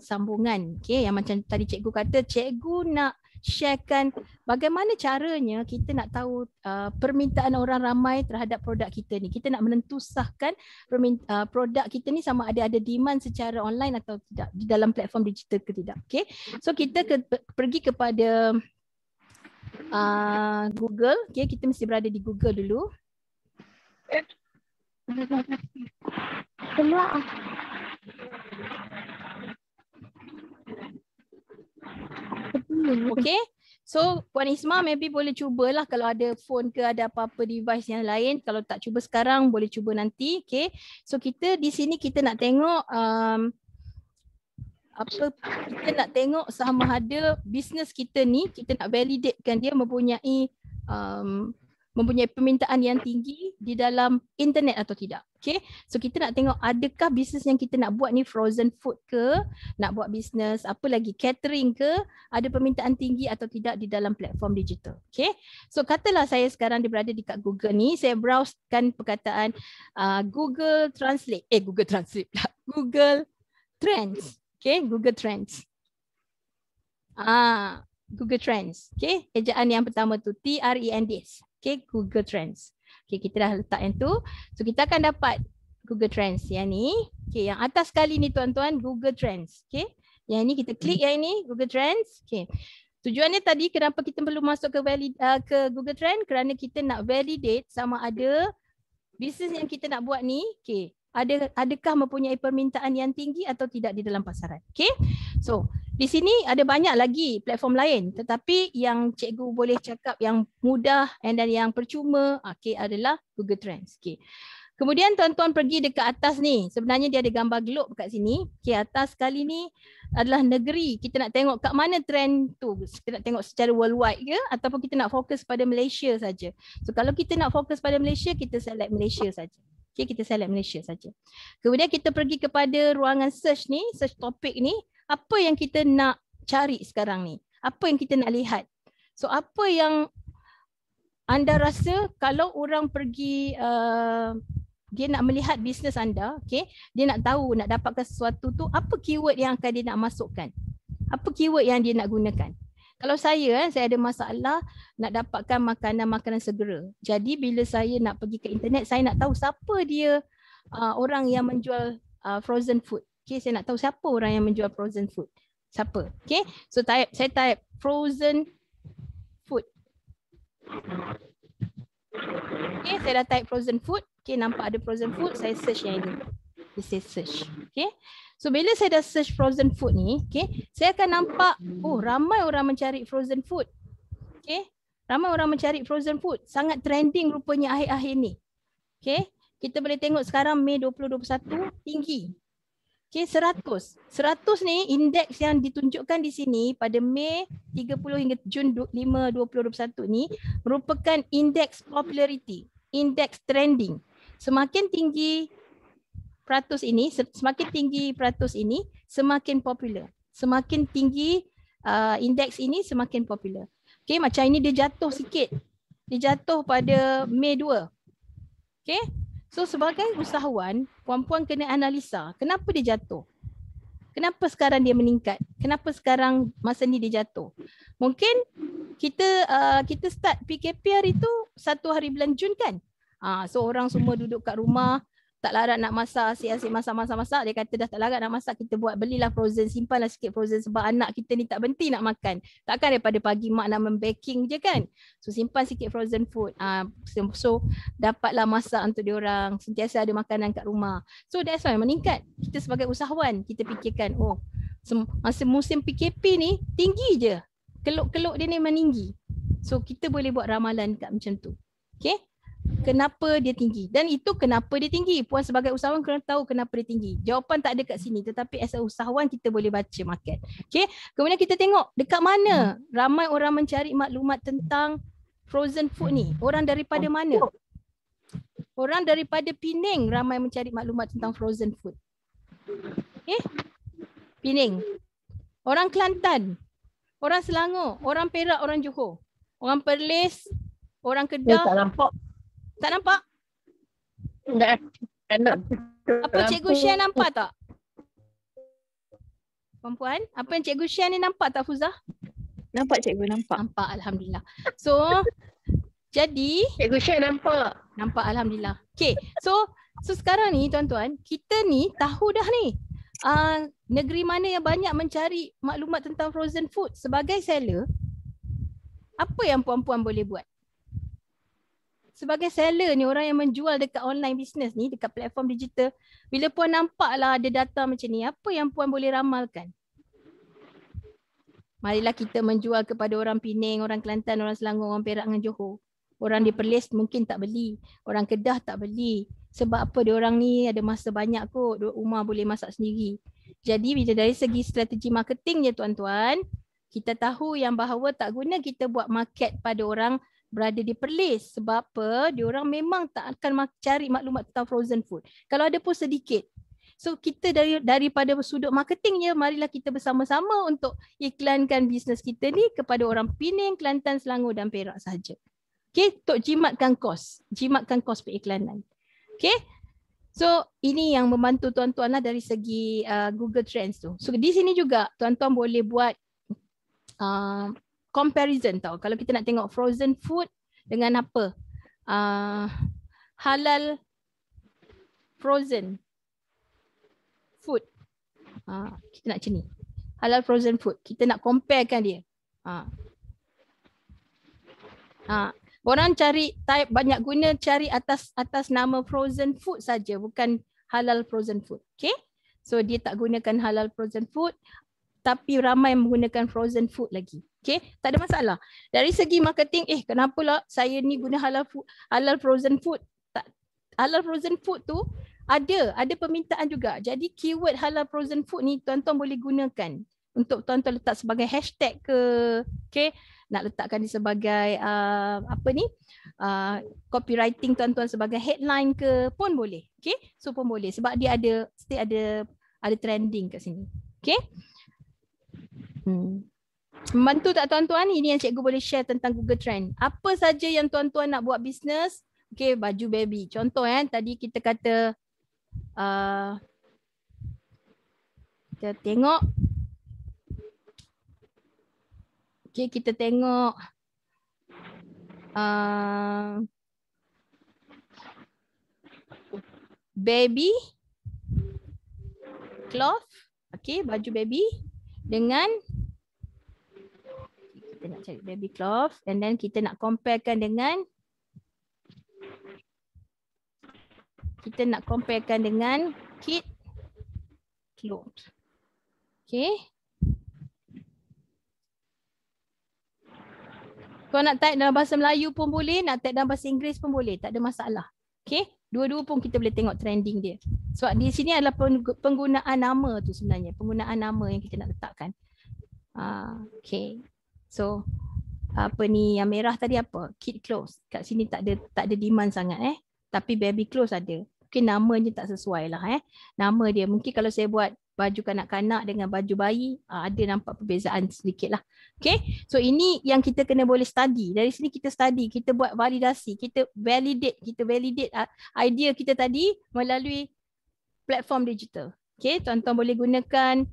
sambungan. Okay, yang macam tadi cikgu kata, cikgu nak sharekan bagaimana caranya kita nak tahu uh, permintaan orang ramai terhadap produk kita ni. Kita nak menentusahkan uh, produk kita ni sama ada ada demand secara online atau tidak di dalam platform digital ke tidak. Okay, so kita ke, pergi kepada uh, Google. Okay, kita mesti berada di Google dulu. Keluar. Okay. So Puan Isma maybe boleh cubalah kalau ada phone ke ada apa-apa device yang lain. Kalau tak cuba sekarang boleh cuba nanti. Okay. So kita di sini kita nak tengok um, apa kita nak tengok sama ada bisnes kita ni kita nak validatekan dia mempunyai um, mempunyai permintaan yang tinggi di dalam internet atau tidak. Okay. So kita nak tengok adakah bisnes yang kita nak buat ni frozen food ke, nak buat bisnes apa lagi catering ke, ada permintaan tinggi atau tidak di dalam platform digital. Okay. So katalah saya sekarang berada di kat Google ni, saya browsekan perkataan uh, Google Translate. Eh Google Translate lah. Google Trends. Okay, Google Trends. Ah, Google Trends. Okay, ejaan yang pertama tu T-R-E-N-D-S. Okay, Google Trends. Okay, kita dah letak yang tu. So, kita akan dapat Google Trends yang ni. Okay, yang atas sekali ni tuan-tuan, Google Trends. Okay, yang ni kita klik yang ini, Google Trends. Okay. Tujuannya tadi kenapa kita perlu masuk ke valid, uh, ke Google Trend kerana kita nak validate sama ada bisnes yang kita nak buat ni, okay, ada adakah mempunyai permintaan yang tinggi atau tidak di dalam pasaran. Okay. So di sini ada banyak lagi platform lain tetapi yang cikgu boleh cakap yang mudah dan yang percuma okay, adalah Google Trends. Okay. Kemudian tuan-tuan pergi dekat atas ni. Sebenarnya dia ada gambar globe kat sini. Okay, atas kali ni adalah negeri. Kita nak tengok kat mana trend tu. Kita nak tengok secara worldwide ke ataupun kita nak fokus pada Malaysia saja. So kalau kita nak fokus pada Malaysia, kita select Malaysia saja. Okay, kita select Malaysia saja. Kemudian kita pergi kepada ruangan search ni, search topik ni, apa yang kita nak cari sekarang ni? Apa yang kita nak lihat? So apa yang anda rasa kalau orang pergi uh, dia nak melihat bisnes anda, okay, dia nak tahu, nak dapatkan sesuatu tu, apa keyword yang akan dia nak masukkan? Apa keyword yang dia nak gunakan? Kalau saya, eh, saya ada masalah nak dapatkan makanan-makanan segera. Jadi bila saya nak pergi ke internet, saya nak tahu siapa dia uh, orang yang menjual uh, frozen food. Okay, saya nak tahu siapa orang yang menjual frozen food. Siapa? Okay, so type, saya type frozen food. Okay, saya dah type frozen food. Okay, nampak ada frozen food, saya search yang ini. This is search. Okay, So bila saya dah search frozen food ni, okay, saya akan nampak oh ramai orang mencari frozen food. Okay, ramai orang mencari frozen food. Sangat trending rupanya akhir-akhir ni. Okay, kita boleh tengok sekarang Mei 2021 tinggi. Okay, 100. 100 ni indeks yang ditunjukkan di sini pada Mei 30 hingga Jun 5 2021 ni merupakan indeks popularity, indeks trending. Semakin tinggi peratus ini semakin tinggi peratus ini semakin popular. Semakin tinggi uh, indeks ini semakin popular. Okey macam ini dia jatuh sikit. Dia jatuh pada Mei 2 okey so sebagai usahawan puan-puan kena analisa kenapa dia jatuh? Kenapa sekarang dia meningkat? Kenapa sekarang masa ni dia jatuh? Mungkin kita uh, kita start PKP hari tu satu hari bulan Jun kan? Ah, so orang semua duduk kat rumah, tak larat nak masak, asyik-asyik masak-masak-masak. Dia kata dah tak larat nak masak, kita buat belilah frozen, simpanlah sikit frozen sebab anak kita ni tak berhenti nak makan. Takkan daripada pagi mak nak membaking je kan. So simpan sikit frozen food. Uh, so dapatlah masak untuk dia orang, sentiasa ada makanan kat rumah. So that's why meningkat. Kita sebagai usahawan, kita fikirkan, oh masa musim PKP ni tinggi je. Keluk-keluk dia ni meninggi. So kita boleh buat ramalan kat macam tu. Okay kenapa dia tinggi? Dan itu kenapa dia tinggi? Puan sebagai usahawan kena tahu kenapa dia tinggi. Jawapan tak ada kat sini tetapi as a usahawan kita boleh baca market. Okey kemudian kita tengok dekat mana ramai orang mencari maklumat tentang frozen food ni. Orang daripada mana? Orang daripada Penang ramai mencari maklumat tentang frozen food. Okey Penang. Orang Kelantan orang Selangor orang Perak orang Johor. Orang Perlis orang Kedah. tak nampak tak nampak? Tak. Apa cikgu share nampak tak? Perempuan, apa yang cikgu share ni nampak tak Fuzah? Nampak cikgu, nampak. Nampak, Alhamdulillah. So, jadi... Cikgu share nampak. Nampak, Alhamdulillah. Okay, so so sekarang ni tuan-tuan, kita ni tahu dah ni. Uh, negeri mana yang banyak mencari maklumat tentang frozen food. Sebagai seller, apa yang puan-puan boleh buat? Sebagai seller ni orang yang menjual dekat online business ni dekat platform digital bila puan nampak lah ada data macam ni apa yang puan boleh ramalkan? Marilah kita menjual kepada orang Penang orang Kelantan orang Selangor orang Perak dengan Johor. Orang di Perlis mungkin tak beli orang Kedah tak beli. Sebab apa? Dia orang ni ada masa banyak kot rumah boleh masak sendiri. Jadi bila dari segi strategi marketing je tuan-tuan kita tahu yang bahawa tak guna kita buat market pada orang berada di Perlis. Sebab apa? Dia orang memang tak akan cari maklumat tentang frozen food. Kalau ada pun sedikit. So kita dari daripada sudut marketingnya marilah kita bersama-sama untuk iklankan bisnes kita ni kepada orang Pening, Kelantan, Selangor dan Perak sahaja. Okey? Untuk jimatkan kos. Jimatkan kos periklanan. Okey? So ini yang membantu tuan-tuan lah dari segi uh, Google Trends tu. So di sini juga tuan-tuan boleh buat uh, comparison tau. Kalau kita nak tengok frozen food dengan apa? Uh, halal frozen food. Uh, kita nak macam ni. Halal frozen food. Kita nak comparekan dia. Uh. Uh. Orang cari type banyak guna cari atas atas nama frozen food saja bukan halal frozen food. Okay? So dia tak gunakan halal frozen food tapi ramai menggunakan frozen food lagi. Okay, tak ada masalah. Dari segi marketing, eh kenapa lah saya ni guna halal food, halal frozen food? Tak, halal frozen food tu ada, ada permintaan juga. Jadi keyword halal frozen food ni tuan-tuan boleh gunakan untuk tuan-tuan letak sebagai hashtag ke, okay, nak letakkan dia sebagai uh, apa ni, uh, copywriting tuan-tuan sebagai headline ke pun boleh. Okay, so pun boleh sebab dia ada, still ada ada trending kat sini. Okay. Hmm. Membantu tak tuan-tuan? Ini yang cikgu boleh share tentang Google Trend. Apa saja yang tuan-tuan nak buat bisnes? Okay, baju baby. Contoh kan, tadi kita kata uh, kita tengok Okay, kita tengok uh, baby cloth. Okay, baju baby dengan kita nak cari baby cloth and then kita nak comparekan dengan kita nak comparekan dengan kit cloth. Okay. Kau nak type dalam bahasa Melayu pun boleh, nak type dalam bahasa Inggeris pun boleh, tak ada masalah. Okay. Dua-dua pun kita boleh tengok trending dia. Sebab di sini adalah penggunaan nama tu sebenarnya. Penggunaan nama yang kita nak letakkan. Uh, okay. So apa ni yang merah tadi apa? Kid clothes. Kat sini tak ada tak ada demand sangat eh. Tapi baby clothes ada. Mungkin namanya tak sesuai lah eh. Nama dia mungkin kalau saya buat baju kanak-kanak dengan baju bayi ah, ada nampak perbezaan sedikit lah. Okay. So ini yang kita kena boleh study. Dari sini kita study. Kita buat validasi. Kita validate. Kita validate ah, idea kita tadi melalui platform digital. Okay. Tuan-tuan boleh gunakan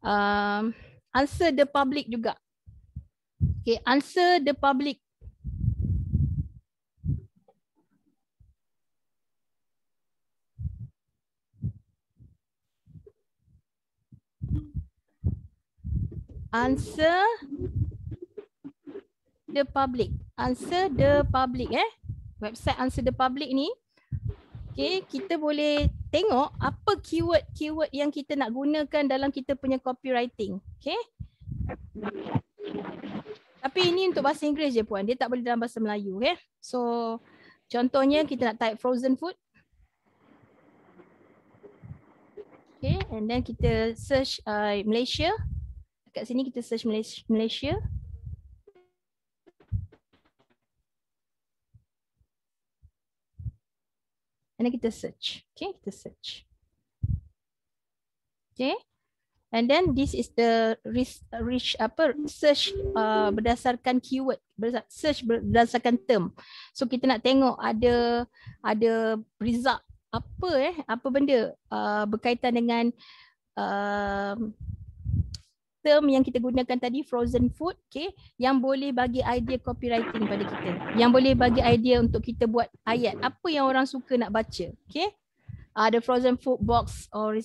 um, answer the public juga. Okay, answer the public. Answer the public. Answer the public eh. Website answer the public ni. Okay, kita boleh tengok apa keyword-keyword yang kita nak gunakan dalam kita punya copywriting. Okay. Tapi ini untuk bahasa Inggeris je puan. Dia tak boleh dalam bahasa Melayu. Okay. So, contohnya kita nak type frozen food. Okay, and then kita search uh, Malaysia. Dekat sini kita search Malaysia. And then kita search. Okay, kita search. Okay. And then this is the reach apa search uh, berdasarkan keyword, search berdasarkan term. So kita nak tengok ada ada result apa eh apa benda uh, berkaitan dengan uh, term yang kita gunakan tadi frozen food okay yang boleh bagi idea copywriting pada kita. Yang boleh bagi idea untuk kita buat ayat. Apa yang orang suka nak baca okay ada uh, frozen food box or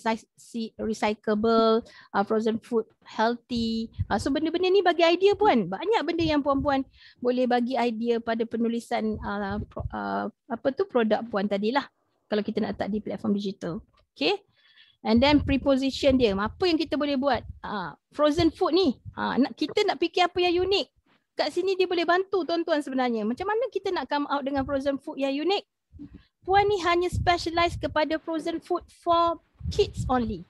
recyclable uh, frozen food healthy uh, so benda-benda ni bagi idea puan banyak benda yang puan-puan boleh bagi idea pada penulisan uh, pro, uh, apa tu produk puan tadilah kalau kita nak letak di platform digital okay And then preposition dia, apa yang kita boleh buat? Ha, frozen food ni, ha, nak, kita nak fikir apa yang unik. Kat sini dia boleh bantu tuan-tuan sebenarnya. Macam mana kita nak come out dengan frozen food yang unik? Puan ni hanya specialize kepada frozen food for kids only.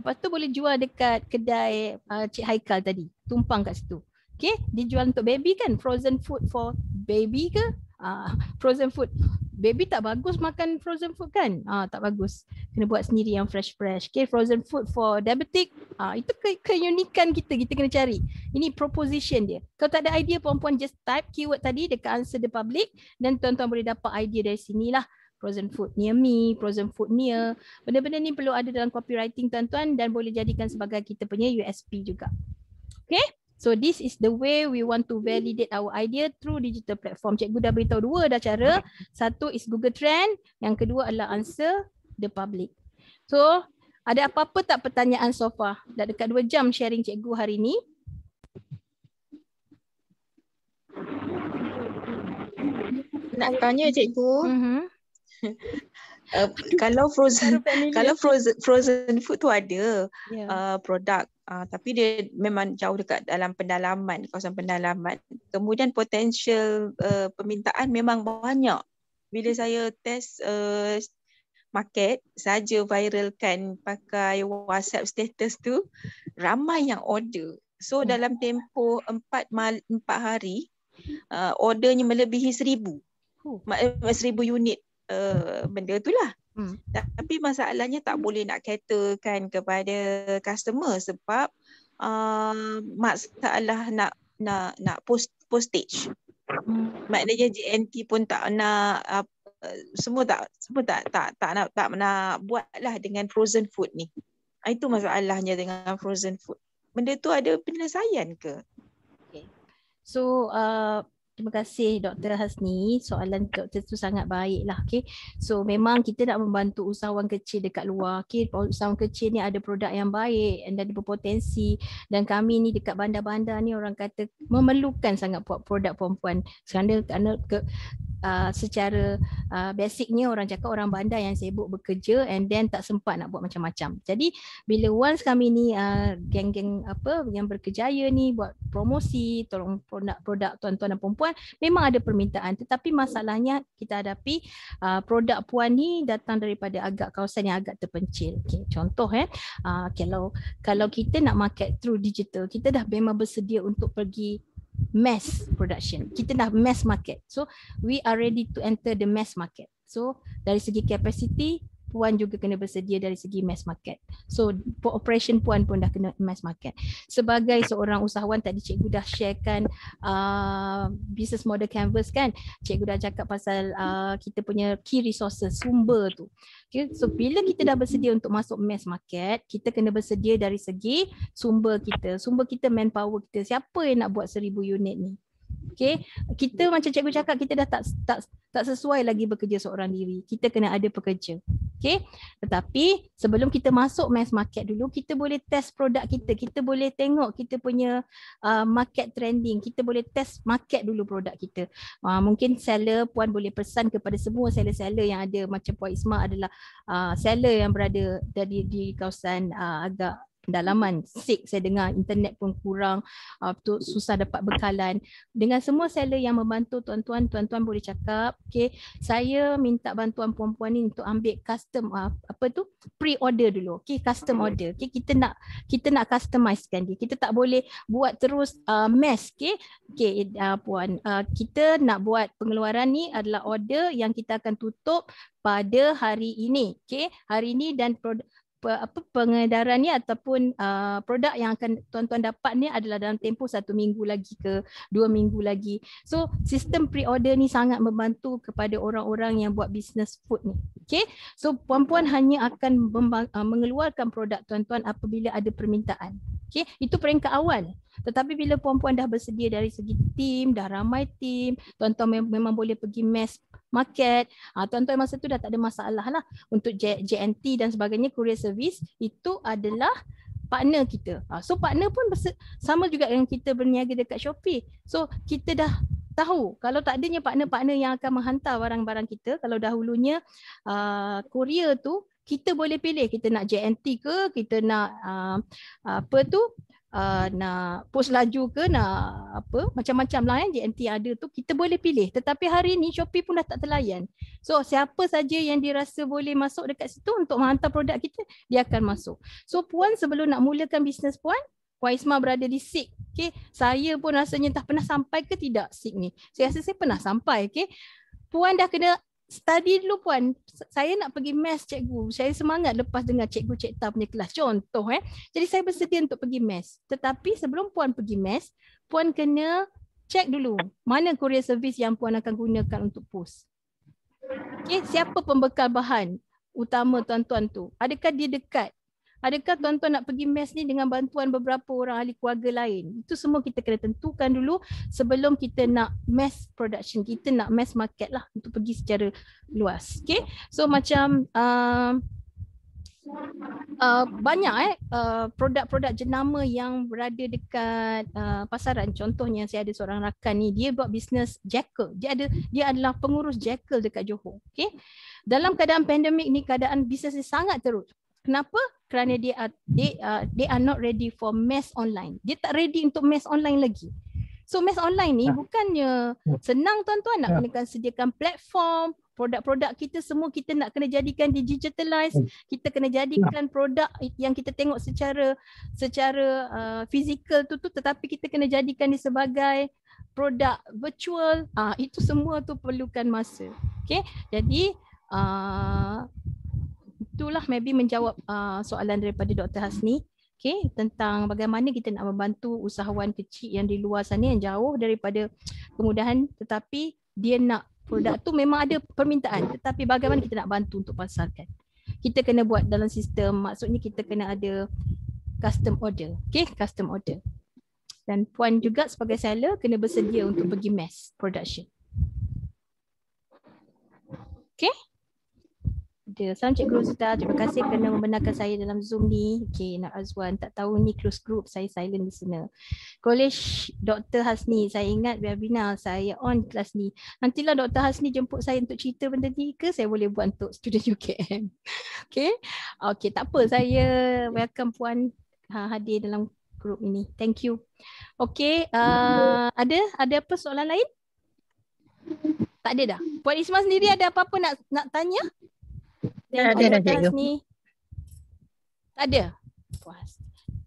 Lepas tu boleh jual dekat kedai uh, Cik Haikal tadi. Tumpang kat situ. Okay, dia jual untuk baby kan? Frozen food for baby ke? Uh, frozen food baby tak bagus makan frozen food kan? Ah tak bagus. Kena buat sendiri yang fresh-fresh. Okay, frozen food for diabetic. Ah itu ke keunikan kita, kita kena cari. Ini proposition dia. Kalau tak ada idea puan-puan just type keyword tadi dekat answer the public dan tuan-tuan boleh dapat idea dari sinilah. Frozen food near me, frozen food near. Benda-benda ni perlu ada dalam copywriting tuan-tuan dan boleh jadikan sebagai kita punya USP juga. Okay? So this is the way we want to validate our idea through digital platform. Cikgu dah beritahu dua dah cara. Satu is Google Trend. Yang kedua adalah answer the public. So ada apa-apa tak pertanyaan so far? Dah dekat dua jam sharing cikgu hari ini. Nak tanya cikgu. Mm-hmm. Uh, kalau frozen kalau frozen frozen food tu ada yeah. uh, produk. Uh, tapi dia memang jauh dekat dalam pendalaman kawasan pendalaman. Kemudian potensial uh, permintaan memang banyak. Bila saya test uh, market saja viralkan pakai WhatsApp status tu ramai yang order. So hmm. dalam tempoh empat mal empat hari uh, ordernya melebihi seribu. Uh. seribu unit uh, benda tu lah. Hmm. Tapi masalahnya tak boleh nak caterkan kepada customer sebab uh, masalah nak nak nak post postage. Hmm. Maknanya GNT pun tak nak uh, semua tak semua tak tak tak nak tak nak buatlah dengan frozen food ni. Ah, itu masalahnya dengan frozen food. Benda tu ada penyelesaian ke? Okay. So uh, Terima kasih Dr. Hasni. Soalan Dr. tu sangat baik lah. Okay. So memang kita nak membantu usahawan kecil dekat luar. Okay. Usahawan kecil ni ada produk yang baik dan ada berpotensi. Dan kami ni dekat bandar-bandar ni orang kata memerlukan sangat produk perempuan. Kerana, kerana ke, uh, secara uh, basicnya orang cakap orang bandar yang sibuk bekerja and then tak sempat nak buat macam-macam. Jadi bila once kami ni uh, geng-geng apa yang berkejaya ni buat promosi tolong produk-produk tuan-tuan dan perempuan memang ada permintaan tetapi masalahnya kita hadapi uh, produk puan ni datang daripada agak kawasan yang agak terpencil. Okay, contoh eh uh, kalau kalau kita nak market through digital kita dah memang bersedia untuk pergi mass production. Kita dah mass market. So we are ready to enter the mass market. So dari segi capacity, puan juga kena bersedia dari segi mass market. So operation puan pun dah kena mass market. Sebagai seorang usahawan tadi cikgu dah sharekan uh, business model canvas kan. Cikgu dah cakap pasal uh, kita punya key resources, sumber tu. Okay, so bila kita dah bersedia untuk masuk mass market, kita kena bersedia dari segi sumber kita. Sumber kita manpower kita. Siapa yang nak buat seribu unit ni? Okay, kita macam cikgu cakap kita dah tak tak tak sesuai lagi bekerja seorang diri. Kita kena ada pekerja. Okay. Tetapi sebelum kita masuk mass market dulu, kita boleh test produk kita. Kita boleh tengok kita punya uh, market trending. Kita boleh test market dulu produk kita. Uh, mungkin seller puan boleh pesan kepada semua seller-seller yang ada macam Puan Isma adalah uh, seller yang berada di, di kawasan uh, agak pendalaman sick saya dengar internet pun kurang uh, tu susah dapat bekalan. Dengan semua seller yang membantu tuan-tuan tuan-tuan boleh cakap okey saya minta bantuan puan-puan ni untuk ambil custom uh, apa tu? Pre-order dulu okey custom order okey kita nak kita nak customizekan dia. Kita tak boleh buat terus uh, mass okey okey uh, puan uh, kita nak buat pengeluaran ni adalah order yang kita akan tutup pada hari ini okey hari ini dan produk apa pengedaran ni ataupun uh, produk yang akan tuan-tuan dapat ni adalah dalam tempoh satu minggu lagi ke dua minggu lagi. So sistem pre-order ni sangat membantu kepada orang-orang yang buat business food ni. Okay, so puan-puan hanya akan uh, mengeluarkan produk tuan-tuan apabila ada permintaan. Okay, itu peringkat awal. Tetapi bila puan-puan dah bersedia dari segi tim, dah ramai tim, tuan-tuan memang boleh pergi mass market. Ha, tuan-tuan masa tu dah tak ada masalah lah untuk JNT dan sebagainya courier service itu adalah partner kita. Ha, so partner pun sama juga dengan kita berniaga dekat Shopee. So kita dah tahu kalau tak adanya partner-partner yang akan menghantar barang-barang kita kalau dahulunya uh, courier tu kita boleh pilih kita nak JNT ke kita nak uh, apa tu uh, nak post laju ke nak apa macam-macam lah yang JNT ada tu kita boleh pilih tetapi hari ni Shopee pun dah tak terlayan so siapa saja yang dirasa boleh masuk dekat situ untuk menghantar produk kita dia akan masuk so puan sebelum nak mulakan bisnes puan Puan Isma berada di SIG. Okay. Saya pun rasanya tak pernah sampai ke tidak SIG ni. Saya rasa saya pernah sampai. Okay. Puan dah kena study dulu puan. Saya nak pergi math cikgu. Saya semangat lepas dengar cikgu Cik punya kelas. Contoh eh. Jadi saya bersedia untuk pergi math. Tetapi sebelum puan pergi math, puan kena check dulu mana courier service yang puan akan gunakan untuk post. Okay, siapa pembekal bahan utama tuan-tuan tu? Adakah dia dekat Adakah tuan-tuan nak pergi mes ni dengan bantuan beberapa orang ahli keluarga lain? Itu semua kita kena tentukan dulu sebelum kita nak mass production. Kita nak mass market lah untuk pergi secara luas. Okay. So macam uh, uh, banyak eh uh, produk-produk jenama yang berada dekat uh, pasaran. Contohnya saya ada seorang rakan ni dia buat bisnes Jekyll. Dia ada dia adalah pengurus Jekyll dekat Johor. Okay. Dalam keadaan pandemik ni keadaan bisnes ni sangat teruk. Kenapa? Kerana dia are, they, uh, they are not ready for mass online. Dia tak ready untuk mass online lagi. So mass online ni ha. bukannya ya. senang tuan-tuan nak ya. kena sediakan platform, produk-produk kita semua kita nak kena jadikan digitalize, hmm. kita kena jadikan produk yang kita tengok secara secara uh, fizikal tu tu tetapi kita kena jadikan dia sebagai produk virtual. Ah uh, itu semua tu perlukan masa. Okay? Jadi uh, itulah maybe menjawab uh, soalan daripada Dr. Hasni okay, tentang bagaimana kita nak membantu usahawan kecil yang di luar sana yang jauh daripada kemudahan tetapi dia nak produk tu memang ada permintaan tetapi bagaimana kita nak bantu untuk pasarkan. Kita kena buat dalam sistem maksudnya kita kena ada custom order. Okay, custom order. Dan puan juga sebagai seller kena bersedia untuk pergi mass production. Okay ada. Salam Cikgu Rosita. Terima kasih kerana membenarkan saya dalam Zoom ni. Okay, Nak Azwan. Tak tahu ni close group. Saya silent listener. College Dr. Hasni. Saya ingat webinar saya on kelas ni. Nantilah Dr. Hasni jemput saya untuk cerita benda ni ke saya boleh buat untuk student UKM. Okay. Okay, tak apa. Saya welcome Puan ha, hadir dalam group ini. Thank you. Okay. Uh, ada ada apa soalan lain? Tak ada dah. Puan Isma sendiri ada apa-apa nak nak tanya? Tak ada dah cikgu. Ni. Tak ada? Puas.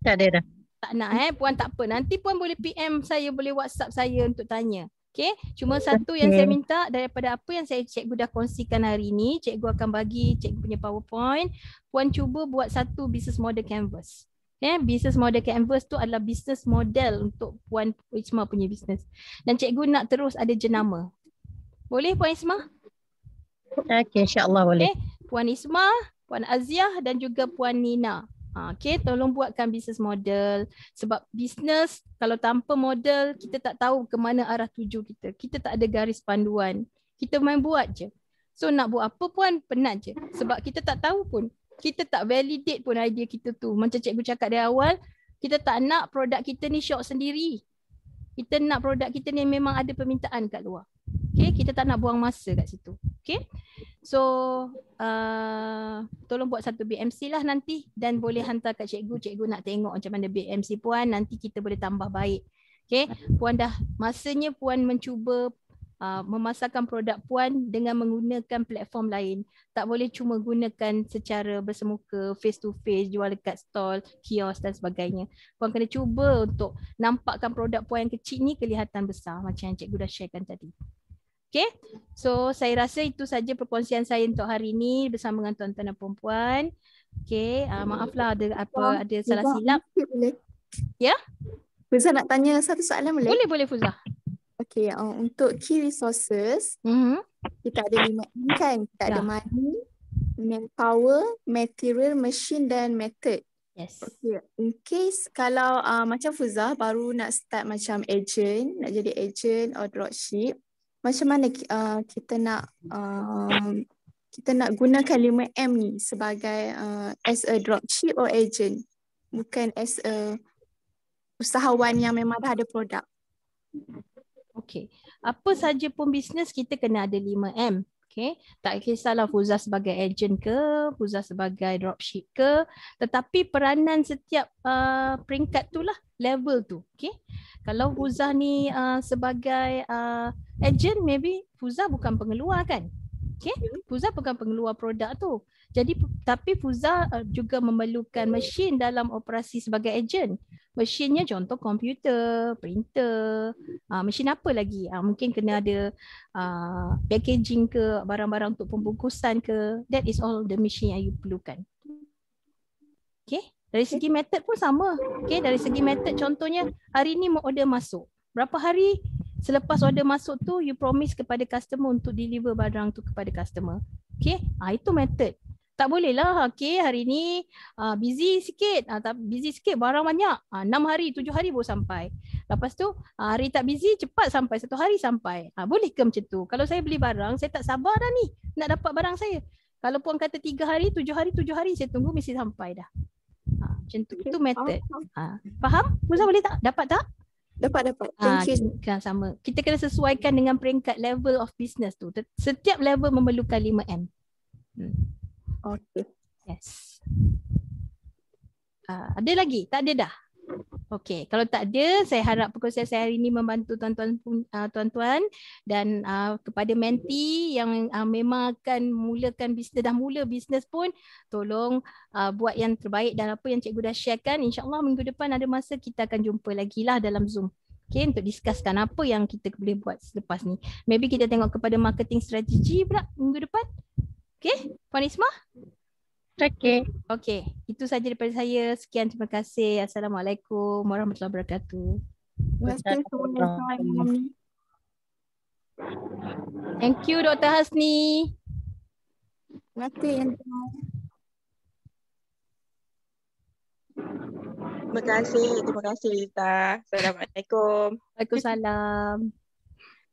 Tak ada dah. Tak nak eh. Puan tak apa. Nanti puan boleh PM saya, boleh WhatsApp saya untuk tanya. Okay. Cuma satu okay. yang saya minta daripada apa yang saya cikgu dah kongsikan hari ni, cikgu akan bagi cikgu punya PowerPoint. Puan cuba buat satu business model canvas. Okay. Business model canvas tu adalah business model untuk Puan Isma punya business. Dan cikgu nak terus ada jenama. Boleh Puan Isma? Okay, insyaAllah boleh. Okay. Puan Isma, Puan Aziah dan juga Puan Nina. Ha, okay, tolong buatkan business model. Sebab business kalau tanpa model, kita tak tahu ke mana arah tuju kita. Kita tak ada garis panduan. Kita main buat je. So nak buat apa pun penat je. Sebab kita tak tahu pun. Kita tak validate pun idea kita tu. Macam cikgu cakap dari awal, kita tak nak produk kita ni shop sendiri. Kita nak produk kita ni memang ada permintaan kat luar. Okay, kita tak nak buang masa kat situ. Okay, so uh, tolong buat satu BMC lah nanti dan boleh hantar kat cikgu. Cikgu nak tengok macam mana BMC puan nanti kita boleh tambah baik. Okay, puan dah masanya puan mencuba uh, memasarkan produk puan dengan menggunakan platform lain. Tak boleh cuma gunakan secara bersemuka, face to face, jual dekat stall, kios dan sebagainya. Puan kena cuba untuk nampakkan produk puan yang kecil ni kelihatan besar macam yang cikgu dah sharekan tadi. Okay, so saya rasa itu saja perkongsian saya untuk hari ini bersama dengan tuan-tuan dan puan-puan. Okay, uh, maaflah ada apa ada salah silap. Ya? Fuzah nak tanya satu soalan boleh? Boleh, boleh Fuzah. Okay, uh, untuk key resources, mm-hmm. kita ada lima M kan? Kita ada ya. money, manpower, material, machine dan method. Yes. Okay. In case kalau uh, macam Fuzah baru nak start macam agent, nak jadi agent or dropship, macam mana uh, kita nak uh, kita nak gunakan 5M ni sebagai uh, as a dropship or agent, bukan as a usahawan yang memang dah ada produk. Okay. Apa saja pun bisnes kita kena ada 5M. Okay. Tak kisahlah Fuzah sebagai agent ke, Fuzah sebagai dropship ke. Tetapi peranan setiap uh, peringkat tu lah, level tu. Okay. Kalau Fuzah ni uh, sebagai uh, agent, maybe Fuzah bukan pengeluar kan? Okay. Fuzah bukan pengeluar produk tu. Jadi tapi Fuzah uh, juga memerlukan mesin dalam operasi sebagai agent. Mesinnya contoh komputer, printer, uh, mesin apa lagi? Uh, mungkin kena ada uh, packaging ke, barang-barang untuk pembungkusan ke. That is all the machine yang you perlukan. Okay. Dari segi method pun sama. Okay. Dari segi method contohnya hari ni mau order masuk. Berapa hari selepas order masuk tu you promise kepada customer untuk deliver barang tu kepada customer. Okay. Ah, itu method tak boleh lah. Okay hari ni uh, busy sikit. Uh, tak busy sikit barang banyak. Uh, 6 hari 7 hari baru sampai. Lepas tu uh, hari tak busy cepat sampai. Satu hari sampai. Uh, boleh ke macam tu? Kalau saya beli barang saya tak sabar dah ni nak dapat barang saya. Kalau puan kata 3 hari 7 hari 7 hari saya tunggu mesti sampai dah. Uh, macam tu. Okay. itu method. uh, faham? Musa boleh tak? Dapat tak? Dapat dapat. Thank you. kan sama. Kita kena sesuaikan dengan peringkat level of business tu. Setiap level memerlukan 5M hmm. Okay. Yes. Uh, ada lagi? Tak ada dah? Okay, kalau tak ada, saya harap perkongsian saya hari ini membantu tuan-tuan uh, tuan-tuan dan uh, kepada menti yang uh, memang akan mulakan bisnes dah mula bisnes pun tolong uh, buat yang terbaik dan apa yang cikgu dah sharekan insyaallah minggu depan ada masa kita akan jumpa lagi lah dalam Zoom. Okay, untuk discusskan apa yang kita boleh buat selepas ni. Maybe kita tengok kepada marketing strategi pula minggu depan. Okay, Puan Isma? Okay. Okay, itu saja daripada saya. Sekian, terima kasih. Assalamualaikum warahmatullahi wabarakatuh. Terima kasih. Thank you, Dr. Hasni. Terima kasih. Terima kasih. Terima kasih, Lita. Assalamualaikum. Waalaikumsalam.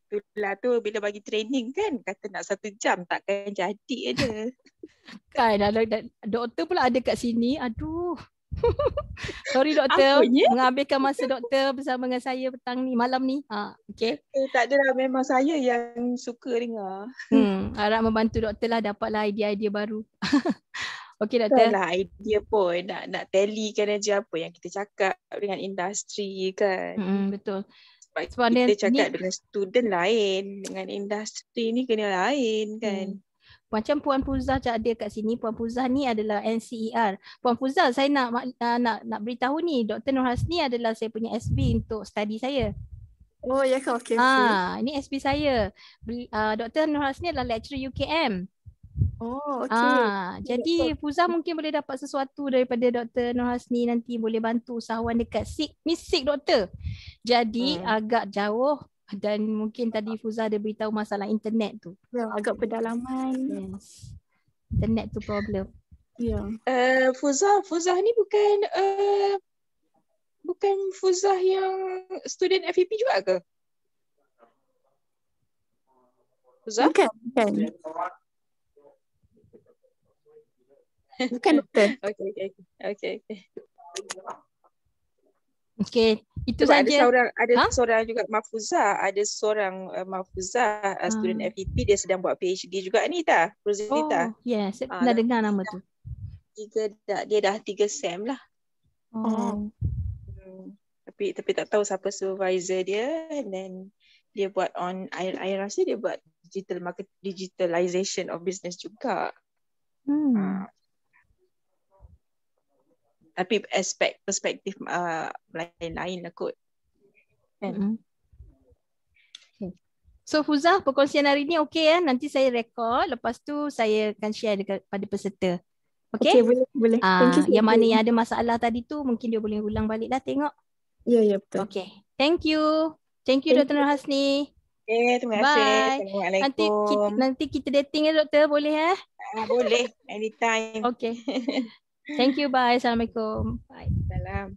Itulah tu bila bagi training kan kata nak satu jam takkan jadi aja. kan ada doktor pula ada kat sini. Aduh. Sorry doktor Apanya? mengambilkan masa doktor bersama dengan saya petang ni malam ni. Ha okey. Eh, tak adalah memang saya yang suka dengar. Hmm harap membantu doktor lah dapatlah idea-idea baru. okey doktor. Lah idea pun nak nak talikan aja apa yang kita cakap dengan industri kan. Hmm betul sebab kita cakap ni, dengan student lain dengan industri ni kena lain kan hmm. Macam Puan Puzah ada kat sini, Puan Puzah ni adalah NCER. Puan Puzah, saya nak uh, nak nak beritahu ni, Dr. Nur Hasni adalah saya punya SB untuk study saya. Oh, ya ke? Okey. Ah, ini SB saya. Uh, Dr. Nur Hasni adalah lecturer UKM. Oh, okey. Ah, jadi Fuza mungkin boleh dapat sesuatu daripada Dr. Nur Hasni nanti boleh bantu usahawan dekat SIK. Ni SIK doktor. Jadi hmm. agak jauh dan mungkin tadi Fuza ada beritahu masalah internet tu. Ya, agak pedalaman. Yes. Internet tu problem. Ya. Uh, Fuza, Fuza ni bukan uh, bukan Fuza yang student FEP juga ke? Fuza? Bukan, bukan. Bukan doktor. okay, okay. Okay, okay. Okay, itu Sebab saja. Ada seorang ada ha? seorang juga Mahfuzah, ada seorang uh, Mahfuzah uh, student hmm. FEP dia sedang buat PhD juga ni tak? Rosita. Oh, yes, saya pernah dengar nama tu. Tiga dah, dia dah tiga sem lah. Oh. Hmm. Tapi tapi tak tahu siapa supervisor dia and then dia buat on I, I rasa dia buat digital market digitalization of business juga. Hmm. Uh, tapi aspek perspektif uh, lain-lain lah kot. Kan? Mm-hmm. So Fuzah, perkongsian hari ni okey ya. Nanti saya rekod. Lepas tu saya akan share dekat pada peserta. Okey? Okay, boleh. boleh. Uh, yang mana yang ada masalah tadi tu mungkin dia boleh ulang balik lah tengok. Ya, yeah, ya yeah, betul. Okay. Thank you. Thank you Thank Dr. Nur Hasni. Okay, terima kasih. Bye. Assalamualaikum. Nanti kita, nanti kita dating ya doktor, boleh ya? Uh, boleh, anytime. Okay. Thank you. Bye. Assalamualaikum. Bye. Salam.